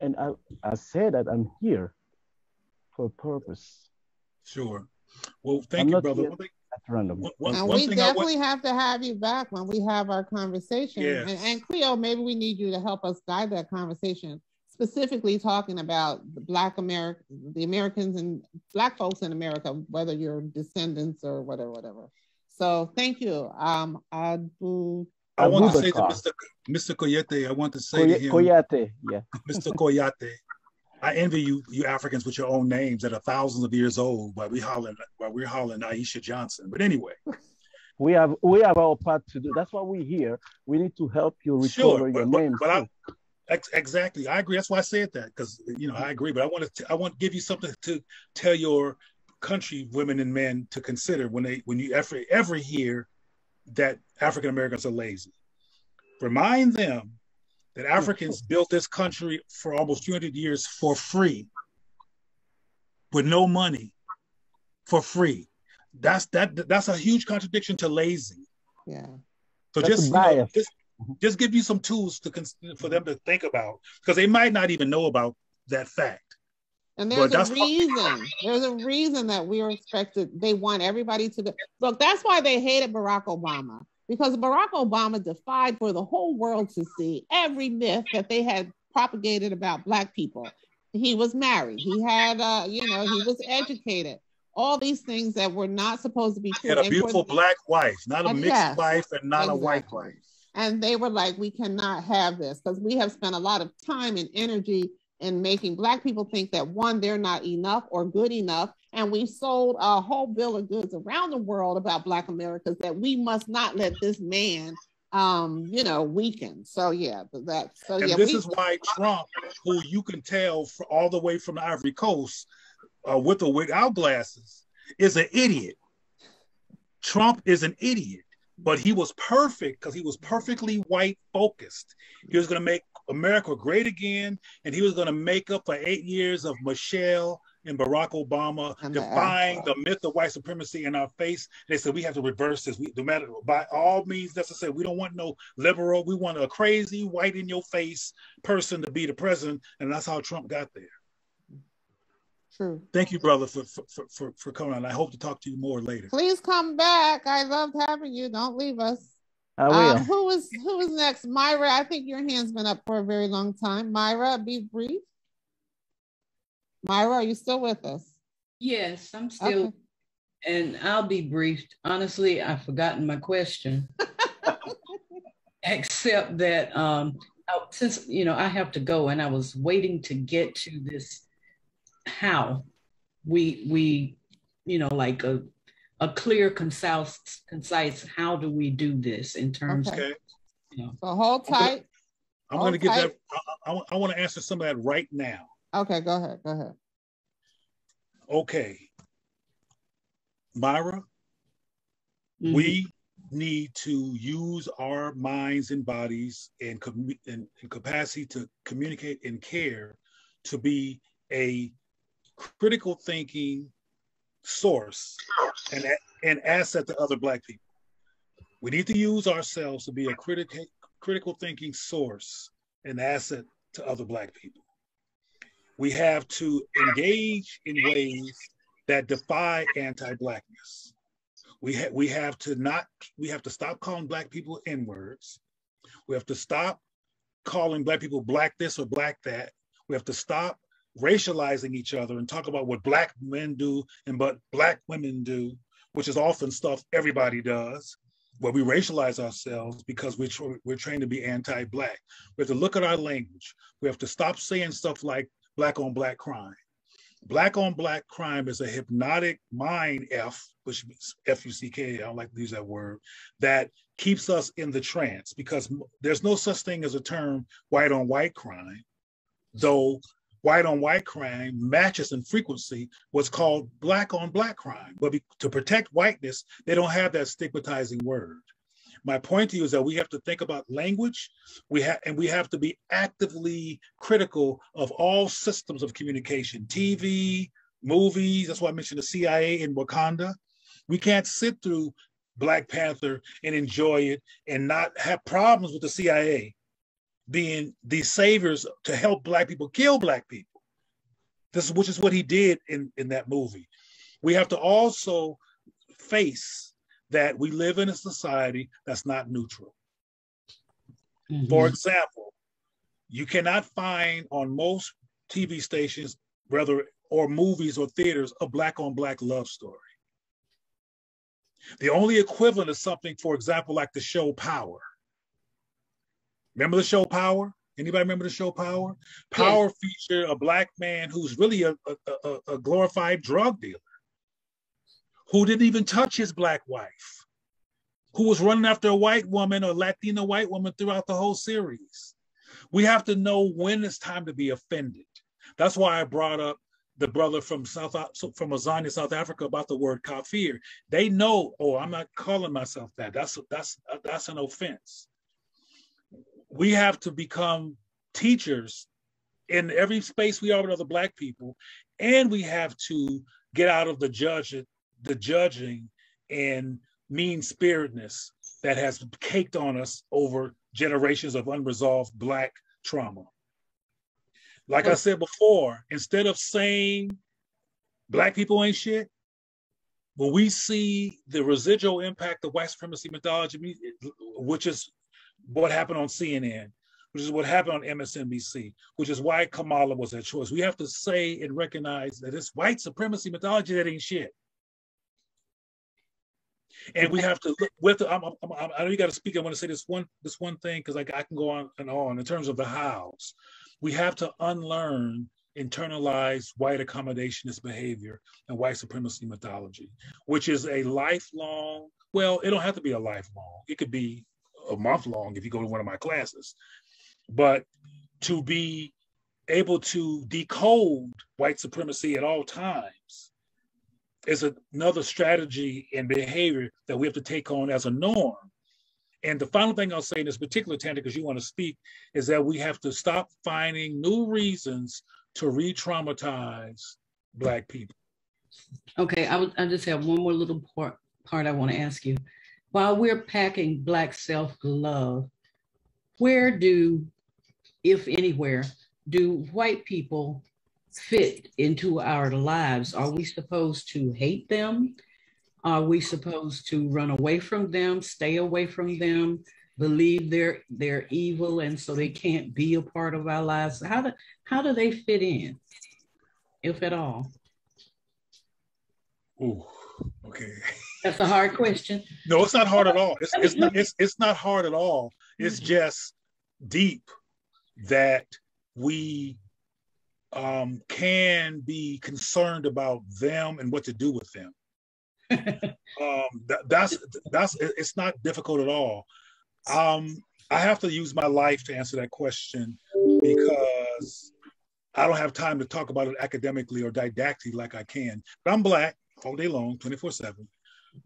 S20: and I, I say that I'm here for a purpose.
S2: Sure. Well, thank you, brother.
S1: One, one, and we definitely have to have you back when we have our conversation. Yes. And, and Cleo, maybe we need you to help us guide that conversation, specifically talking about the Black America, the Americans and Black folks in America, whether you're descendants or whatever, whatever. So thank you. Um, Abu.
S2: I want to say to Mr. Mr. Koyate, I want to say
S20: Koy-
S2: to him,
S20: Koyate, yeah,
S2: Mr. Koyate, I envy you, you Africans with your own names that are thousands of years old while we hollering while we're hollering Aisha Johnson. But anyway.
S20: We have we have our part to do. That's why we're here. We need to help you recover sure, your
S2: but,
S20: name.
S2: But, I, ex- exactly, I agree. That's why I said that because you know I agree. But I want to I want to give you something to tell your country women and men to consider when they when you ever ever hear that African Americans are lazy. Remind them that Africans built this country for almost 200 years for free, with no money, for free. That's that. That's a huge contradiction to lazy.
S1: Yeah.
S2: So just, you know, just just give you some tools to for them to think about because they might not even know about that fact.
S1: And there's a reason. There's a reason that we are expected. They want everybody to look. That's why they hated Barack Obama because Barack Obama defied for the whole world to see every myth that they had propagated about Black people. He was married. He had, uh, you know, he was educated. All these things that were not supposed to be
S2: true. He had a beautiful black wife, not a mixed yes, wife and not exactly. a white wife.
S1: And they were like, we cannot have this because we have spent a lot of time and energy in making Black people think that one, they're not enough or good enough, and we sold a whole bill of goods around the world about Black Americans that we must not let this man, um, you know, weaken. So yeah, that. So
S2: and
S1: yeah,
S2: this
S1: we,
S2: is why Trump, who you can tell for all the way from the Ivory Coast, uh, with or without glasses, is an idiot. Trump is an idiot, but he was perfect because he was perfectly white focused. He was going to make America great again, and he was going to make up for eight years of Michelle and Barack Obama and defying the, the, myth of white supremacy in our face. They said we have to reverse this. We, no matter by all means necessary, we don't want no liberal. We want a crazy white in your face person to be the president, and that's how Trump got there.
S1: True.
S2: Thank you, brother, for for, for, for coming on. I hope to talk to you more later.
S1: Please come back. I loved having you. Don't leave us.
S20: I will. Um,
S1: who is who is next? Myra, I think your hand's been up for a very long time. Myra, be brief. Myra, are you still with us?
S21: Yes, I'm still, okay. and I'll be briefed. Honestly, I've forgotten my question, except that um, since you know I have to go, and I was waiting to get to this how we we you know like a a clear, concise, concise. How do we do this in terms?
S1: Okay. Of, you know, so hold tight.
S2: I'm going to get that. I, I, I want to answer some of that right now.
S1: Okay, go ahead. Go ahead.
S2: Okay. Myra, mm-hmm. we need to use our minds and bodies and, com- and, and capacity to communicate and care to be a critical thinking source and an asset to other Black people. We need to use ourselves to be a critical critical thinking source and asset to other Black people. We have to engage in ways that defy anti-Blackness. We, ha- we have to not, we have to stop calling Black people N-words. We have to stop calling Black people Black this or Black that. We have to stop racializing each other and talk about what Black men do and what Black women do, which is often stuff everybody does where we racialize ourselves because we're, tra- we're trained to be anti-black. We have to look at our language. We have to stop saying stuff like black on black crime. Black on black crime is a hypnotic mind F, which means F-U-C-K, I don't like to use that word, that keeps us in the trance because there's no such thing as a term white on white crime, though white on white crime matches in frequency what's called black on black crime. But be, to protect whiteness, they don't have that stigmatizing word. My point to you is that we have to think about language. We have and we have to be actively critical of all systems of communication, TV, movies. That's why I mentioned the CIA in Wakanda. We can't sit through Black Panther and enjoy it and not have problems with the CIA being the saviors to help black people kill black people. This which is what he did in, in that movie. We have to also face that we live in a society that's not neutral. Mm-hmm. For example, you cannot find on most TV stations, whether or movies or theaters, a black on black love story. The only equivalent is something, for example, like the show Power Remember the show Power? Anybody remember the show Power? Power yes. featured a black man who's really a, a, a, glorified drug dealer who didn't even touch his black wife, who was running after a white woman or Latina white woman throughout the whole series. We have to know when it's time to be offended. That's why I brought up the brother from South from Azania, South Africa, about the word kafir. They know, oh, I'm not calling myself that. That's that's that's an offense we have to become teachers in every space we are with other black people and we have to get out of the judge the judging and mean spiritedness that has caked on us over generations of unresolved black trauma. Like i said before instead of saying black people ain't shit when we see the residual impact of white supremacy mythology which is what happened on CNN, which is what happened on MSNBC, which is why Kamala was that choice. We have to say and recognize that this white supremacy mythology that ain't shit. And we have to look with. I'm, I'm, I'm, i know you got to speak. I want to say this one this one thing because I, I can go on and on in terms of the hows. We have to unlearn internalized white accommodationist behavior and white supremacy mythology, which is a lifelong. Well, it don't have to be a lifelong. It could be a month long if you go to one of my classes. But to be able to decode white supremacy at all times is another strategy and behavior that we have to take on as a norm. And the final thing I'll say in this particular tangent, because you want to speak, is that we have to stop finding new reasons to re-traumatize Black people.
S21: Okay, I, I just have one more little part, part I want to ask you. While we're packing Black self love, where do, if anywhere, do white people fit into our lives? Are we supposed to hate them? Are we supposed to run away from them, stay away from them, believe they're they're evil and so they can't be a part of our lives? How do how do they fit in, if at all?
S2: Oh, okay.
S21: That's a hard question.
S2: No, it's not hard at all. It's, it's, not, it's, it's not hard at all. It's mm-hmm. just deep that we um, can be concerned about them and what to do with them. um, that, that's that's it's not difficult at all. Um, I have to use my life to answer that question because I don't have time to talk about it academically or didactically like I can. But I'm black all day long, 24 7.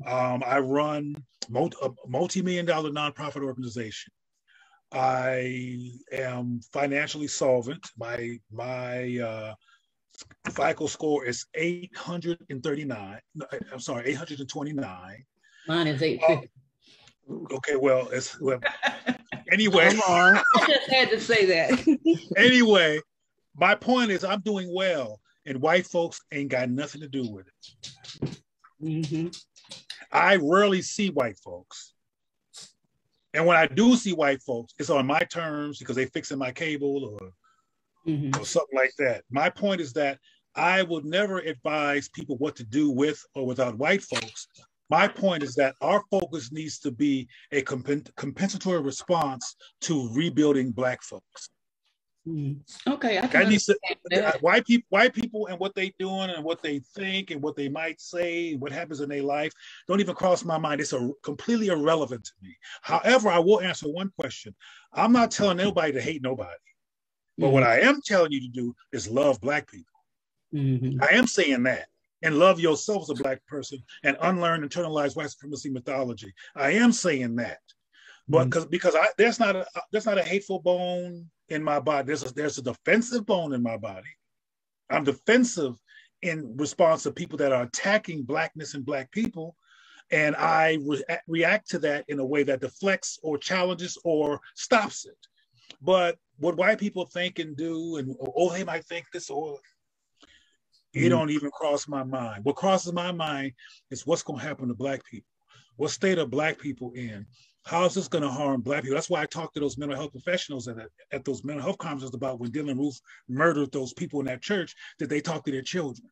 S2: Um, I run a multi-million dollar nonprofit organization. I am financially solvent. My my uh, FICO score is 839. I'm sorry, 829.
S21: Mine is 850.
S2: Uh, okay, well, it's well, anyway.
S21: I just had to say that.
S2: anyway, my point is I'm doing well, and white folks ain't got nothing to do with it.
S21: Mm-hmm.
S2: I rarely see white folks. And when I do see white folks, it's on my terms because they fixing my cable or, mm-hmm. or something like that. My point is that I would never advise people what to do with or without white folks. My point is that our focus needs to be a comp- compensatory response to rebuilding black folks.
S21: Mm-hmm. Okay, I can
S2: to, white people, white people, and what they doing, and what they think, and what they might say, and what happens in their life, don't even cross my mind. It's a, completely irrelevant to me. However, I will answer one question. I'm not telling nobody to hate nobody, but mm-hmm. what I am telling you to do is love black people.
S21: Mm-hmm.
S2: I am saying that, and love yourself as a black person, and unlearn internalized white supremacy mythology. I am saying that, but because mm-hmm. because I there's not a there's not a hateful bone in my body. There's a, there's a defensive bone in my body. I'm defensive in response to people that are attacking blackness and black people. And I re- react to that in a way that deflects or challenges or stops it. But what white people think and do, and oh, they might think this, or it mm don't even cross my mind. What crosses my mind is what's going to happen to black people. What state are black people in? How is this going to harm Black people? That's why I talked to those mental health professionals at, at those mental health conferences about when Dylann Roof murdered those people in that church, that they talk to their children.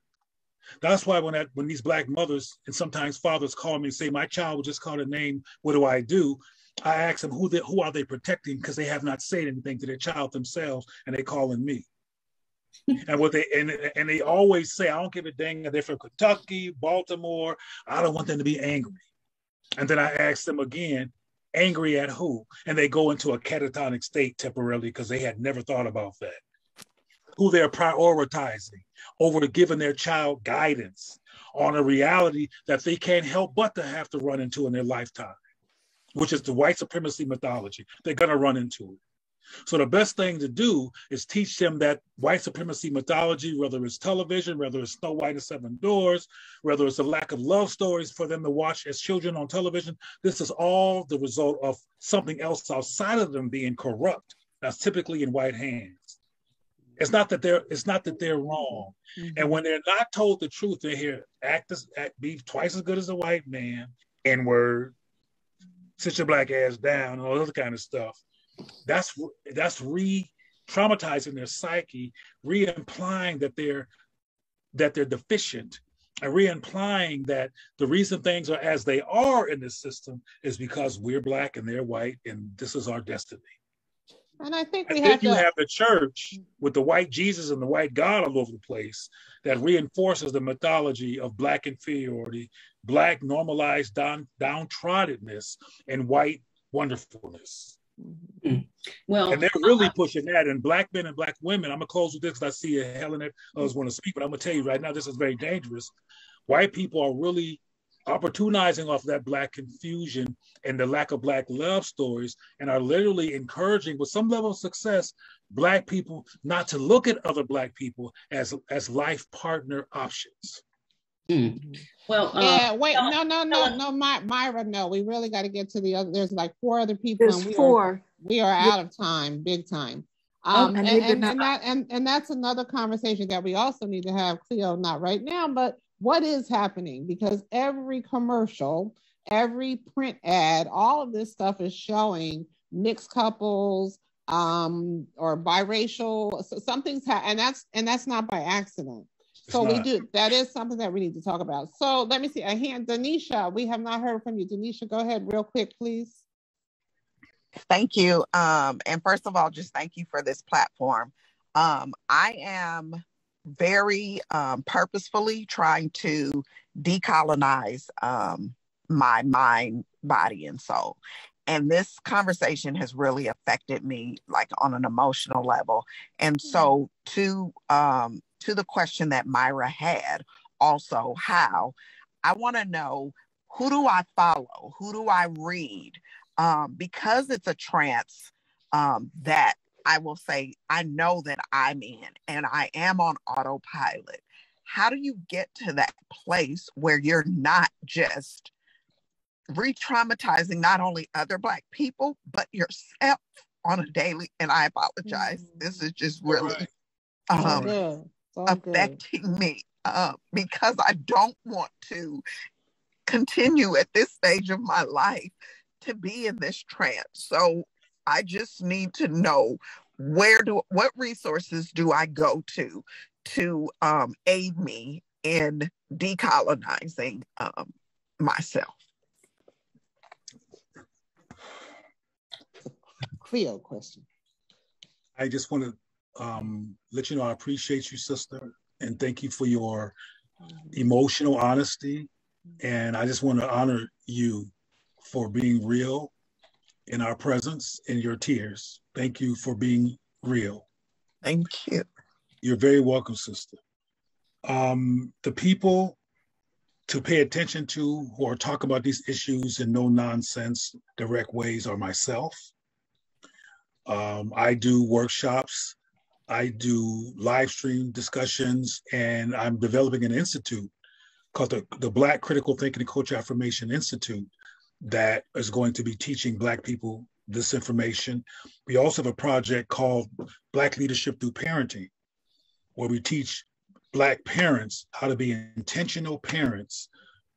S2: That's why when that when these black mothers and sometimes fathers call me and say, "My child was just called a name. What do I do?" I ask them who they, who are they protecting because they have not said anything to their child themselves, and they calling me. and what they and and they always say, "I don't give a dang if they're from Kentucky, Baltimore. I don't want them to be angry." And then I ask them again, angry at who? And they go into a catatonic state temporarily because they had never thought about that. Who they're prioritizing over giving their child guidance on a reality that they can't help but to have to run into in their lifetime, which is the white supremacy mythology. They're going to run into it. So the best thing to do is teach them that white supremacy mythology, whether it's television, whether it's Snow White and Seven Dwarfs, whether it's a lack of love stories for them to watch as children on television. This is all the result of something else outside of them being corrupt. That's typically in white hands. It's not that they're it's not that they're wrong. Mm-hmm. And when they're not told the truth, they hear act as act, be twice as good as a white man, N word, sit your black ass down, and all other kind of stuff that's that's re-traumatizing their psyche, re-implying that they're that they're deficient and re-implying that the reason things are as they are in this system is because we're black and they're white and this is our destiny.
S1: And I think we have
S2: you
S1: to...
S2: have the church with the white Jesus and the white God all over the place that reinforces the mythology of black inferiority, black normalized down downtroddenness, and white wonderfulness.
S21: Mm-hmm. Well,
S2: and they're really pushing that. And black men and black women, I'm gonna close with this because I see Helen others want to speak, but I'm gonna tell you right now, this is very dangerous. White people are really opportunizing off that black confusion and the lack of black love stories and are literally encouraging with some level of success black people not to look at other black people as as life partner options
S21: Mm. Well, uh,
S1: yeah. Wait, no, no, no, no, My, Myra. No, we really got to get to the other. There's like four other people.
S6: There's
S1: and we
S6: four.
S1: Are, we are out of time, big time.
S6: Oh,
S1: um, oh, and, and, and, and, that, and, and that's another conversation that we also need to have, Cleo, not right now, but what is happening? Because every commercial, every print ad, all of this stuff is showing mixed couples um, or biracial. So something's ha- and that's and that's not by accident so we do. That is something that we need to talk about. So let me see. A hand Denisha. We have not heard from you. Denisha, go ahead real quick, please.
S4: Thank you. Um, and first of all, just thank you for this platform. Um, I am very um, purposefully trying to decolonize um, my mind, body, and soul. and this conversation has really affected me like on an emotional level and so to um to the question that myra had also how i want to know who do i follow? Who do i read? Um because it's a trance um that i will say i know that i'm in and i am on autopilot. How do you get to that place where you're not just re-traumatizing not only other black people but yourself on a daily? And i apologize. Mm-hmm. this is just really um, affecting good. me uh, because i don't want to continue at this stage of my life to be in this trance so i just need to know where do what resources do i go to to um, aid me in decolonizing um, myself
S1: Cleo question.
S2: I just want to um, let you know I appreciate you, sister, and thank you for your emotional honesty. And I just want to honor you for being real in our presence in your tears. Thank you for being real.
S4: Thank you.
S2: You're very welcome, sister. Um, the people to pay attention to who are talking about these issues in no nonsense, direct ways are myself um, I do workshops, I do live stream discussions, and I'm developing an institute called the, the Black Critical Thinking and Culture Affirmation Institute that is going to be teaching Black people this information. We also have a project called Black Leadership Through Parenting, where we teach Black parents how to be intentional parents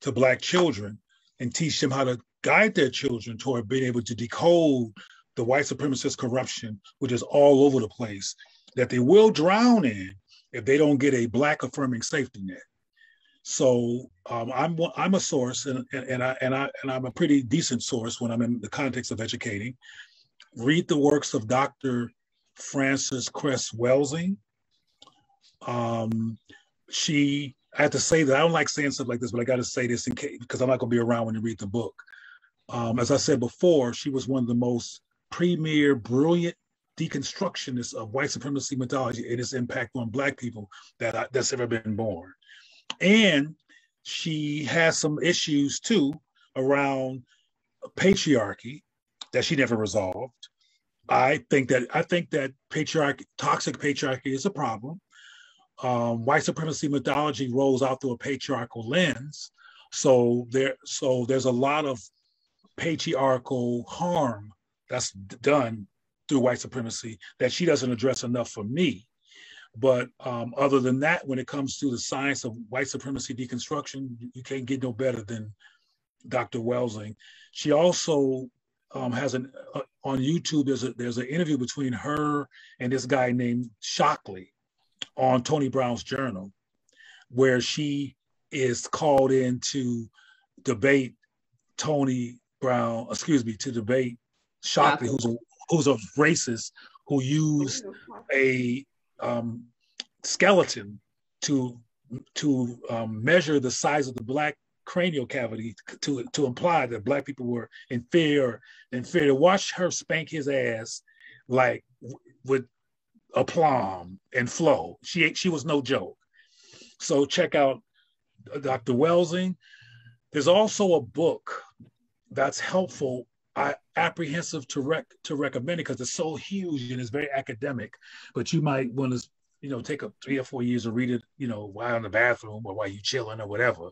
S2: to Black children and teach them how to guide their children toward being able to decode the white supremacist corruption, which is all over the place, that they will drown in if they don't get a black affirming safety net. So um, I'm I'm a source, and, and, and I and I and I'm a pretty decent source when I'm in the context of educating. Read the works of Dr. Frances Cress Welsing. Um, she, I have to say that I don't like saying stuff like this, but I got to say this in case because I'm not going to be around when you read the book. Um, as I said before, she was one of the most premier, brilliant deconstructionist of white supremacy mythology and its impact on Black people that that's ever been born. And she has some issues too around patriarchy that she never resolved. I think that I think that patriarchy, toxic patriarchy, is a problem. Um, white supremacy mythology rolls out through a patriarchal lens, so there so there's a lot of patriarchal harm that's done through white supremacy that she doesn't address enough for me. But um, other than that, when it comes to the science of white supremacy deconstruction, you can't get no better than Dr. Welsing. She also um, has an uh, on YouTube. There's a there's an interview between her and this guy named Shockley on Tony Brown's Journal, where she is called in to debate Tony Brown. Excuse me, to debate Shockley, who's a who's a racist who used a um, skeleton to to um, measure the size of the black cranial cavity to to imply that black people were inferior inferior. To watch her spank his ass like with aplomb and flow. She she was no joke. So check out Dr. Welsing. There's also a book that's helpful I apprehensive to rec to recommend it because it's so huge and it's very academic. But you might want to, you know, take a three or four years to read it, you know, while in the bathroom or while you chilling or whatever.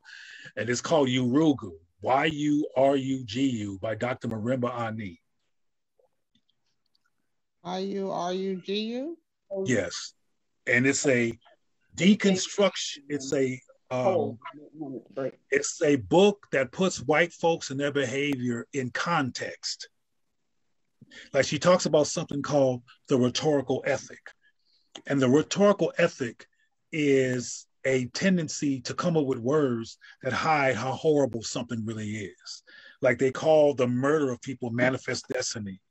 S2: And it's called Yurugu, Y U R U G U by Dr. Marimba Ani.
S1: R U R U G U.
S2: Yes, and it's a deconstruction. It's a um, it's a book that puts white folks and their behavior in context. Like she talks about something called the rhetorical ethic. And the rhetorical ethic is a tendency to come up with words that hide how horrible something really is. Like they call the murder of people manifest destiny.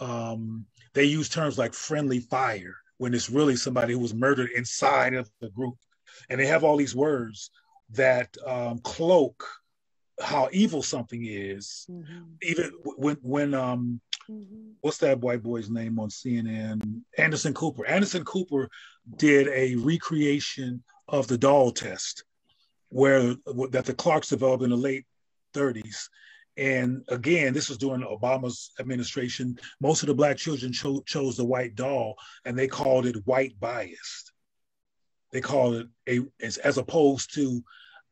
S2: Um, they use terms like friendly fire when it's really somebody who was murdered inside of the group and they have all these words that um, cloak how evil something is. Mm-hmm. Even when when um mm-hmm. what's that white boy's name on CNN? Anderson Cooper. Anderson Cooper did a recreation of the doll test where that the Clarks developed in the late 30s. And again, this was during Obama's administration. Most of the black children cho- chose the white doll, and they called it white biased. They call it a as, as opposed to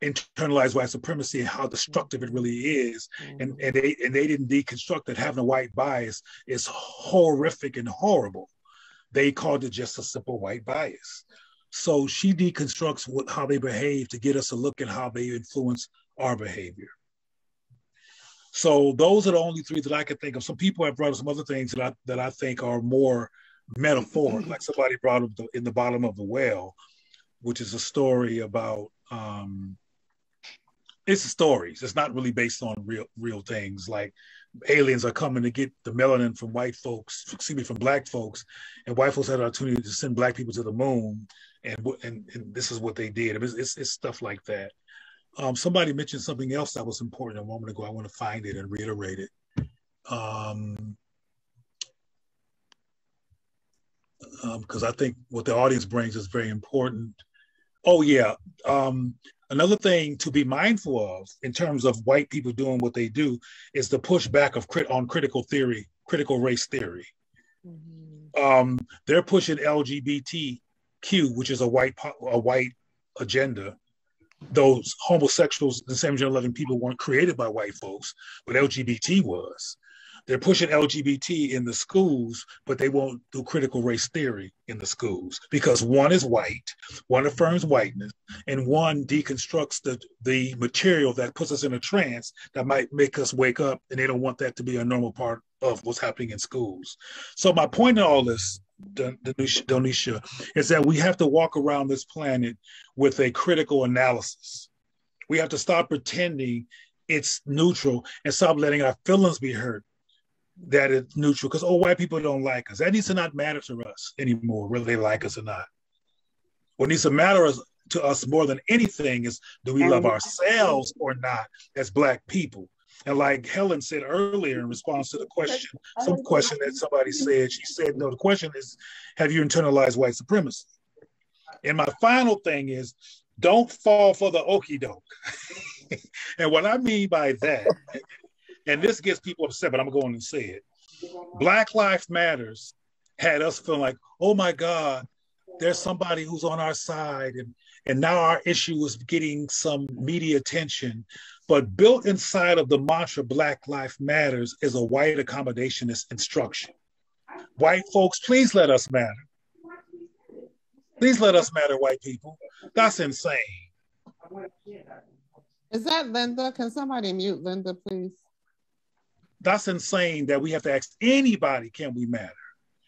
S2: internalized white supremacy and how destructive it really is. Mm-hmm. And, and they and they didn't deconstruct that having a white bias is horrific and horrible. They called it just a simple white bias. So she deconstructs what, how they behave to get us a look at how they influence our behavior. So those are the only three that I can think of. Some people have brought up some other things that I that I think are more metaphoric, like somebody brought up the, in the bottom of the well, which is a story about um, it's stories. It's not really based on real real things. Like aliens are coming to get the melanin from white folks, excuse me, from black folks, and white folks had an opportunity to send black people to the moon, and and, and this is what they did. It's, it's, it's stuff like that. Um, somebody mentioned something else that was important a moment ago. I want to find it and reiterate it. Um, because um, I think what the audience brings is very important. Oh yeah, um, Another thing to be mindful of in terms of white people doing what they do is the pushback of crit on critical theory, critical race theory. Mm-hmm. Um, they're pushing LGBTQ, which is a white a white agenda. Those homosexuals, the same gender loving people weren't created by white folks, but LGBT was. They're pushing LGBT in the schools, but they won't do critical race theory in the schools because one is white, one affirms whiteness, and one deconstructs the, the material that puts us in a trance that might make us wake up, and they don't want that to be a normal part of what's happening in schools. So my point in all this, Donisha, is that we have to walk around this planet with a critical analysis. We have to stop pretending it's neutral and stop letting our feelings be hurt that it's neutral because oh white people don't like us. That needs to not matter to us anymore whether they like us or not. What needs to matter to us more than anything is do we love ourselves or not as black people? And like helen said earlier in response to the question some question that somebody said she said no the question is have you internalized white supremacy? And my final thing is don't fall for the okey doke and what i mean by that and this gets people upset, but I'm going to say it. Black Lives Matters had us feeling like, oh my God, there's somebody who's on our side, and and now our issue is getting some media attention. But built inside of the mantra Black Lives Matters is a white accommodationist instruction. White folks, please let us matter. Please let us matter, white people. That's insane.
S1: Is that Linda? Can somebody mute Linda, please?
S2: That's insane that we have to ask anybody, can we matter?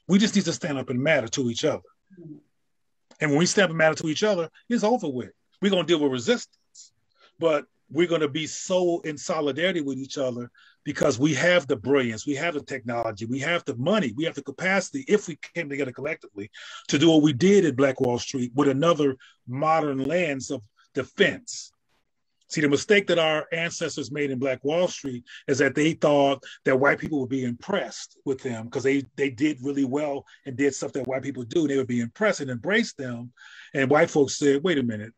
S2: We just need to stand up and matter to each other. And when we stand up and matter to each other, it's over with. We're going to deal with resistance, but we're going to be so in solidarity with each other because we have the brilliance, we have the technology, we have the money, we have the capacity, if we came together collectively, to do what we did at Black Wall Street with another modern lens of defense See, the mistake that our ancestors made in Black Wall Street is that they thought that white people would be impressed with them because they they did really well and did stuff that white people do. And they would be impressed and embrace them. And white folks said, "Wait a minute,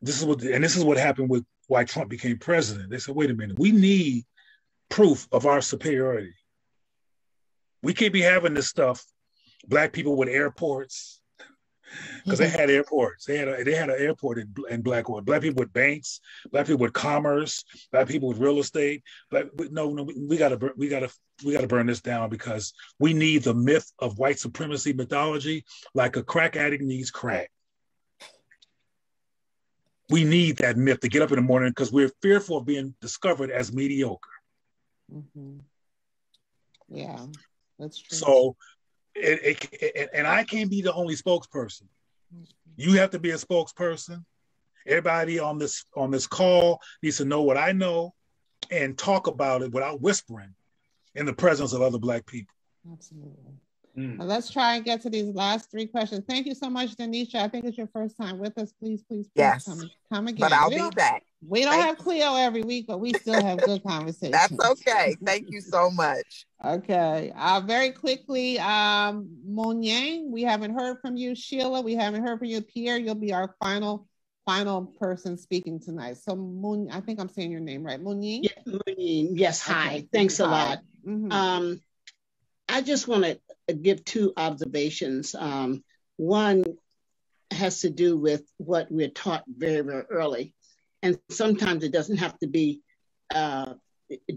S2: this is what," and this is what happened with why Trump became president. They said, "Wait a minute, we need proof of our superiority. We can't be having this stuff. Black people with airports." Because they had airports. They had a, they had an airport in, in Blackwood. Black people with banks, black people with commerce, black people with real estate. But no, no, we gotta we gotta we gotta burn this down because we need the myth of white supremacy mythology, like a crack addict needs crack. We need that myth to get up in the morning because we're fearful of being discovered as mediocre.
S1: Mm-hmm. Yeah, that's true.
S2: So it, it, and I can't be the only spokesperson. You have to be a spokesperson. Everybody on this on this call needs to know what I know and talk about it without whispering in the presence of other black people.
S1: Absolutely. Mm. let's try and get to these last three questions. Thank you so much, Denisha. I think it's your first time with us. Please, please, please
S4: yes.
S1: come, come again.
S4: But I'll we be back.
S1: We don't Thank have Cleo every week, but we still have good conversations.
S4: That's okay. Thank you so much.
S1: Okay. Uh, very quickly, um, Monyang, we haven't heard from you. Sheila, we haven't heard from you. Pierre, you'll be our final final person speaking tonight. So Moon, I think I'm saying your name right. Moon
S22: Yes, Moon Yes, hi. Okay. Thanks a lot. Mm-hmm. Um, I just want to give two observations. Um, one has to do with what we're taught very, very early. And sometimes it doesn't have to be uh,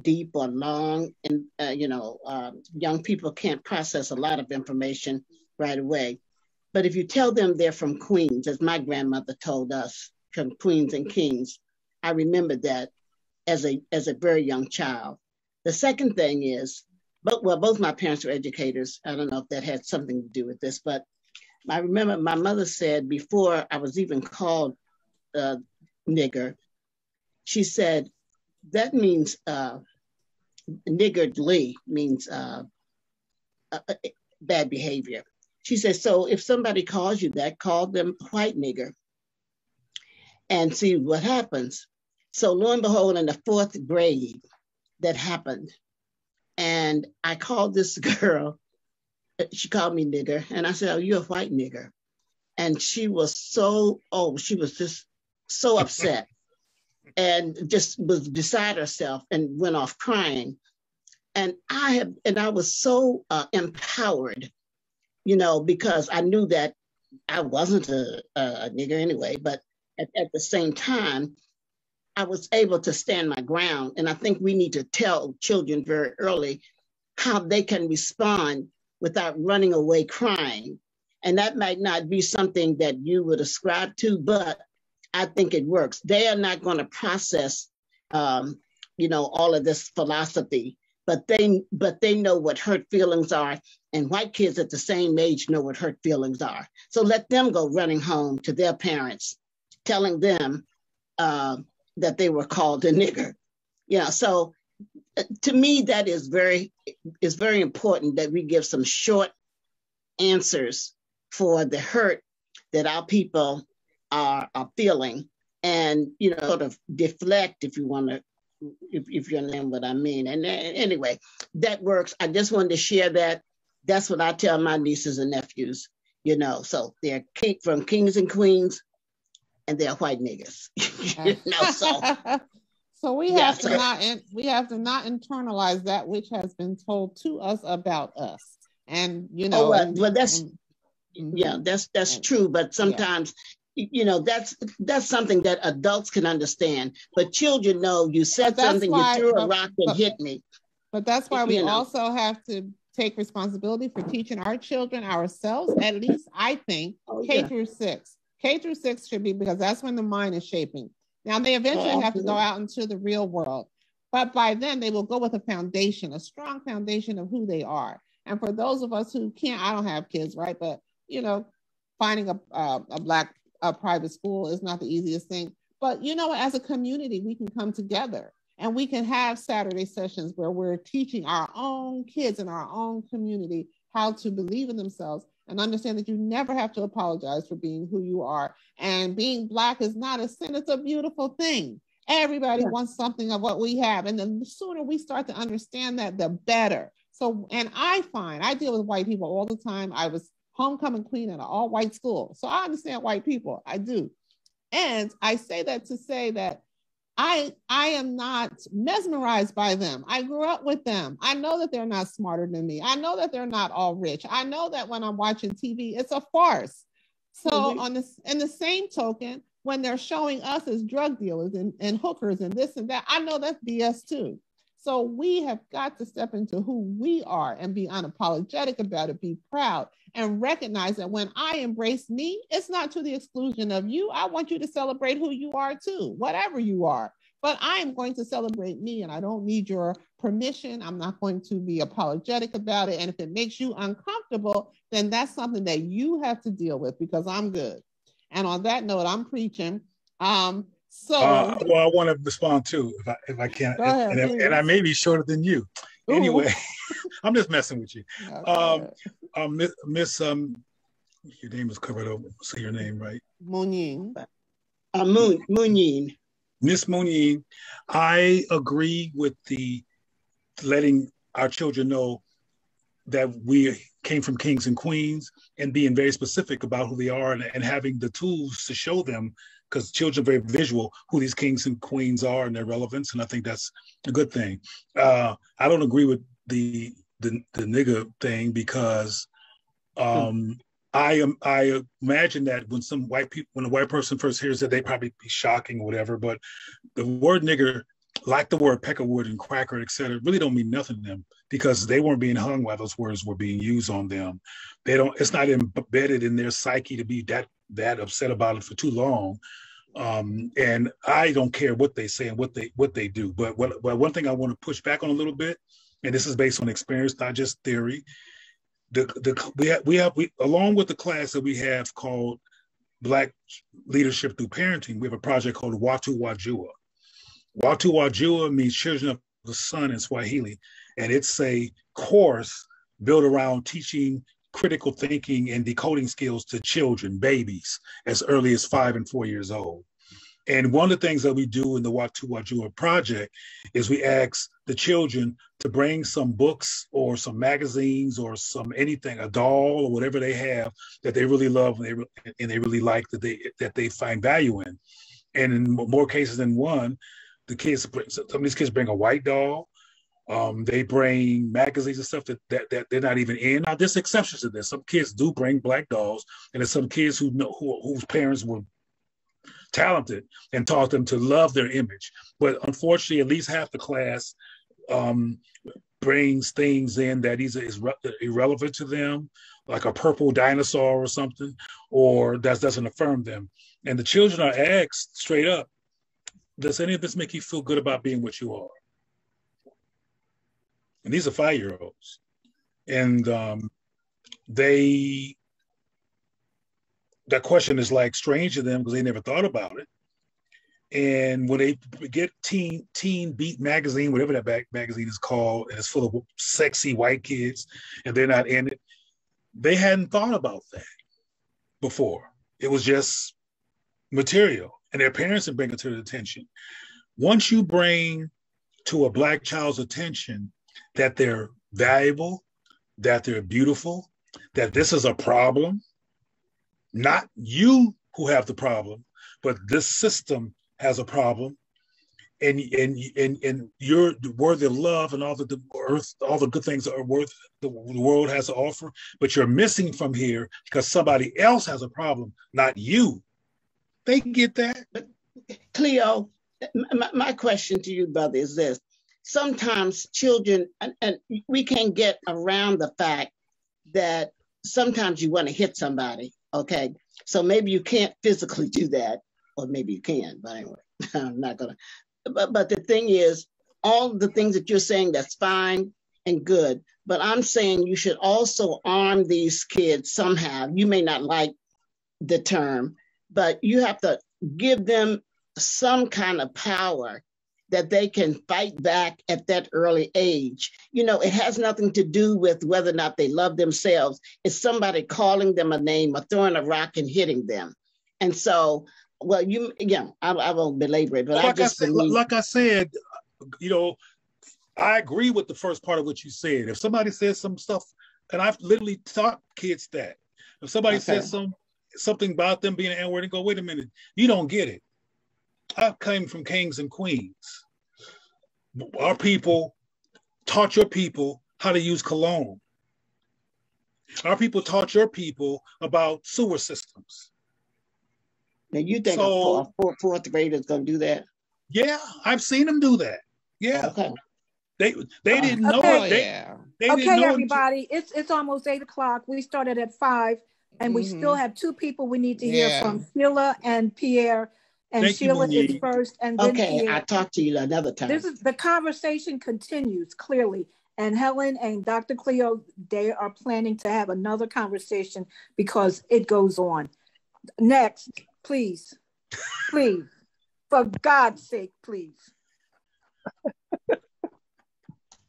S22: deep or long. And, uh, you know, uh, young people can't process a lot of information right away. But if you tell them they're from Queens, as my grandmother told us, from Queens and Kings, I remember that as a as a very young child. The second thing is, but well, both my parents were educators. I don't know if that had something to do with this, but I remember my mother said before I was even called uh, nigger, she said that means uh, niggardly means uh, uh, bad behavior. She says, so if somebody calls you that, call them white nigger and see what happens. So lo and behold, in the fourth grade, that happened. And I called this girl, she called me nigger, and I said, Oh, you're a white nigger. And she was so, oh, she was just so upset and just was beside herself and went off crying. And I have, and I was so uh, empowered you know, because I knew that I wasn't a, a nigger anyway, but at, at the same time, I was able to stand my ground. And I think we need to tell children very early how they can respond without running away crying. And that might not be something that you would ascribe to, but I think it works. They are not going to process, um, you know, all of this philosophy but they but they know what hurt feelings are and white kids at the same age know what hurt feelings are so let them go running home to their parents telling them uh, that they were called a nigger yeah so uh, to me that is very is very important that we give some short answers for the hurt that our people are, are feeling and you know sort of deflect if you want to if, if you understand what I mean. And uh, anyway, that works. I just wanted to share that. That's what I tell my nieces and nephews, you know. So they're king, from kings and queens, and they're white niggas. you know, so.
S1: so we have to so. not in, we have to not internalize that which has been told to us about us, and you oh, know.
S22: Oh, well, and, well that's and, mm-hmm. yeah, that's that's and, true. But sometimes you know that's that's something that adults can understand but children know you said something why, you threw a rock and hit me
S1: but that's why we you know. also have to take responsibility for teaching our children ourselves at least i think oh, k yeah. through six k through six should be because that's when the mind is shaping. Now they eventually have to go out into the real world but by then they will go with a foundation a strong foundation of who they are. And for those of us who can't i don't have kids right but you know finding a, uh, a black a private school is not the easiest thing. But you know, as a community, we can come together and we can have Saturday sessions where we're teaching our own kids in our own community how to believe in themselves and understand that you never have to apologize for being who you are. And being Black is not a sin, it's a beautiful thing. Everybody yeah. wants something of what we have. And the sooner we start to understand that, the better. So, and I find I deal with white people all the time. I was homecoming queen at an all white school. So I understand white people. I do. And I say that to say that I I am not mesmerized by them. I grew up with them. I know that they're not smarter than me. I know that they're not all rich. I know that when I'm watching TV, it's a farce. So mm-hmm. on this in the same token, when they're showing us as drug dealers and, and hookers and this and that, I know that's BS too. So we have got to step into who we are and be unapologetic about it, be proud, and recognize that when I embrace me, it's not to the exclusion of you. I want you to celebrate who you are too, whatever you are. But I am going to celebrate me and I don't need your permission. I'm not going to be apologetic about it. And if it makes you uncomfortable, then that's something that you have to deal with because I'm good. And on that note, I'm preaching. Um, so,
S2: uh, well, I want to respond too, if I if I can, ahead, and, and, I may be shorter than you. anyway, I'm just messing with you. Um, um, Miss, Miss, um, your name is covered up. Say your name right.
S22: Moon Uh, Moon Moon
S2: Miss Moonyin, I agree with the letting our children know that we came from kings and queens and being very specific about who they are and, and having the tools to show them because children are very visual who these kings and queens are and their relevance and i think that's a good thing uh, i don't agree with the the, the nigger thing because um, I am I imagine that when some white people when a white person first hears it, they probably be shocking or whatever. But the word nigger, like the word peckerwood and cracker, etc., really don't mean nothing to them because they weren't being hung while those words were being used on them. They don't. It's not embedded in their psyche to be that that upset about it for too long. Um, and I don't care what they say and what they what they do. But what, one thing I want to push back on a little bit, and this is based on experience, not just theory, the, the we have we have we along with the class that we have called Black Leadership Through Parenting, we have a project called Watu Wajua. Watu Wajua means Children of the Sun in Swahili, and it's a course built around teaching critical thinking and decoding skills to children, babies, as early as five and four years old. And one of the things that we do in the Watu Wajua project is we ask the children to bring some books or some magazines or some anything, a doll or whatever they have that they really love and they, and they really like that they that they find value in. And in more cases than one, the kids some of these kids bring a white doll. Um, they bring magazines and stuff that, that, that they're not even in. Now, there's exceptions to this. Some kids do bring black dolls, and there's some kids who know who, whose parents were talented and taught them to love their image. But unfortunately, at least half the class um, brings things in that is re- irrelevant to them, like a purple dinosaur or something, or that doesn't affirm them. And the children are asked straight up, does any of this make you feel good about being what you are? And these are five year olds. And um, they that question is like strange to them because they never thought about it. And when they get Teen Teen Beat magazine, whatever that back magazine is called, and it's full of sexy white kids, and they're not in it, they hadn't thought about that before. It was just material, and their parents would bring it to their attention. Once you bring to a black child's attention that they're valuable, that they're beautiful, that this is a problem, not you who have the problem, but this system has a problem. And and and and you're worthy of love and all the, the earth, all the good things are worth the, the world has to offer, but you're missing from here because somebody else has a problem, not you. They get that.
S22: But Cleo, my, my question to you, brother, is this: sometimes children, and, and we can get around the fact that sometimes you want to hit somebody Okay. So maybe you can't physically do that, or maybe you can, but anyway, I'm not gonna. But but the thing is, all the things that you're saying that's fine and good, but I'm saying you should also arm these kids somehow. You may not like the term, but you have to give them some kind of power that they can fight back at that early age. You know, it has nothing to do with whether or not they love themselves. It's somebody calling them a name or throwing a rock and hitting them. And so, well, you, yeah, I, I won't belabor it, but
S2: like
S22: I just
S2: I said, believe- like I said, you know, I agree with the first part of what you said. If somebody says some stuff, and I've literally taught kids that, if somebody okay. says some something about them being an N-word and go, wait a minute, you don't get it. I came from kings and queens. Our people taught your people how to use cologne. Our people taught your people about sewer systems.
S22: Now you think so, a fourth, fourth grader is going to do that?
S2: Yeah, I've seen them do that. Yeah. Okay. They they uh, didn't know
S6: okay.
S2: it. They,
S6: they okay, everybody. It. It's it's almost eight o'clock. We started at five, and mm-hmm. we still have two people we need to hear yeah. from Sheila and Pierre and Thank Sheila you, is first, and then
S22: okay.
S6: Pierre.
S22: I'll talk to you another time.
S6: This is the conversation continues clearly, and Helen and Dr. Cleo they are planning to have another conversation because it goes on. Next, please, please, for God's sake, please.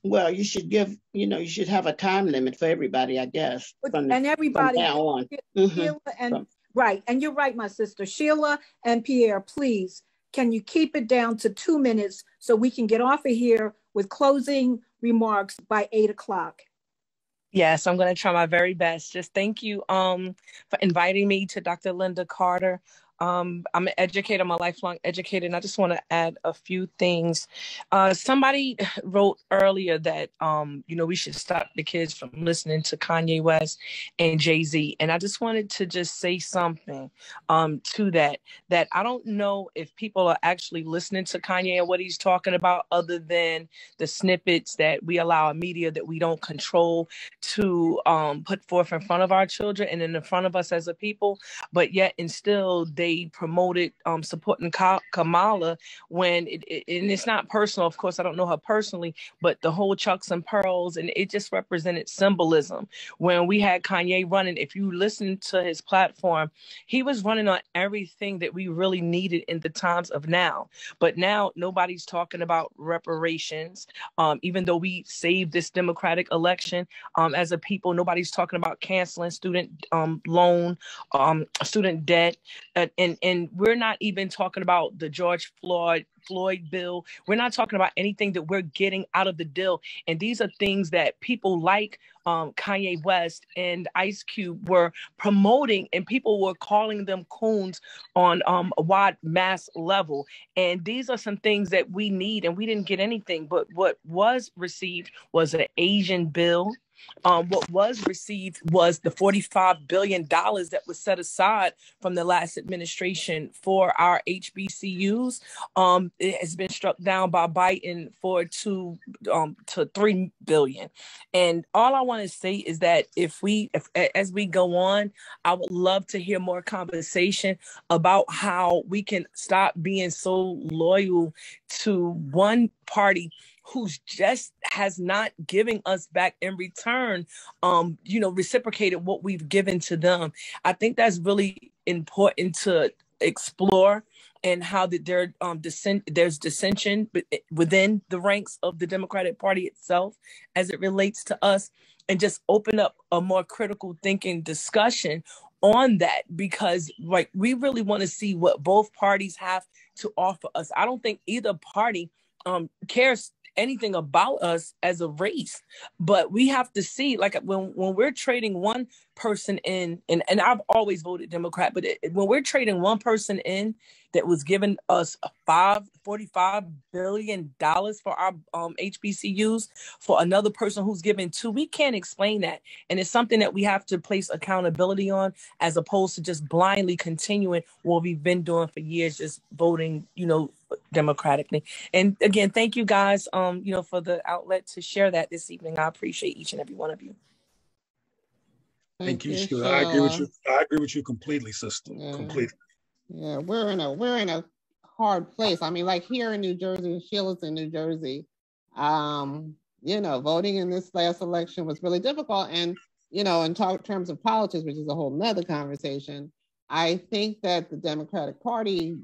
S22: Well, you should give, you know, you should have a time limit for everybody, I guess.
S6: From, and everybody,
S22: from now on.
S6: Mm-hmm. Sheila and from, right, and you're right, my sister. Sheila and Pierre, please, can you keep it down to two minutes so we can get off of here with closing remarks by eight o'clock?
S23: Yes, I'm going to try my very best. Just thank you um, for inviting me to Dr. Linda Carter. Um, I'm an educator, I'm a lifelong educator, and I just want to add a few things. Uh, somebody wrote earlier that um, you know we should stop the kids from listening to Kanye West and Jay Z, and I just wanted to just say something um, to that. That I don't know if people are actually listening to Kanye and what he's talking about, other than the snippets that we allow a media that we don't control to um, put forth in front of our children and in front of us as a people, but yet and still they they promoted um, supporting Ka- Kamala when it, it, and it's not personal. Of course, I don't know her personally, but the whole Chucks and Pearls and it just represented symbolism. When we had Kanye running, if you listen to his platform, he was running on everything that we really needed in the times of now. But now nobody's talking about reparations. Um, even though we saved this Democratic election um, as a people, nobody's talking about canceling student um, loan, um, student debt. Uh, and and we're not even talking about the George Floyd Floyd bill. We're not talking about anything that we're getting out of the deal. And these are things that people like um, Kanye West and Ice Cube were promoting, and people were calling them coons on um, a wide mass level. And these are some things that we need, and we didn't get anything. But what was received was an Asian bill um, what was received was the $45 billion that was set aside from the last administration for our HBCUs. Um, it has been struck down by Biden for two um, to three billion. And all I want to say is that if we, if, as we go on, I would love to hear more conversation about how we can stop being so loyal to one party who's just has not giving us back in return um you know reciprocated what we've given to them i think that's really important to explore and how that there um dissent there's dissension eh, within the ranks of the democratic party itself as it relates to us and just open up a more critical thinking discussion on that because like we really want to see what both parties have to offer us. I don't think either party um cares anything about us as a race but we have to see like when when we're trading one person in and and I've always voted democrat but it, when we're trading one person in that was giving us five forty five billion dollars for our um, HBCUs for another person who's giving two. We can't explain that, and it's something that we have to place accountability on, as opposed to just blindly continuing what we've been doing for years, just voting, you know, democratically. And again, thank you guys, um, you know, for the outlet to share that this evening. I appreciate each and every one of you.
S2: Thank, thank you, Sheila. I agree with you. I agree with you completely, sister. Yeah. Completely.
S1: Yeah, we're in a we're in a hard place. I mean, like here in New Jersey, Sheila's in New Jersey. Um, you know, voting in this last election was really difficult. And, you know, in talk, terms of politics, which is a whole nother conversation, I think that the Democratic Party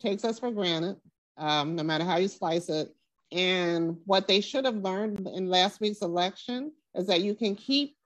S1: takes us for granted, um, no matter how you slice it. And what they should have learned in last week's election is that you can keep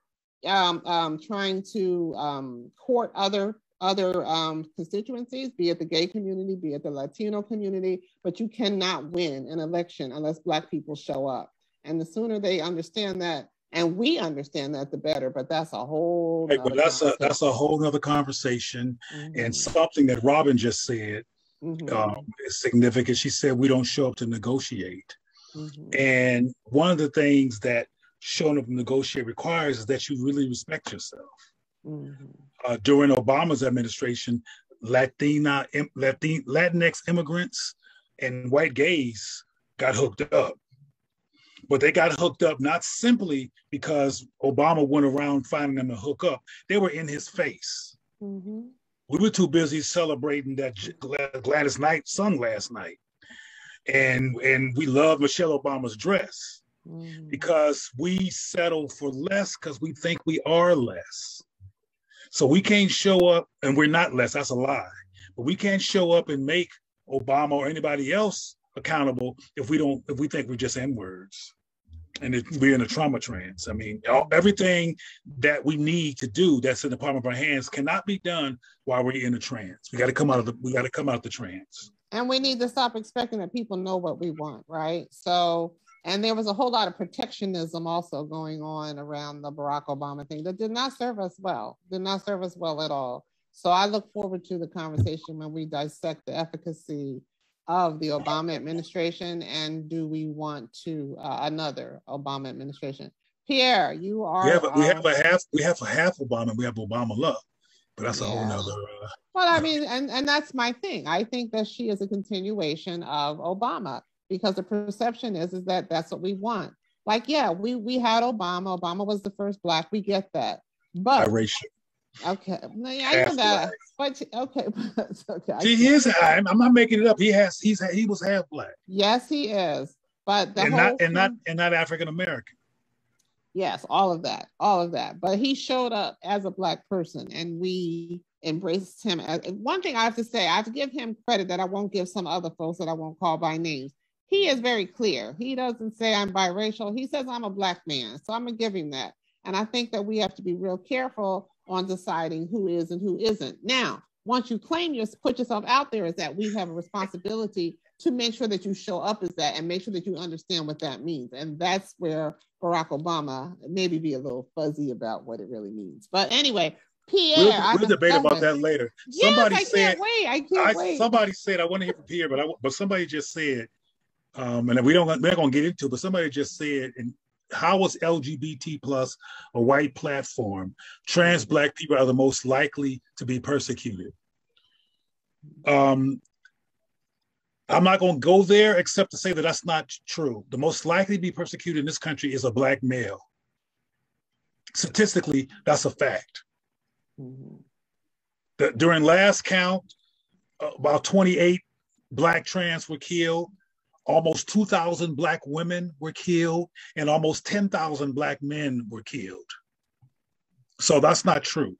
S1: um, um, trying to um, court other other um, constituencies, be it the gay community, be it the Latino community, but you cannot win an election unless Black people show up. And the sooner they understand that, and we understand that, the better. But that's a whole.
S2: Hey, but that's a that's a whole other conversation, mm-hmm. and something that Robin just said mm-hmm. um, is significant. She said we don't show up to negotiate, mm-hmm. and one of the things that showing up to negotiate requires is that you really respect yourself. Mm-hmm. Uh, during Obama's administration, Latina, Latin, Latinx immigrants and white gays got hooked up. But they got hooked up not simply because Obama went around finding them to hook up, they were in his face. Mm-hmm. We were too busy celebrating that Gladys Knight sung last night. And, and we love Michelle Obama's dress mm-hmm. because we settle for less because we think we are less. So we can't show up, and we're not less. That's a lie. But we can't show up and make Obama or anybody else accountable if we don't if we think we're just n words. And it, we're in a trauma trance. I mean, all, everything that we need to do that's in the palm of our hands cannot be done while we're in a trance. We got to come out of the we got to come out of the trance.
S1: And we need to stop expecting that people know what we want, right? So, and there was a whole lot of protectionism also going on around the Barack Obama thing that did not serve us well. Did not serve us well at all. So I look forward to the conversation when we dissect the efficacy of the Obama administration and do we want to uh, another Obama administration? Pierre, you are.
S2: Yeah, but we have a half. We have a half Obama. We have Obama love, but that's yeah. a whole nother. Uh,
S1: well, I mean, and and that's my thing. I think that she is a continuation of Obama because the perception is is that that's what we want. Like, yeah, we we had Obama. Obama was the first black. We get that, but
S2: racial.
S1: Okay, no, yeah, I know that. But okay, okay.
S2: He is. I'm, I'm not making it up. He has. He's. He was half black.
S1: Yes, he is. But the
S2: and not and not and not African American.
S1: Yes, all of that, all of that. But he showed up as a black person, and we embraced him. As, one thing I have to say, I have to give him credit that I won't give some other folks that I won't call by names. He is very clear. He doesn't say I'm biracial. He says I'm a black man. So I'm gonna give him that. And I think that we have to be real careful on deciding who is and who isn't. Now, once you claim your put yourself out there, is that, we have a responsibility to make sure that you show up as that and make sure that you understand what that means. And that's where Barack Obama maybe be a little fuzzy about what it really means. But anyway, Pierre,
S2: We'll,
S1: I-
S2: we'll debate about that later.
S1: Yes,
S2: somebody
S1: I
S2: said.
S1: can't wait. I can't
S2: I-
S1: wait.
S2: Somebody said I want to hear from Pierre, but I but somebody just said, um, and we don't we're not gonna get into, it, but somebody just said, and how was LGBT plus a white platform? Trans black people are the most likely to be persecuted. Um, I'm not going to go there except to say that that's not true. The most likely to be persecuted in this country is a black male. Statistically, that's a fact. The- during last count, uh, about 28 black trans were killed. Almost 2,000 black women were killed, and almost 10,000 black men were killed. So that's not true.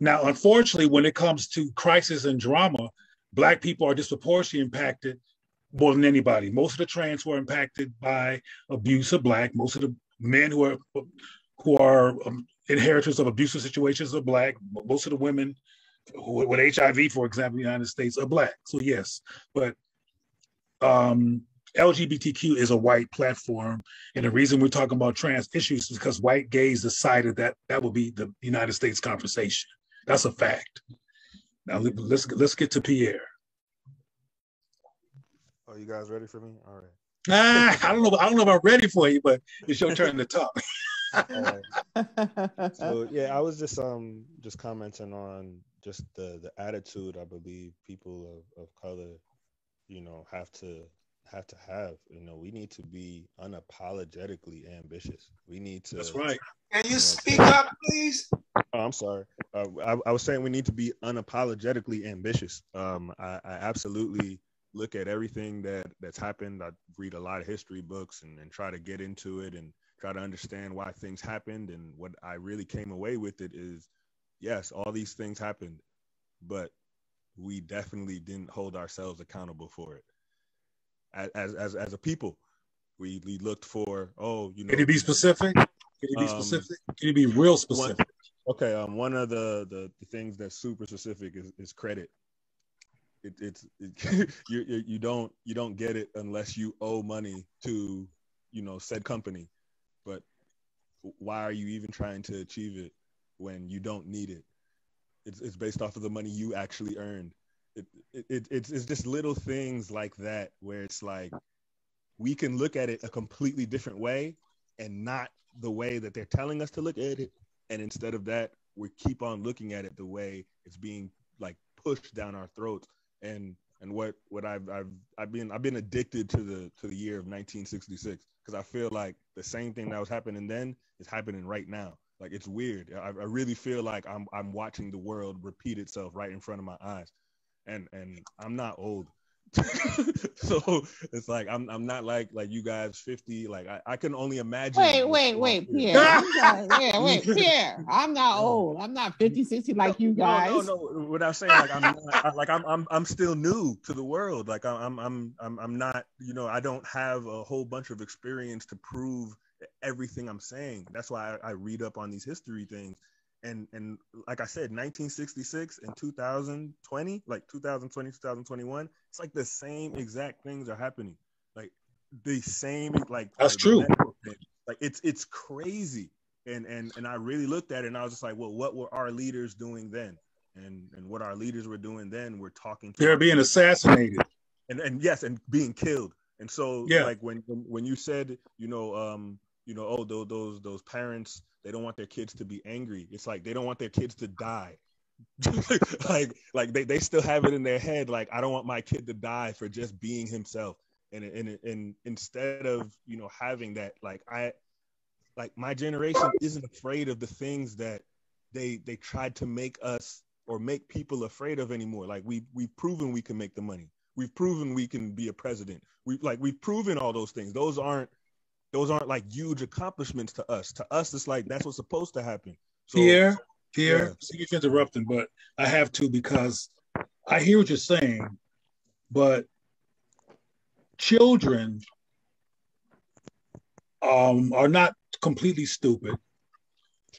S2: Now, unfortunately, when it comes to crisis and drama, black people are disproportionately impacted more than anybody. Most of the trans were impacted by abuse of black. Most of the men who are who are um, inheritors of abusive situations are black. Most of the women with HIV, for example, in the United States are black. So yes, but um, LGBTQ is a white platform, and the reason we're talking about trans issues is because white gays decided that that would be the United States conversation. That's a fact. Now let's let's get to Pierre.
S12: Are you guys ready for me? All right.
S2: Ah, I don't know. I don't know if I'm ready for you, but it's your turn to talk.
S12: so yeah, I was just um just commenting on just the the attitude I believe people of, of color, you know, have to have to have. You know, we need to be unapologetically ambitious. We need to.
S2: That's right.
S14: Can you
S12: know,
S14: speak
S12: take-
S14: up, please?
S12: Oh, I'm sorry. Uh, I, I was saying we need to be unapologetically ambitious. Um, I, I absolutely look at everything that that's happened. I read a lot of history books and, and try to get into it and try to understand why things happened. And what I really came away with it is, yes, all these things happened, but we definitely didn't hold ourselves accountable for it. As as as, a people, we we looked for oh you know.
S2: Can you be specific? Can you be
S12: Um,
S2: specific? Can you be real
S12: one-
S2: specific?
S12: okay, um, one of the, the the things that's super specific is, is credit. It, it's it, you, you you don't you don't get it unless you owe money to you know said company. But why are you even trying to achieve it when you don't need it? It's it's based off of the money you actually earned. It, it, it it's it's just little things like that where it's like we can look at it a completely different way and not the way that they're telling us to look at it. And instead of that we keep on looking at it the way it's being like pushed down our throats. And and what what I've I've I've been I've been addicted to the to the year of 1966 because I feel like the same thing that was happening then is happening right now like it's weird I, I really feel like I'm I'm watching the world repeat itself right in front of my eyes and and I'm not old so it's like I'm I'm not like like you guys 50 like I, I can only imagine
S1: Wait, wait, wait. Pierre. I'm not, wait, wait, Pierre. I'm not old. I'm not 50, 60 like you guys.
S12: No, no, no. What I'm saying, like I'm, not, like I'm, I'm, I'm still new to the world. Like I'm, I'm, I'm, I'm not. You know, I don't have a whole bunch of experience to prove everything I'm saying. That's why I, I read up on these history things. And and like I said, 1966 and 2020, like 2020, 2021, it's like the same exact things are happening. Like the same, like
S2: that's true.
S12: Like it's it's crazy. And and and I really looked at it and I was just like, well, what were our leaders doing then? And and what our leaders were doing then, we're talking.
S2: They're being assassinated.
S12: And and yes, and being killed. And so, yeah. like when when you said, you know, um, you know, oh, those those those parents, they don't want their kids to be angry. It's like they don't want their kids to die. like like they, they still have it in their head like I don't want my kid to die for just being himself. And and and instead of, you know, having that like I like my generation isn't afraid of the things that they they tried to make us or make people afraid of anymore. Like we we've proven we can make the money. We've proven we can be a president. We like we've proven all those things. Those aren't those aren't like huge accomplishments to us. To us, it's like that's what's supposed to happen.
S2: So, here, here, yeah. see if you're interrupting, but I have to because I hear what you're saying, but children um, are not completely stupid,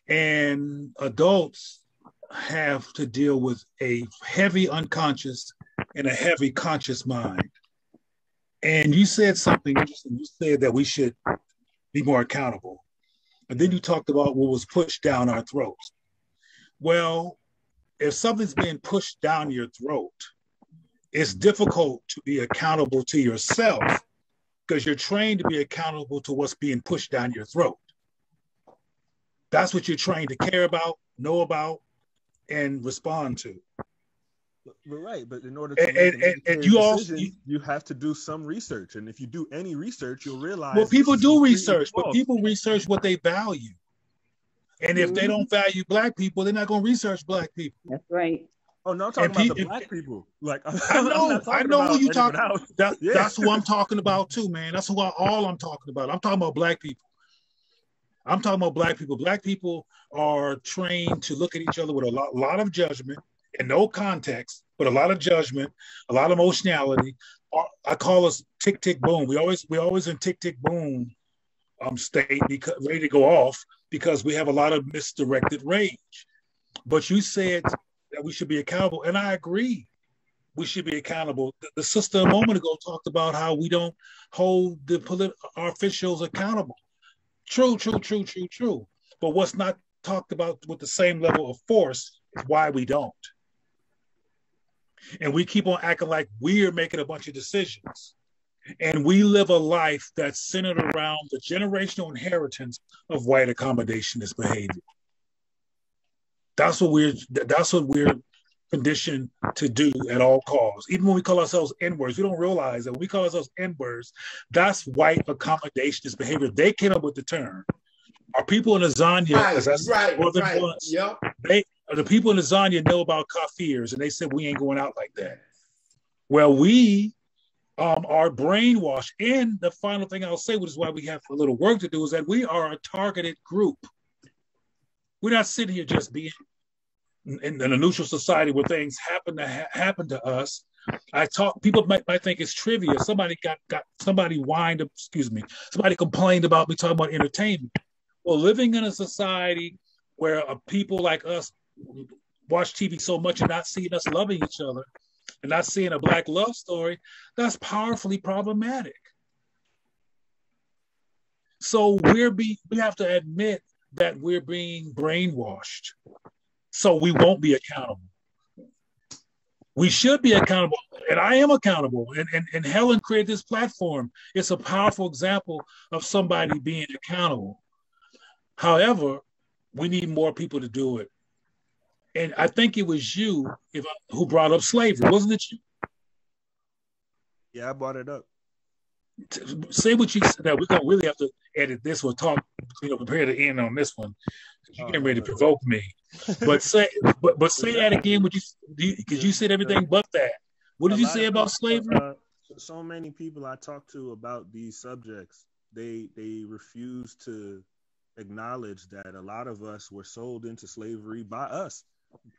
S2: and adults have to deal with a heavy unconscious and a heavy conscious mind. And you said something interesting. You said that we should be more accountable. And then you talked about what was pushed down our throats. Well, if something's being pushed down your throat, it's difficult to be accountable to yourself because you're trained to be accountable to what's being pushed down your throat. That's what you're trained to care about, know about, and respond to.
S12: But right, but in order to
S2: and, and, and, and you also
S12: you, you, have to do some research, and if you do any research, you'll realize.
S2: Well, people do research, but people research what they value, and if mm-hmm. they don't value black people, they're not going to research black people.
S21: That's right.
S12: Oh no, I'm talking about pe- the black people. Like
S2: I know, I know who you talking. About. That, yeah. That's who I'm talking about too, man. That's who I, all I'm talking about. I'm talking about black people. I'm talking about black people. Black people are trained to look at each other with a lot, lot of judgment and no context, but a lot of judgment, a lot of emotionality. I call us tick tick boom. We always we always in tick tick boom um, state because ready to go off because we have a lot of misdirected rage. But you said that we should be accountable, and I agree. We should be accountable. The, the sister a moment ago talked about how we don't hold the polit- our officials accountable. True, true, true, true, true. But what's not talked about with the same level of force is why we don't. And we keep on acting like we're making a bunch of decisions. And we live a life that's centered around the generational inheritance of white accommodationist behavior. That's what we're that's what we're conditioned to do at all costs. Even when we call ourselves N-words, we don't realize that when we call ourselves N-words, that's white accommodationist behavior. They came up with the term. Our people in Azania, right, that's right, more than right. once, yep. they the people in Azania know about kafirs, and they said we ain't going out like that. Well, we um, are brainwashed. And the final thing I'll say, which is why we have a little work to do, is that we are a targeted group. We're not sitting here just being in, in a neutral society where things happen to ha- happen to us. I talk. People might, might think it's trivia. Somebody got got somebody whined. Excuse me. Somebody complained about me talking about entertainment. Well, living in a society where uh, people like us watch TV so much and not seeing us loving each other and not seeing a black love story, that's powerfully problematic. So we're be we have to admit that we're being brainwashed. So we won't be accountable. We should be accountable, and I am accountable. And, and, and Helen created this platform. It's a powerful example of somebody being accountable. However, we need more people to do it and I think it was you if I, who brought up slavery, wasn't it you?
S12: Yeah, I brought it up.
S2: Say what you said. Now we're gonna really have to edit this or talk, you know, prepare to end on this one. You're getting ready to provoke me. But say, but but say that again. Would you? Because you said everything but that. What did you say about slavery? Uh,
S12: so many people I talk to about these subjects, they they refuse to acknowledge that a lot of us were sold into slavery by us.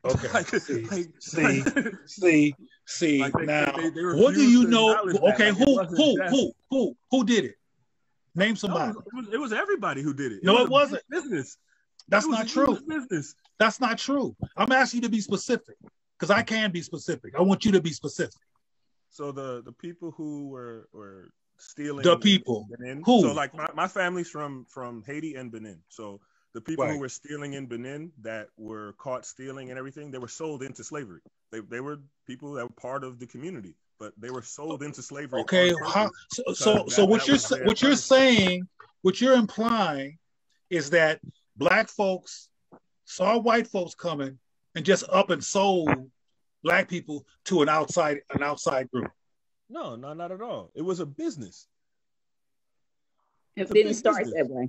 S2: Okay. like, see, like, see, see, see. Like they, now, they, they what do you know? Okay, who, who, who, who, who did it? Name somebody.
S24: No, it, was, it, was, everybody who did it.
S2: No, it, was not
S24: business.
S2: That's not true. Business. That's not true. I'm asking you to be specific because I can be specific. I want you to be specific.
S24: So the the people who were were stealing
S2: the people
S24: Benin,
S2: who
S24: so like my, my family's from from Haiti and Benin. So the people right. who were stealing in Benin that were caught stealing and everything, they were sold into slavery. They, they were people that were part of the community, but they were sold into slavery.
S2: Okay, How, so so, that, so what you're what you're saying, what you're implying, is that black folks saw white folks coming and just up and sold black people to an outside an outside group.
S24: No, no, not at all. It was a business.
S9: It didn't start business. that way.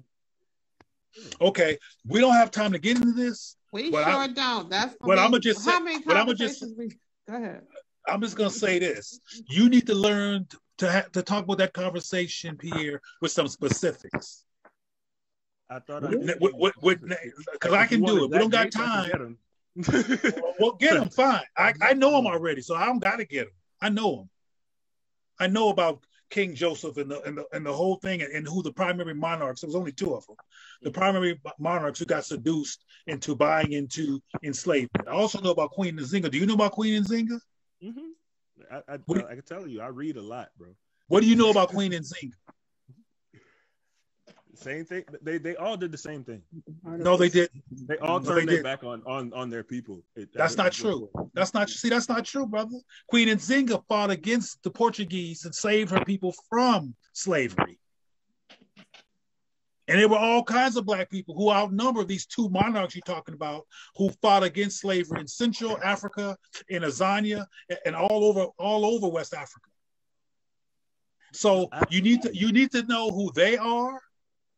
S2: Okay, we don't have time to get into this.
S1: We sure I, don't. That's
S2: but I'm gonna just say, how many but I'm gonna just
S1: we, go ahead.
S2: I'm just gonna say this: you need to learn to ha- to talk about that conversation, Pierre, with some specifics.
S24: I thought I.
S2: what because I can do it. We don't got time. well, get them fine. I, I know them already, so I don't got to get them. I know them. I know about King Joseph and the and the, and the whole thing and, and who the primary monarchs. There was only two of them. The primary monarchs who got seduced into buying into enslavement. I also know about Queen Nzinga. Do you know about Queen Nzinga?
S24: Mm-hmm. I, I, I, I can tell you, I read a lot, bro.
S2: What do you know about Queen Nzinga?
S24: Same thing. They they all did the same thing.
S2: No, they did.
S24: They all turned no, their back on on on their people.
S2: It, uh, that's not true. That's not see. That's not true, brother. Queen Nzinga fought against the Portuguese and saved her people from slavery. And there were all kinds of black people who outnumber these two monarchs you're talking about, who fought against slavery in Central Africa, in Azania, and all over all over West Africa. So you need to you need to know who they are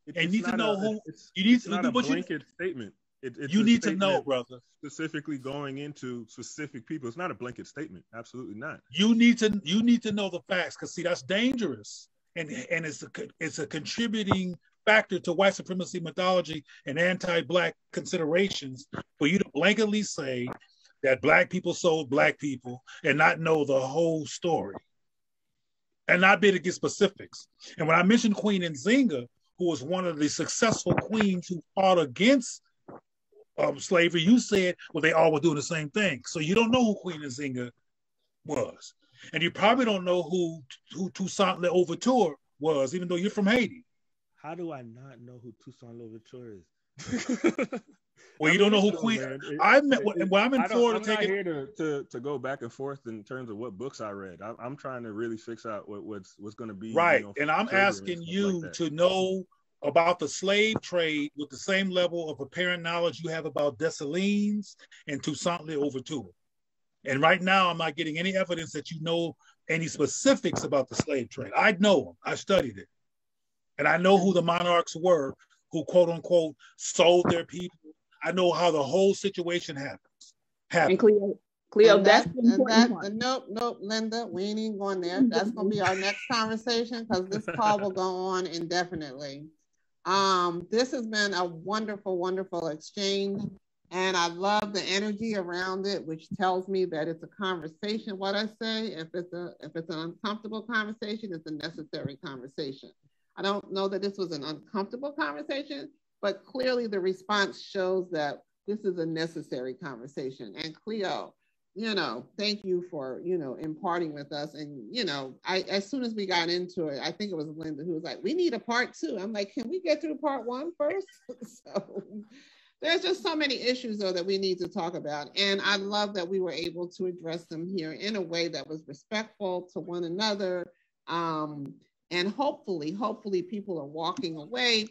S2: it, and need to know a, who
S24: it's,
S2: you need
S24: it's
S2: to
S24: not a blanket you, statement.
S2: It, you need to know, brother.
S24: Specifically going into specific people. It's not a blanket statement. Absolutely not.
S2: You need to you need to know the facts because see that's dangerous and and it's a it's a contributing factor to white supremacy mythology and anti-black considerations for you to blanketly say that black people sold black people and not know the whole story and not be able to get specifics. And when I mentioned Queen Nzinga, who was one of the successful queens who fought against um, slavery, you said, well, they all were doing the same thing. So you don't know who Queen Nzinga was. And you probably don't know who who Toussaint Louverture was, even though you're from Haiti.
S24: How do I not know who Toussaint Louverture is?
S2: Well, you don't know who Queen. I met when, when I'm in Florida.
S24: I'm not here to, to, to go back and forth in terms of what books I read. I, am trying to really fix out what, what's what's going to be
S2: right.
S24: You know,
S2: and I'm asking and you like to know about the slave trade with the same level of apparent knowledge you have about Dessalines and Toussaint Louverture. And right now, I'm not getting any evidence that you know any specifics about the slave trade. I know them. I studied it, and I know who the monarchs were who quote unquote sold their people I know how the whole situation happens.
S9: happens. And Cleo, Cleo, and that's that,
S1: that, nope, nope, Linda, we ain't even going there. That's gonna be our next conversation because this call will go on indefinitely. Um, this has been a wonderful, wonderful exchange. And I love the energy around it, which tells me that it's a conversation. What I say, if it's a if it's an uncomfortable conversation, it's a necessary conversation. I don't know that this was an uncomfortable conversation, but clearly the response shows that this is a necessary conversation. And Cleo, you know, thank you for, you know, imparting with us. And, you know, I as soon as we got into it, I think it was Linda who was like, we need a part two. I'm like, can we get through part one first? so there's just so many issues though that we need to talk about. And I love that we were able to address them here in a way that was respectful to one another. Um, and hopefully, hopefully people are walking away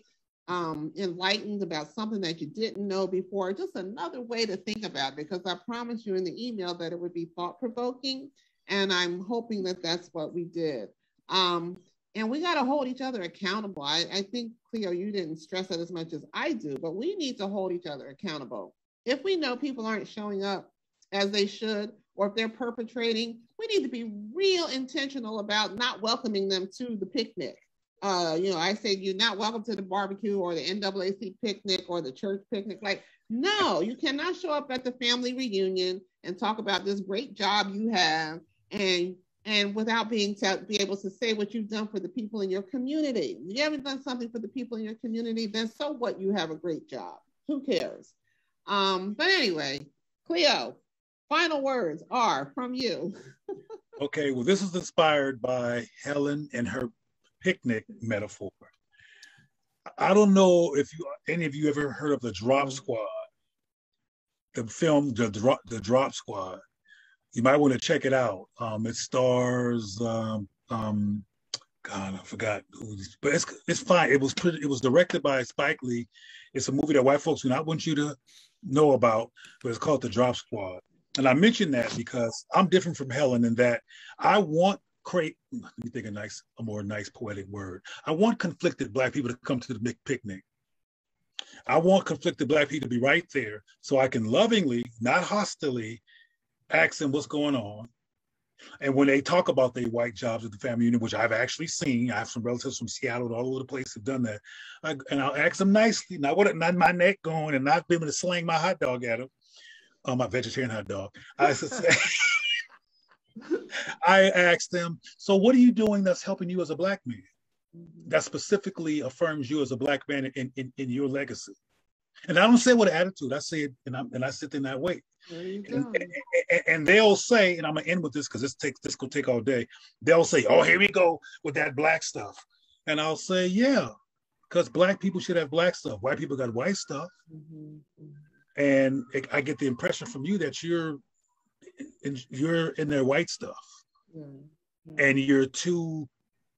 S1: um, enlightened about something that you didn't know before, just another way to think about it, because I promised you in the email that it would be thought provoking. And I'm hoping that that's what we did. Um, and we got to hold each other accountable. I, I think, Cleo, you didn't stress that as much as I do, but we need to hold each other accountable. If we know people aren't showing up as they should, or if they're perpetrating, we need to be real intentional about not welcoming them to the picnic uh, you know, I said you're not welcome to the barbecue or the NAAC picnic or the church picnic. Like, no, you cannot show up at the family reunion and talk about this great job you have and and without being to be able to say what you've done for the people in your community. If you haven't done something for the people in your community, then so what? You have a great job. Who cares? Um, but anyway, Cleo, final words are from you.
S2: okay, well, this is inspired by Helen and her picnic metaphor. I don't know if you any of you ever heard of the Drop Squad, the film the Drop the Drop Squad you might want to check it out. Um, it stars, um, um, God, I forgot who, but it's it's fine. It was pretty, it was directed by Spike Lee. It's a movie that white folks do not want you to know about, but it's called The Drop Squad. And I mention that because I'm different from Helen in that I want create. Let me think a nice, a more nice poetic word. I want conflicted black people to come to the picnic. I want conflicted black people to be right there so I can lovingly, not hostilely, ask them what's going on. And when they talk about their white jobs at the family union, which I've actually seen, I have some relatives from Seattle and all over the place have done that. I, and I'll ask them nicely, not what, not my neck going, and not being able to sling my hot dog at them, uh, my vegetarian hot dog. I say, I ask them, so what are you doing that's helping you as a black man? That specifically affirms you as a black man in, in, in your legacy. And I don't say what attitude. I say it, and, i and I sit there in that way. And, and, and, they'll say, and I'm gonna end with this because this takes this will take all day. They'll say, "Oh, here we go with that black stuff," and I'll say, "Yeah, because black people should have black stuff. White people got white stuff." Mm-hmm. And it, I get the impression from you that you're you're in their white stuff, mm-hmm. and you're too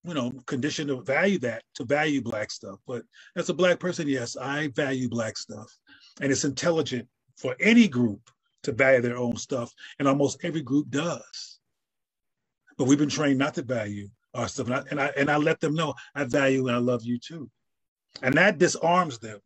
S2: you know, conditioned to value that, to value black stuff. But as a black person, yes, I value black stuff. And it's intelligent for any group to value their own stuff. And almost every group does. But we've been trained not to value our stuff. And I, and I, and I let them know I value and I love you too. And that disarms them.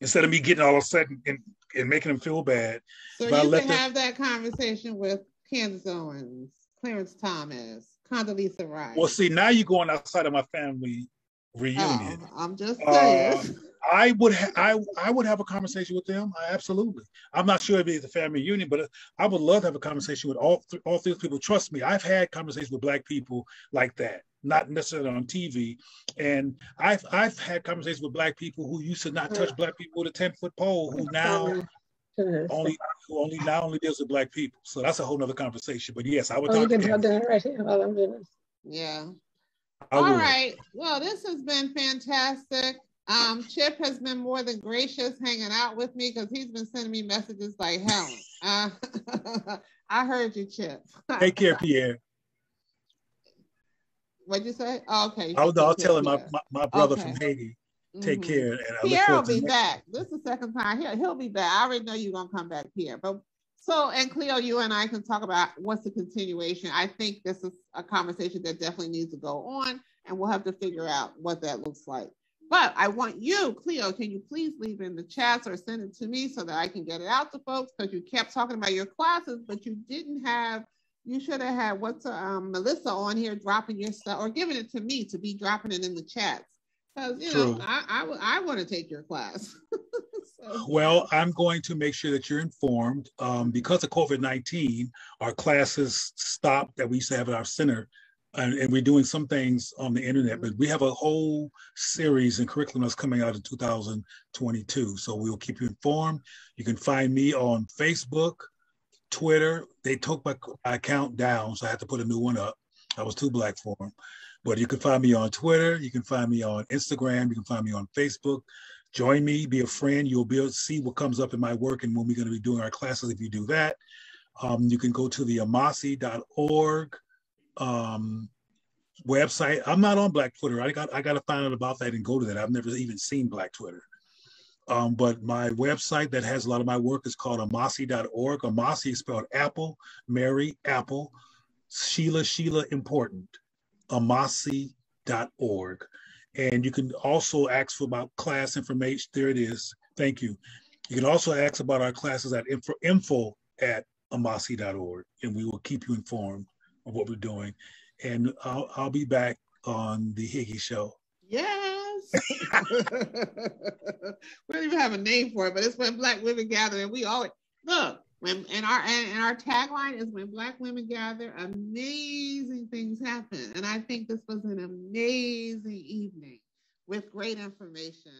S2: Instead of me getting all of a sudden and, and making them feel bad.
S1: So you can have that conversation with Candace Owens, Clarence Thomas, Condoleezza Rice.
S2: Well, see, now you're going outside of my family reunion.
S1: Oh, I'm just saying. Uh,
S2: I would ha- I I would have a conversation with them. I, absolutely. I'm not sure it'd be the family reunion, but I would love to have a conversation with all th- all three people. Trust me, I've had conversations with black people like that, not necessarily on TV. And I've I've had conversations with black people who used to not touch black people with a 10 foot pole, who now only who only now only deals with black people. So that's a whole nother conversation. But yes, I would. Oh, talk you can talk that right here while I'm
S1: doing this. Yeah. I All would. right. Well, this has been fantastic. Um, Chip has been more than gracious hanging out with me because he's been sending me messages like hell. Uh, I heard you, Chip.
S2: Take care, Pierre.
S1: What'd you say? Oh, okay.
S2: I'll, I'll tell him my, my, my brother okay. from Haiti Take mm-hmm. care. And
S1: I Pierre will be back. This is the second time. He'll, he'll be back. I already know you're going to come back, here. But so, and Cleo, you and I can talk about what's the continuation. I think this is a conversation that definitely needs to go on, and we'll have to figure out what that looks like. But I want you, Cleo, can you please leave in the chats or send it to me so that I can get it out to folks? Because you kept talking about your classes, but you didn't have, you should have had what's um, Melissa on here dropping your stuff or giving it to me to be dropping it in the chats. Because you True. know, I I, I want to take your class.
S2: so. Well, I'm going to make sure that you're informed. Um, because of COVID 19, our classes stopped that we used to have at our center. And, and, we're doing some things on the internet, but we have a whole series and curriculum that's coming out in 2022. So we will keep you informed. You can find me on Facebook, Twitter. They took my, account down, so I had to put a new one up. I was too black for them. But you can find me on Twitter. You can find me on Instagram. You can find me on Facebook. Join me, be a friend. You'll be able to see what comes up in my work and when we're going to be doing our classes if you do that. Um, you can go to the amassi.org um, website. I'm not on Black Twitter. I got I got to find out about that and go to that. I've never even seen Black Twitter. Um, but my website that has a lot of my work is called amassi.org. AmASSI is spelled Apple, Mary, Apple, Sheila, Sheila, important amassi.org. And you can also ask for about class information. There it is. Thank you. You can also ask about our classes at info, info at amassi.org, and we will keep you informed of what we're doing. And I'll, I'll be back on the Higgi Show.
S1: Yes. we don't even have a name for it, but it's when Black women gather, and we always look. When and our and, and our tagline is when black women gather, amazing things happen. And I think this was an amazing evening with great information.